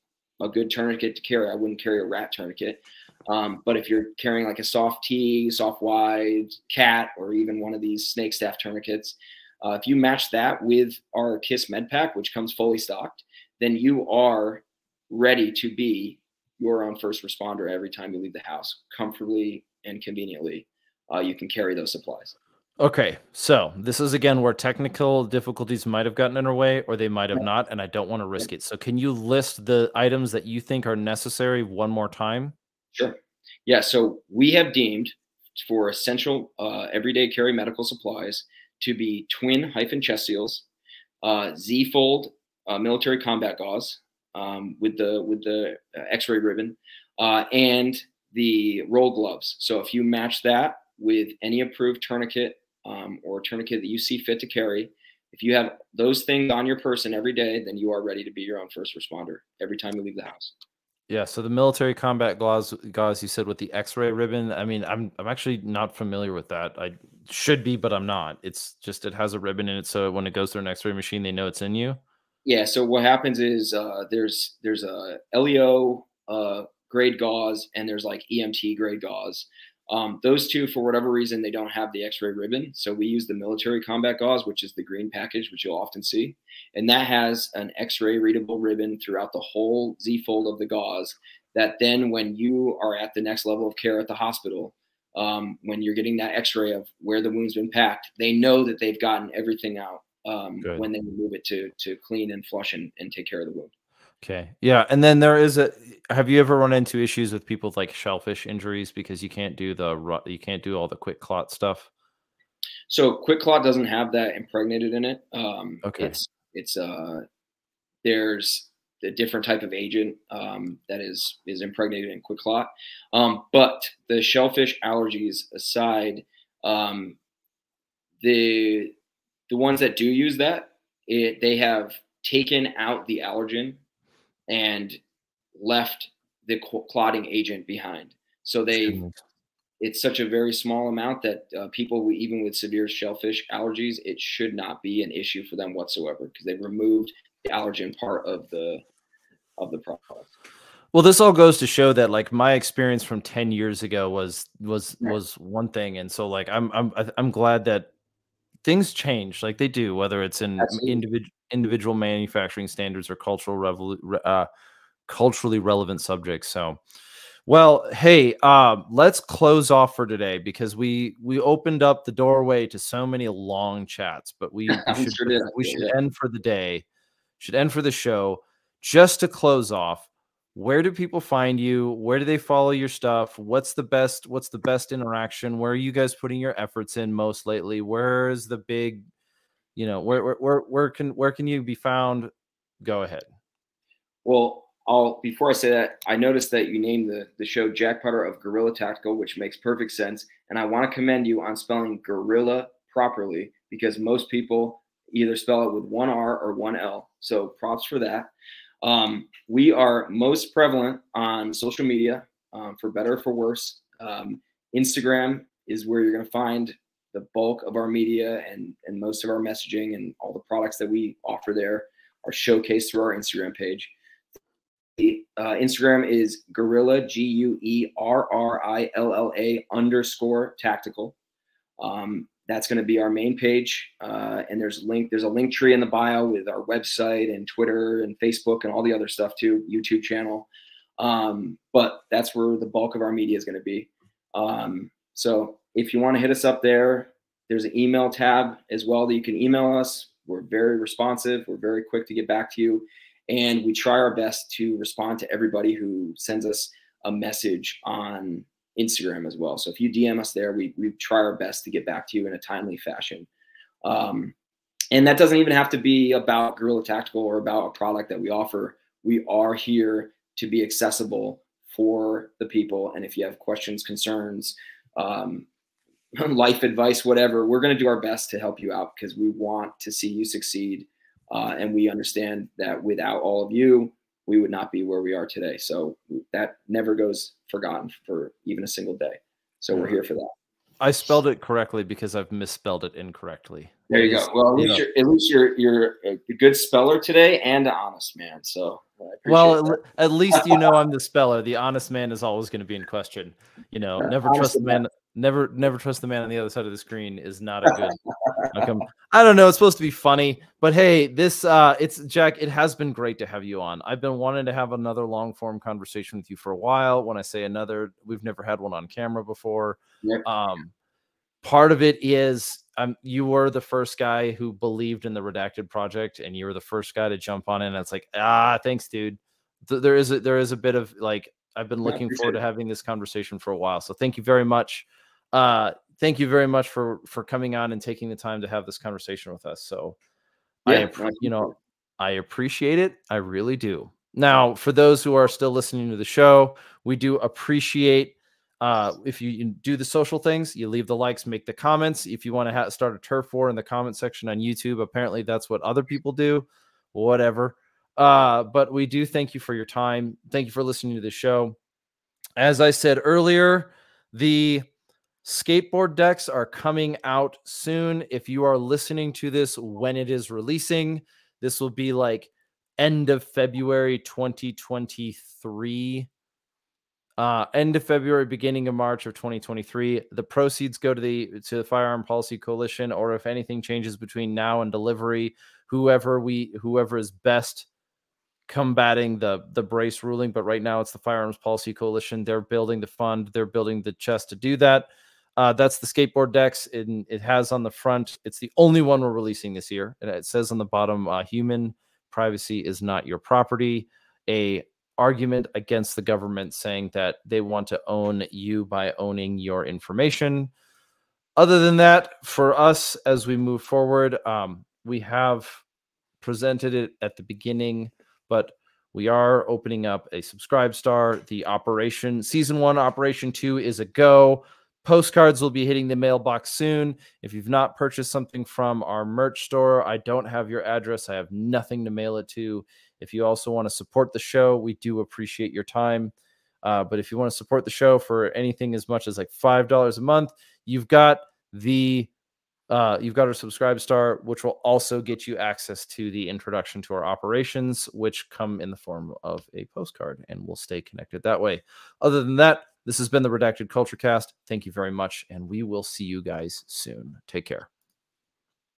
a good tourniquet to carry. I wouldn't carry a rat tourniquet. Um, but if you're carrying like a soft T, soft wide, cat, or even one of these snake staff tourniquets, uh, if you match that with our KISS Med Pack, which comes fully stocked, then you are ready to be your own first responder every time you leave the house comfortably and conveniently. Uh, you can carry those supplies. Okay, so this is again where technical difficulties might have gotten in our way or they might have not, and I don't want to risk it. So, can you list the items that you think are necessary one more time? Sure. Yeah, so we have deemed for essential uh, everyday carry medical supplies to be twin HyFin chest seals, uh, Z fold uh, military combat gauze um, with the with the uh, X-ray ribbon, uh, and the roll gloves. So if you match that with any approved tourniquet um, or tourniquet that you see fit to carry. If you have those things on your person every day, then you are ready to be your own first responder every time you leave the house. Yeah, so the military combat gauze, gauze you said with the X-ray ribbon. I mean, I'm I'm actually not familiar with that. I should be, but I'm not. It's just it has a ribbon in it, so when it goes through an X-ray machine, they know it's in you. Yeah. So what happens is uh, there's there's a LEO uh, grade gauze and there's like EMT grade gauze. Um, those two, for whatever reason, they don't have the X-ray ribbon. So we use the military combat gauze, which is the green package, which you'll often see, and that has an X-ray readable ribbon throughout the whole Z fold of the gauze. That then, when you are at the next level of care at the hospital, um, when you're getting that X-ray of where the wound's been packed, they know that they've gotten everything out um, when they move it to to clean and flush and, and take care of the wound. Okay. Yeah, and then there is a. Have you ever run into issues with people with like shellfish injuries because you can't do the you can't do all the QuikClot stuff? So QuikClot doesn't have that impregnated in it. Um, okay. It's it's uh there's a different type of agent um, that is is impregnated in QuikClot. Um, but the shellfish allergies aside, um, the the ones that do use that, it, they have taken out the allergen and left the clotting agent behind. So they, it's such a very small amount that uh, people, even with severe shellfish allergies, it should not be an issue for them whatsoever because they've removed the allergen part of the of the product. Well, this all goes to show that like my experience from 10 years ago was was was one thing and so like I'm I'm I'm glad that things change like they do whether it's in individual individual manufacturing standards or cultural revol- uh, culturally relevant subjects. So, well, hey, uh, let's close off for today because we we opened up the doorway to so many long chats, but (laughs) we, we should sure we should yeah. end for the day. should end for the show. Just to close off, where do people find you? Where do they follow your stuff? What's the best? What's the best interaction? Where are you guys putting your efforts in most lately? Where is the big, you know, where where where, where can where can you be found? Go ahead. Well, I'll before I say that, I noticed that you named the the show Jack Potter of Guerrilla Tactical, which makes perfect sense. And I want to commend you on spelling gorilla properly because most people either spell it with one R or one L. So props for that. Um, we are most prevalent on social media, um, for better or for worse. Um, Instagram is where you're going to find the bulk of our media and and most of our messaging and all the products that we offer there are showcased through our Instagram page. Uh, Instagram is Guerrilla G U E R R I L L A underscore tactical. Um, that's going to be our main page, uh, and there's link. There's a link tree in the bio with our website and Twitter and Facebook and all the other stuff too. YouTube channel, um, but that's where the bulk of our media is going to be. Um, so if you want to hit us up there, there's an email tab as well that you can email us. We're very responsive. We're very quick to get back to you. And we try our best to respond to everybody who sends us a message on Instagram as well. So if you DM us there, we, we try our best to get back to you in a timely fashion. Um, and that doesn't even have to be about Guerrilla Tactical or about a product that we offer. We are here to be accessible for the people. And if you have questions, concerns, um, (laughs) life advice, whatever, we're going to do our best to help you out because we want to see you succeed. Uh, and we understand that without all of you, we would not be where we are today. So that never goes forgotten for even a single day. So we're here for that. I spelled it correctly because I've misspelled it incorrectly. There you go. Well, at least, you're, at least you're you're a good speller today and an honest man. So well, that. at least you know I'm the speller. The honest man is always going to be in question. You know, never trust the man never never trust the man on the other side of the screen is not a good. (laughs) I don't know. It's supposed to be funny, but hey, this uh it's Jack, it has been great to have you on. I've been wanting to have another long form conversation with you for a while. When I say another, we've never had one on camera before. Yep. Um part of it is um you were the first guy who believed in the redacted project and you were the first guy to jump on it and it's like, ah, thanks, dude. Th- there is a there is a bit of like I've been looking forward to having this conversation for a while. So thank you very much uh, thank you very much for for coming on and taking the time to have this conversation with us. So, yeah, I you know I appreciate it. I really do. Now, for those who are still listening to the show, we do appreciate uh, if you, you, do the social things, you leave the likes, make the comments. If you want to ha- start a turf war in the comment section on YouTube, apparently that's what other people do. Whatever. Uh, but we do thank you for your time. Thank you for listening to the show. As I said earlier, the Skateboard decks are coming out soon. If you are listening to this when it is releasing, this will be like end of February 2023. Uh, end of February, beginning of March of 2023. The proceeds go to the to the Firearm Policy Coalition, or if anything changes between now and delivery, whoever we whoever is best combating the the brace ruling. But right now, it's the Firearms Policy Coalition. They're building the fund. They're building the chest to do that. Uh, that's the skateboard decks. It, it has on the front. It's the only one we're releasing this year. And it says on the bottom, uh, "Human privacy is not your property." A argument against the government saying that they want to own you by owning your information. Other than that, for us as we move forward, um, we have presented it at the beginning, but we are opening up a SubscribeStar. The operation season one, operation two is a go. Postcards will be hitting the mailbox soon. If you've not purchased something from our merch store, I don't have your address. I have nothing to mail it to. If you also want to support the show, we do appreciate your time. Uh, but if you want to support the show for anything as much as like five dollars a month, you've got the uh, you've got our SubscribeStar, which will also get you access to the introduction to our operations, which come in the form of a postcard, and we'll stay connected that way. Other than that, this has been the Redacted Culture Cast. Thank you very much, and we will see you guys soon. Take care.